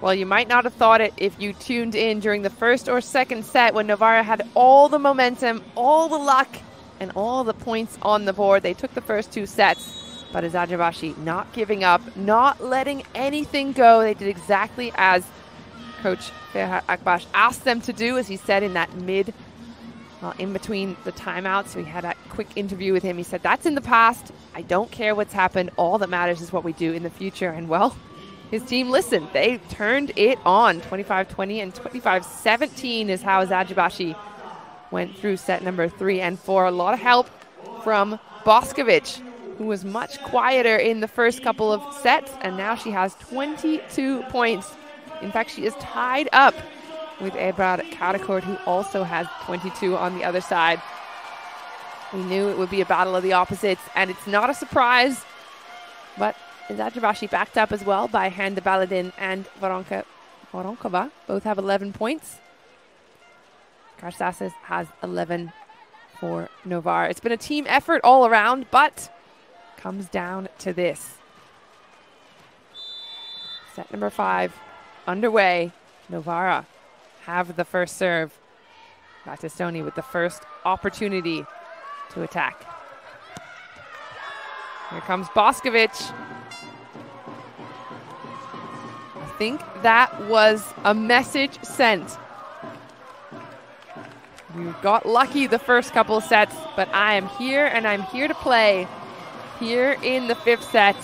Well, you might not have thought it if you tuned in during the first or second set when Novara had all the momentum, all the luck, and all the points on the board. They took the first two sets, but Eczacıbaşı not giving up, not letting anything go. They did exactly as Coach Ferhat Akbaş asked them to do, as he said in that mid, well, in between the timeouts. We had a quick interview with him. He said, That's in the past. I don't care what's happened. All that matters is what we do in the future. And well, his team listened. They turned it on. 25-20 and 25-17 is how Eczacıbaşı went through set number three and four. A lot of help from Boskovic. who was much quieter in the first couple of sets, and now she has 22 points. In fact, she is tied up with Ebrar Karakurt, who also has 22 on the other side. We knew it would be a battle of the opposites, and it's not a surprise. But backed up as well by Hande Baladin and Varonka Voronkova. Both have 11 points. Carcaces has 11 for Novara. It's been a team effort all around, but comes down to this. Set number five underway. Novara have the first serve. Battistoni with the first opportunity to attack. Here comes Boskovic. Think that was a message sent. We got lucky the first couple sets, but I am here and I'm here to play. Here in the fifth set,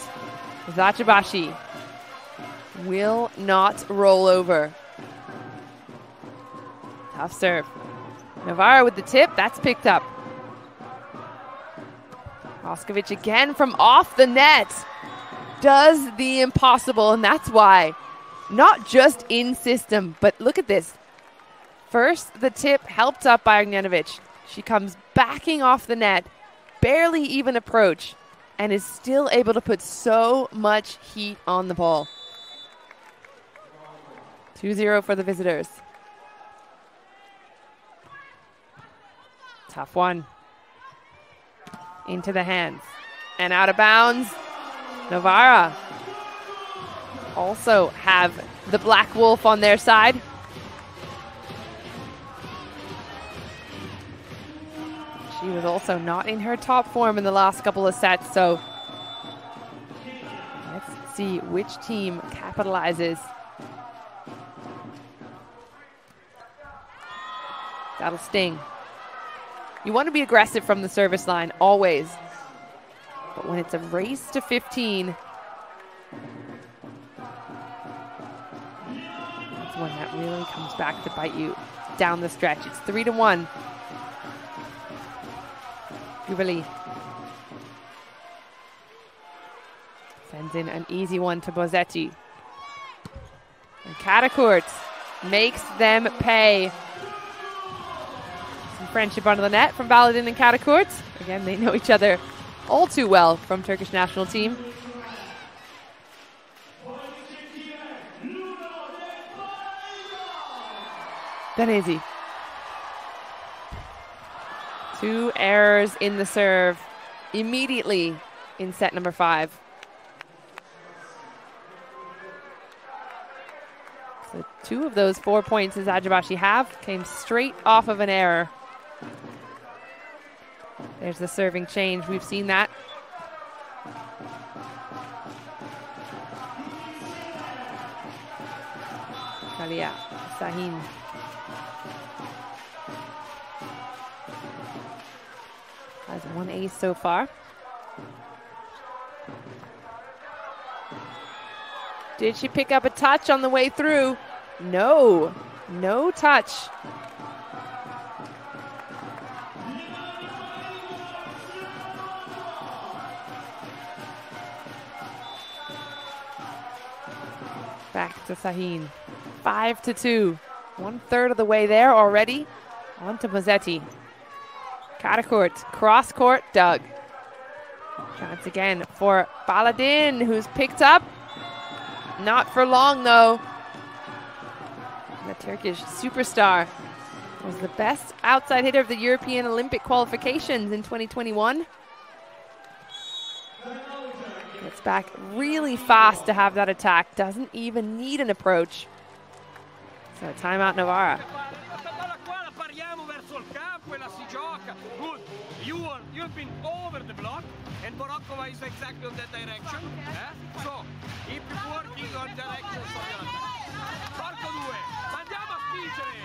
Eczacıbaşı will not roll over. Tough serve. Novara with the tip. That's picked up. Boskovic again from off the net. Does the impossible, and that's why. Not just in system, but look at this. First, the tip helped up by Ognjenovic. She comes backing off the net, barely even approach, and is still able to put so much heat on the ball. 2 0 for the visitors. Tough one. Into the hands. And out of bounds. Novara also have the Black Wolf on their side. She was also not in her top form in the last couple of sets, so let's see which team capitalizes. That'll sting. You want to be aggressive from the service line, always. But when it's a race to 15, when that really comes back to bite you down the stretch. It's three to one. Gubali sends in an easy one to Bosetti. And Karakurt makes them pay Some friendship under the net from Baladin and Karakurt. Again, they know each other all too well from Turkish national team. Benezi. Two errors in the serve immediately in set number five. So two of those four points Eczacıbaşı have came straight off of an error. There's the serving change. We've seen that. Saliha, Şahin. Has one ace so far. Did she pick up a touch on the way through? No, no touch. Back to Şahin. Five to two. One third of the way there already. On to Bosetti. Karakurt. Cross court, dug. Chance again for Baladin, who's picked up. Not for long, though. The Turkish superstar was the best outside hitter of the European Olympic qualifications in 2021 Gets back really fast to have that attack. Doesn't even need an approach. So timeout Novara. And Voronkova is exactly on that direction. Eh? So, keep working on direction. Porco due, andiamo a spingere!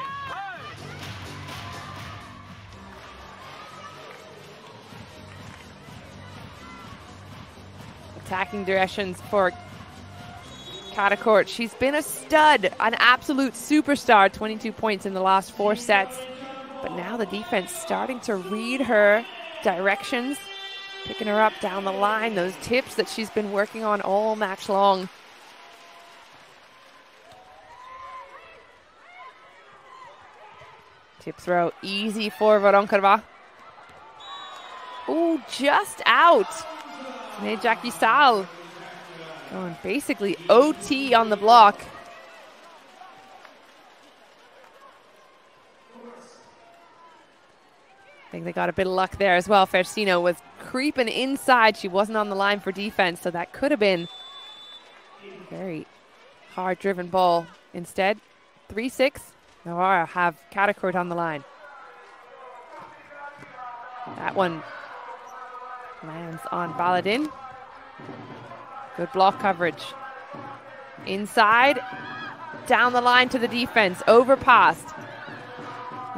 attacking directions for Karakurt. She's been a stud, an absolute superstar, 22 points in the last four sets. But now the defense starting to read her directions, Picking her up down the line, those tips that she's been working on all match long. Tip throw easy for Voronkova. Oh, just out. Jackie Stahl going basically OT on the block. I think they got a bit of luck there as well. Fersino was creeping inside. She wasn't on the line for defense, so that could have been a very hard driven ball. Instead, 3 6. Novara have Karakurt on the line. That one lands on Baladin. Good block coverage. Inside, down the line to the defense, overpassed.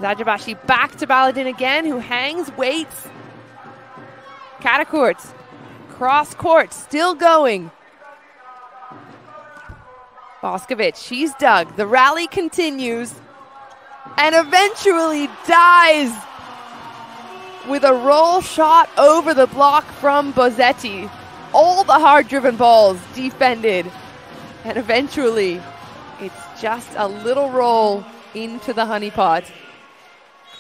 Eczacıbaşı back to Baladin again, who hangs, waits. Karakurt, cross court, still going. Boskovic, she's dug. The rally continues and eventually dies with a roll shot over the block from Bosetti. All the hard driven balls defended. And eventually, it's just a little roll into the honeypot.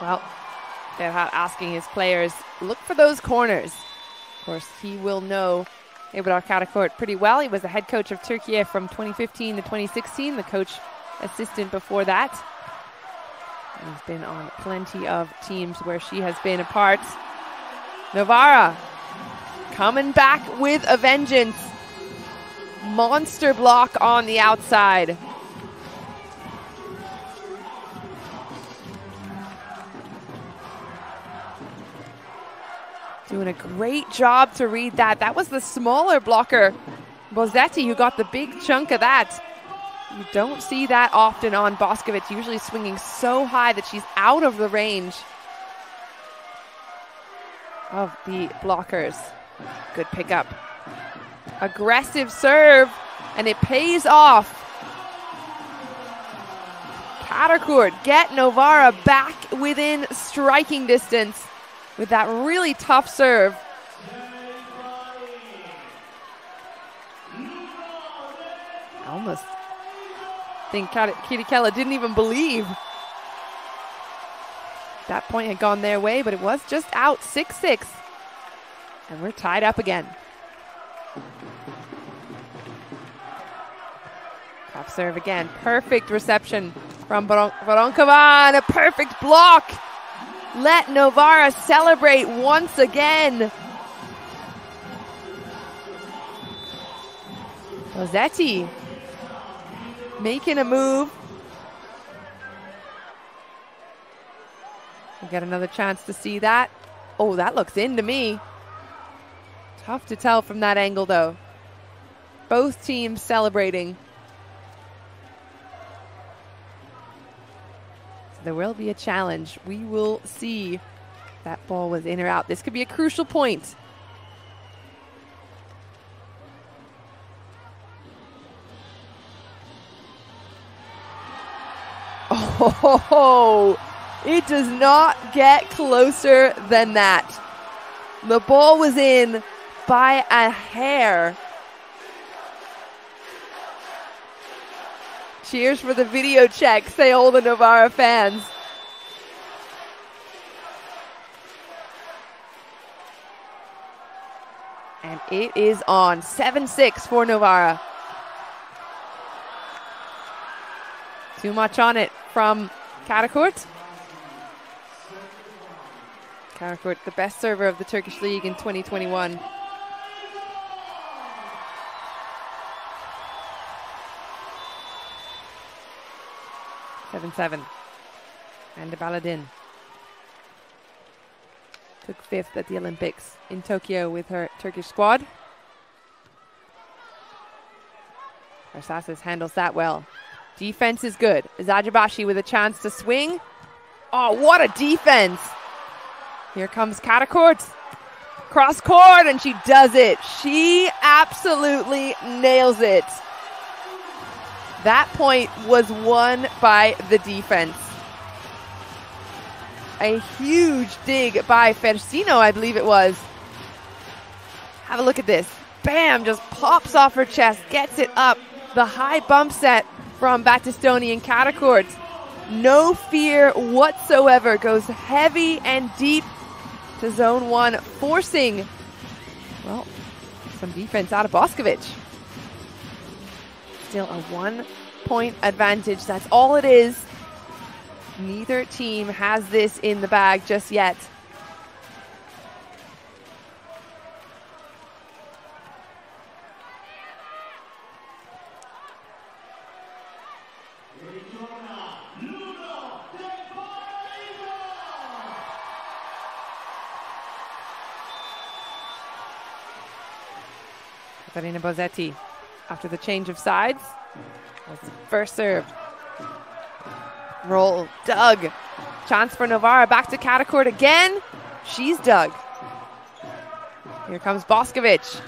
Well, Ferhat asking his players, look for those corners. Of course, he will know Ebrar Karakurt pretty well. He was the head coach of Turkey from 2015 to 2016, the coach assistant before that. And he's been on plenty of teams where she has been a part. Novara coming back with a vengeance. Monster block on the outside. Doing a great job to read that. That was the smaller blocker, Bosetti, who got the big chunk of that. You don't see that often on Boskovic, usually swinging so high that she's out of the range of the blockers. Good pickup. Aggressive serve, and it pays off. Karakurt get Novara back within striking distance with that really tough serve. Almost think Chirichella didn't even believe that point had gone their way, but it was just out 6 6. And we're tied up again. Tough serve again. Perfect reception from Voronkova and a perfect block. Let Novara celebrate once again. Bosetti making a move. We get another chance to see that. Oh, that looks in to me. Tough to tell from that angle, though. Both teams celebrating. There will be a challenge. We will see that ball was in or out. This could be a crucial point. Oh, it does not get closer than that. The ball was in by a hair. Cheers for the video check, say all the Novara fans. And it is on 7 6 for Novara. Too much on it from Karakurt. Karakurt, the best server of the Turkish League in 2021. Seven seven. And Baladin took fifth at the Olympics in Tokyo with her Turkish squad. Carcaces handles that well. Defense is good. Eczacıbaşı with a chance to swing. Oh, what a defense! Here comes Karakurt. Cross court, and she does it. She absolutely nails it. That point was won by the defense. A huge dig by Fersino, I believe it was. Have a look at this. Bam, just pops off her chest, gets it up. The high bump set from Battistoni and Karakurt. No fear whatsoever. Goes heavy and deep to zone one, forcing, well, some defense out of Boskovic. Still a one point advantage. That's all it is. Neither team has this in the bag just yet. Caterina Bosetti after the change of sides. First serve. Roll. Dug. Chance for Novara. Back to Karakurt again. She's dug. Here comes Boskovic.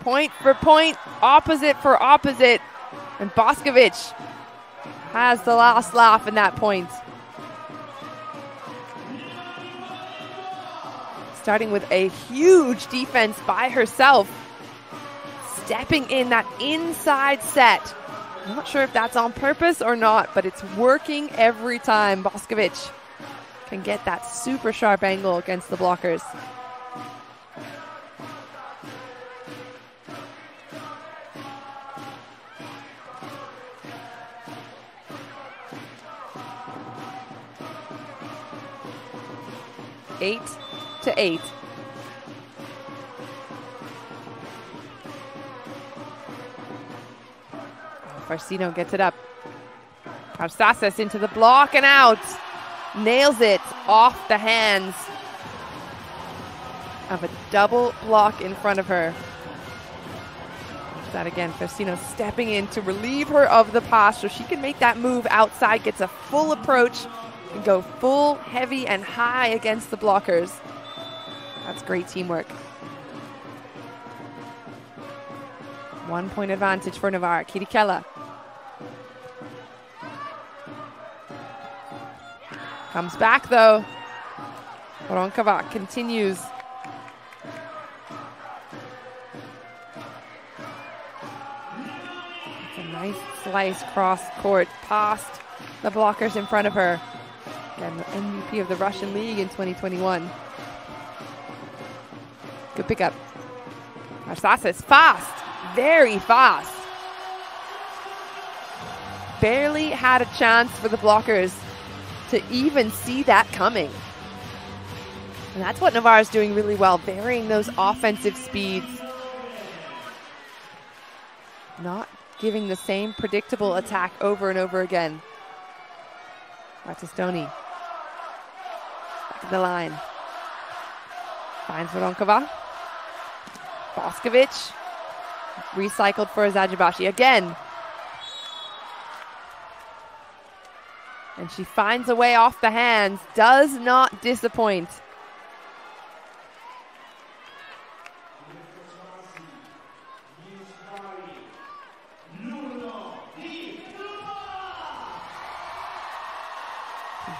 Point for point. Opposite for opposite. And Boskovic has the last laugh in that point. Starting with a huge defense by herself stepping in that inside set. I'm not sure if that's on purpose or not, but it's working every time. Boskovic can get that super sharp angle against the blockers. Eight to eight. Fersino gets it up. Carcaces into the block and out. Nails it off the hands of a double block in front of her. That again. Fersino stepping in to relieve her of the pass so she can make that move outside, gets a full approach, and go full, heavy, and high against the blockers. That's great teamwork. One point advantage for Novara. Chirichella Comes back though. Voronkova continues. It's a nice slice cross court past the blockers in front of her. Again, the MVP of the Russian League in 2021. Good pickup. Carcaces fast, very fast. Barely had a chance for the blockers to even see that coming. And that's what Novara is doing really well, varying those offensive speeds. Not giving the same predictable attack over and over again. Battistoni. Back to the line. Finds Voronkova. Boskovic. Recycled for Eczacıbaşı. Again, And she finds a way off the hands, does not disappoint.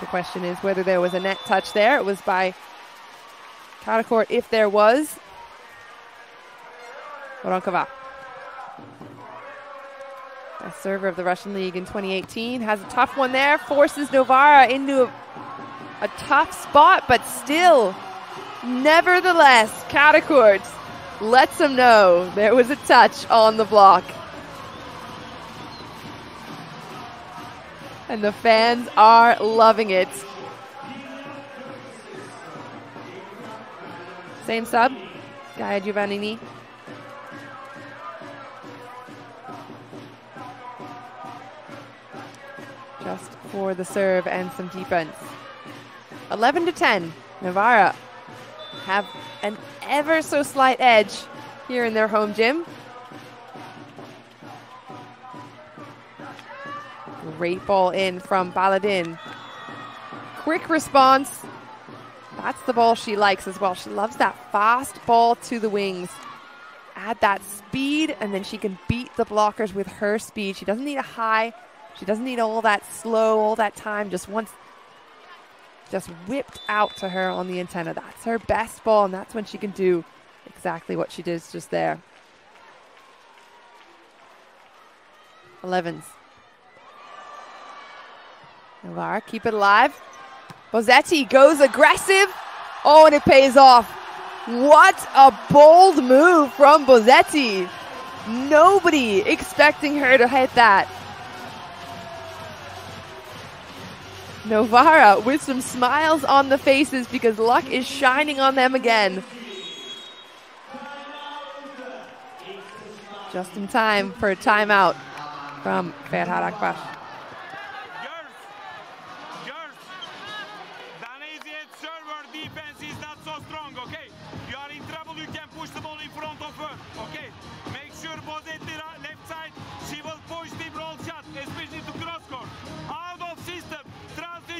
The question is whether there was a net touch there. It was by Karakurt if there was. Voronkova. A server of the Russian League in 2018 has a tough one there, forces Novara into a, a tough spot, but still, nevertheless, Karakurt lets him know there was a touch on the block. And the fans are loving it. Same sub, Gaia Giovannini. Just for the serve and some defense. 11 to 10. Novara have an ever so slight edge here in their home gym. Great ball in from Baladin. Quick response. That's the ball she likes as well. She loves that fast ball to the wings. Add that speed, and then she can beat the blockers with her speed. She doesn't need a high. She doesn't need all that slow, all that time. Just once, just whipped out to her on the antenna. That's her best ball, and that's when she can do exactly what she did just there. 11s. Novara, keep it alive. Bosetti goes aggressive. Oh, and it pays off. What a bold move from Bosetti. Nobody expecting her to hit that. Novara with some smiles on the faces because luck is shining on them again. Just in time for a timeout from Ferhat Akbaş.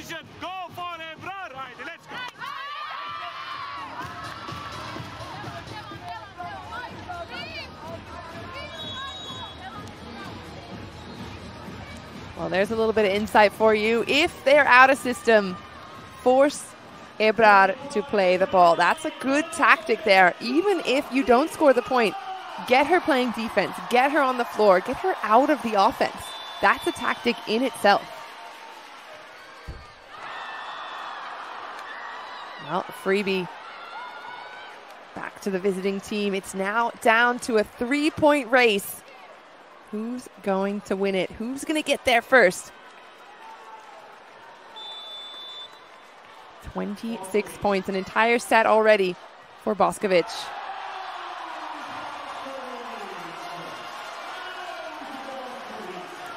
Transition, go for. Right, let's go. Well, there's a little bit of insight for you. If they're out of system, force Ebrar to play the ball. That's a good tactic there. Even if you don't score the point, get her playing defense, get her on the floor, get her out of the offense. That's a tactic in itself. Well, freebie back to the visiting team. It's now down to a three point race. Who's going to win it? Who's going to get there first? 26 points, an entire set already for Boskovic.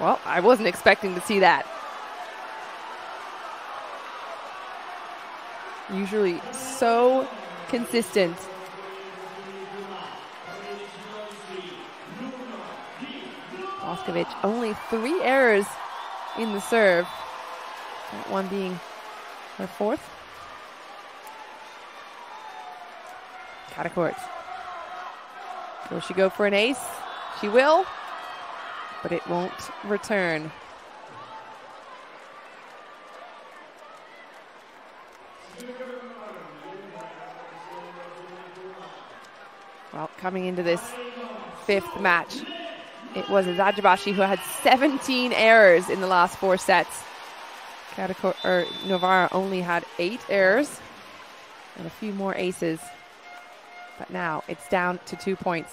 Well, I wasn't expecting to see that. Usually so consistent. Boskovic only three errors in the serve. That one being her fourth. Karakurt. Will she go for an ace? She will, but it won't return. Well, coming into this fifth match, it was Eczacıbaşı who had 17 errors in the last four sets. Catacor- or er, Novara only had eight errors and a few more aces. But now it's down to two points.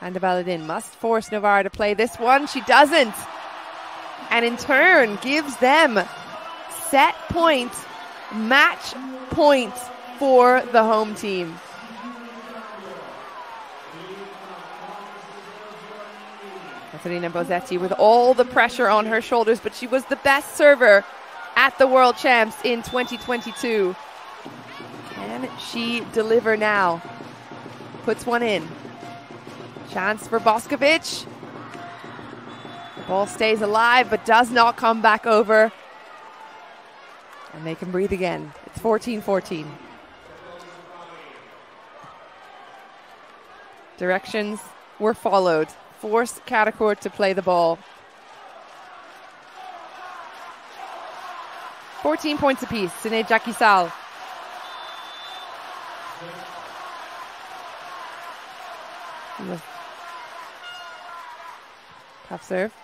And Baladin must force Novara to play this one. She doesn't. And in turn gives them set point, match point for the home team. Caterina Bosetti with all the pressure on her shoulders, but she was the best server at the World Champs in 2022. Can she deliver now? Puts one in. Chance for Boskovic. The ball stays alive but does not come back over. And they can breathe again. It's 14 14. Directions were followed. Force Karakurt to play the ball. 14 points apiece. Sinead Jack-Kisal. Tough serve.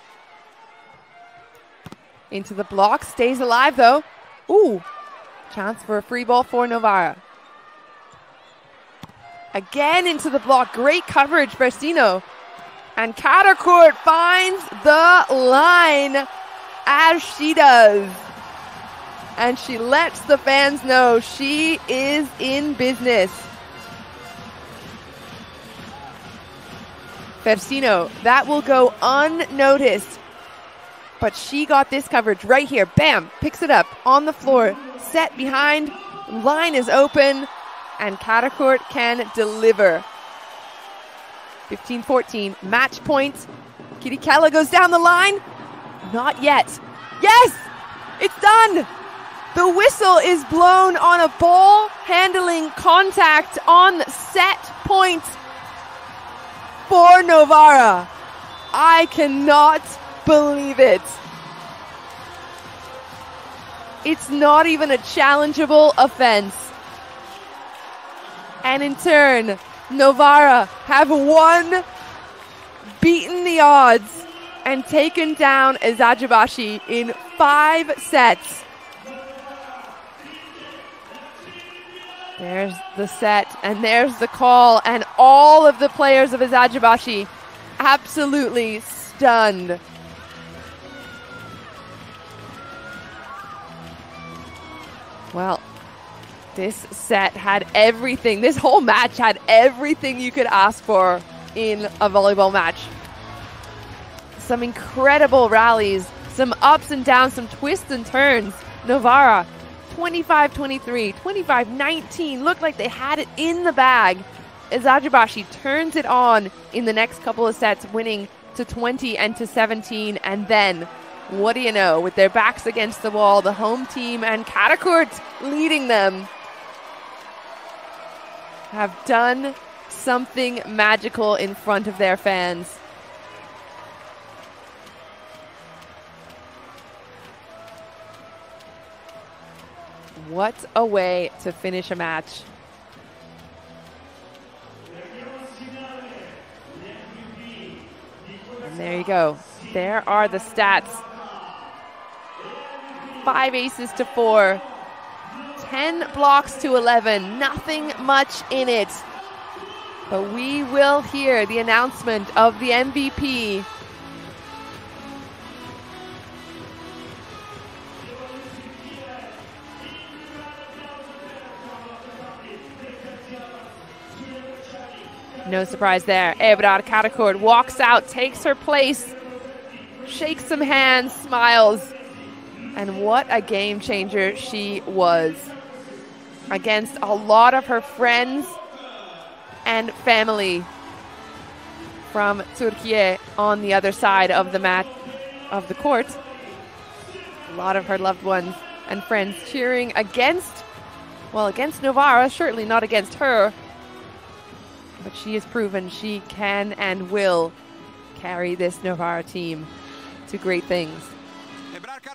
Into the block. Stays alive though. Ooh. Chance for a free ball for Novara. Again into the block. Great coverage, Fersino. And Karakurt finds the line as she does. And she lets the fans know she is in business. Fersino, that will go unnoticed. But she got this coverage right here. Bam! Picks it up on the floor. Set behind. Line is open. And Karakurt can deliver. 15 14. Match point. Chirichella goes down the line. Not yet. Yes! It's done! The whistle is blown on a ball handling contact on set point for Novara. I cannot believe it. It's not even a challengeable offense. And in turn, Novara have won, beaten the odds, and taken down Eczacıbaşı in five sets. There's the set, and there's the call, and all of the players of Eczacıbaşı absolutely stunned. Well, this set had everything. This whole match had everything you could ask for in a volleyball match. Some incredible rallies, some ups and downs, some twists and turns. Novara 25 23, 25 19. Looked like they had it in the bag. Eczacıbaşı turns it on in the next couple of sets, winning to 20 and to 17. And then, what do you know? With their backs against the wall, the home team and Karakurt leading them have done something magical in front of their fans. What a way to finish a match. And there you go. There are the stats. Five aces to four. 10 blocks to 11. Nothing much in it. But we will hear the announcement of the MVP. No surprise there. Ebrar Karakurt walks out, takes her place, shakes some hands, smiles. And what a game changer she was against a lot of her friends and family from Turkey on the other side of the mat of the court. A lot of her loved ones and friends cheering against, well, against Novara, certainly not against her, but she has proven she can and will carry this Novara team to great things.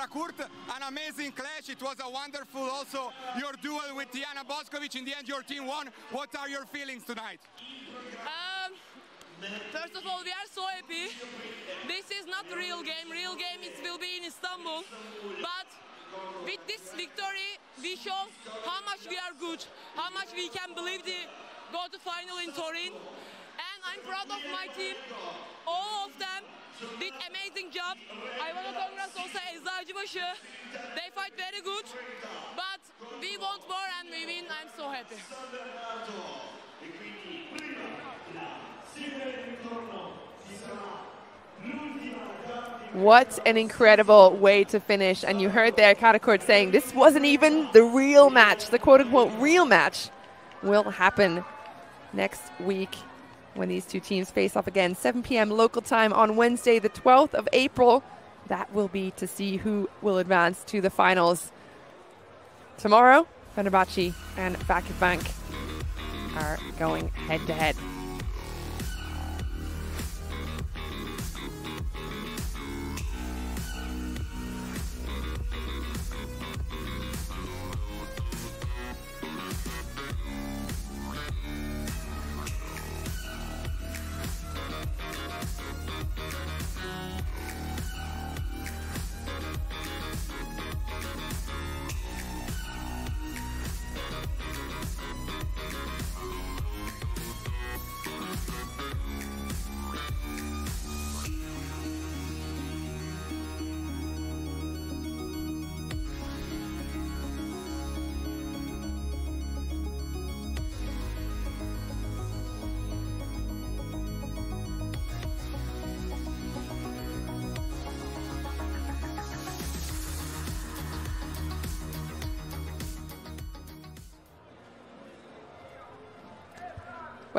Karakurt, an amazing clash. It was a wonderful also your duel with Tijana Boskovic. In the end, your team won. What are your feelings tonight? Um, first of all, we are so happy. This is not a real game. Real game it will be in Istanbul. But with this victory, we show how much we are good, how much we can believe the go to final in Turin. And I'm proud of my team. All of them did amazing job. I want to congrats also Eczacıbaşı. They fight very good. But we want more and we win. I'm so happy. What an incredible way to finish. And you heard there Karakurt saying this wasn't even the real match. The quote unquote real match will happen next week when these two teams face off again. 7 p.m. local time on Wednesday, the 12th of April. That will be to see who will advance to the finals. Tomorrow, Fenerbahce and Vakif Bank are going head to head.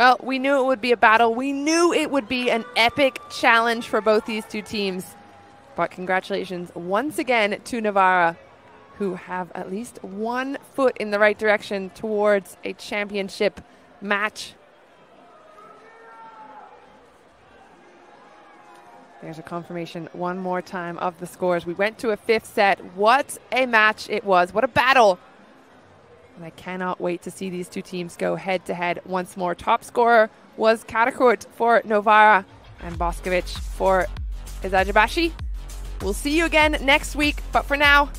Well, we knew it would be a battle. We knew it would be an epic challenge for both these two teams. But congratulations once again to Novara, who have at least one foot in the right direction towards a championship match. There's a confirmation one more time of the scores. We went to a fifth set. What a match it was. What a battle. And I cannot wait to see these two teams go head to head once more. Top scorer was Karakurt for Novara and Boskovic for Eczacıbaşı. We'll see you again next week. But for now,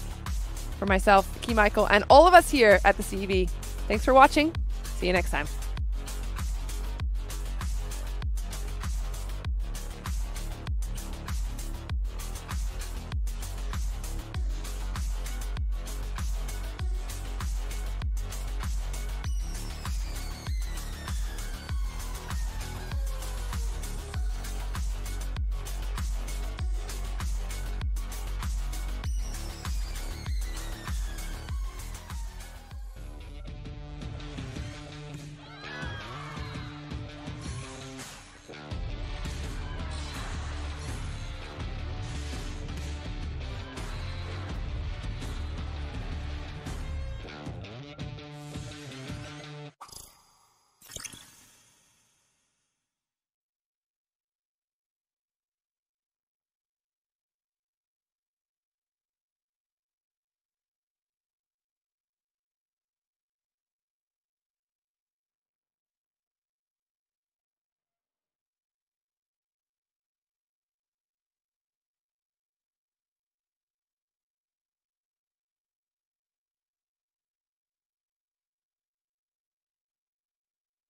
for myself, Key Michael, and all of us here at the CEV, thanks for watching. See you next time.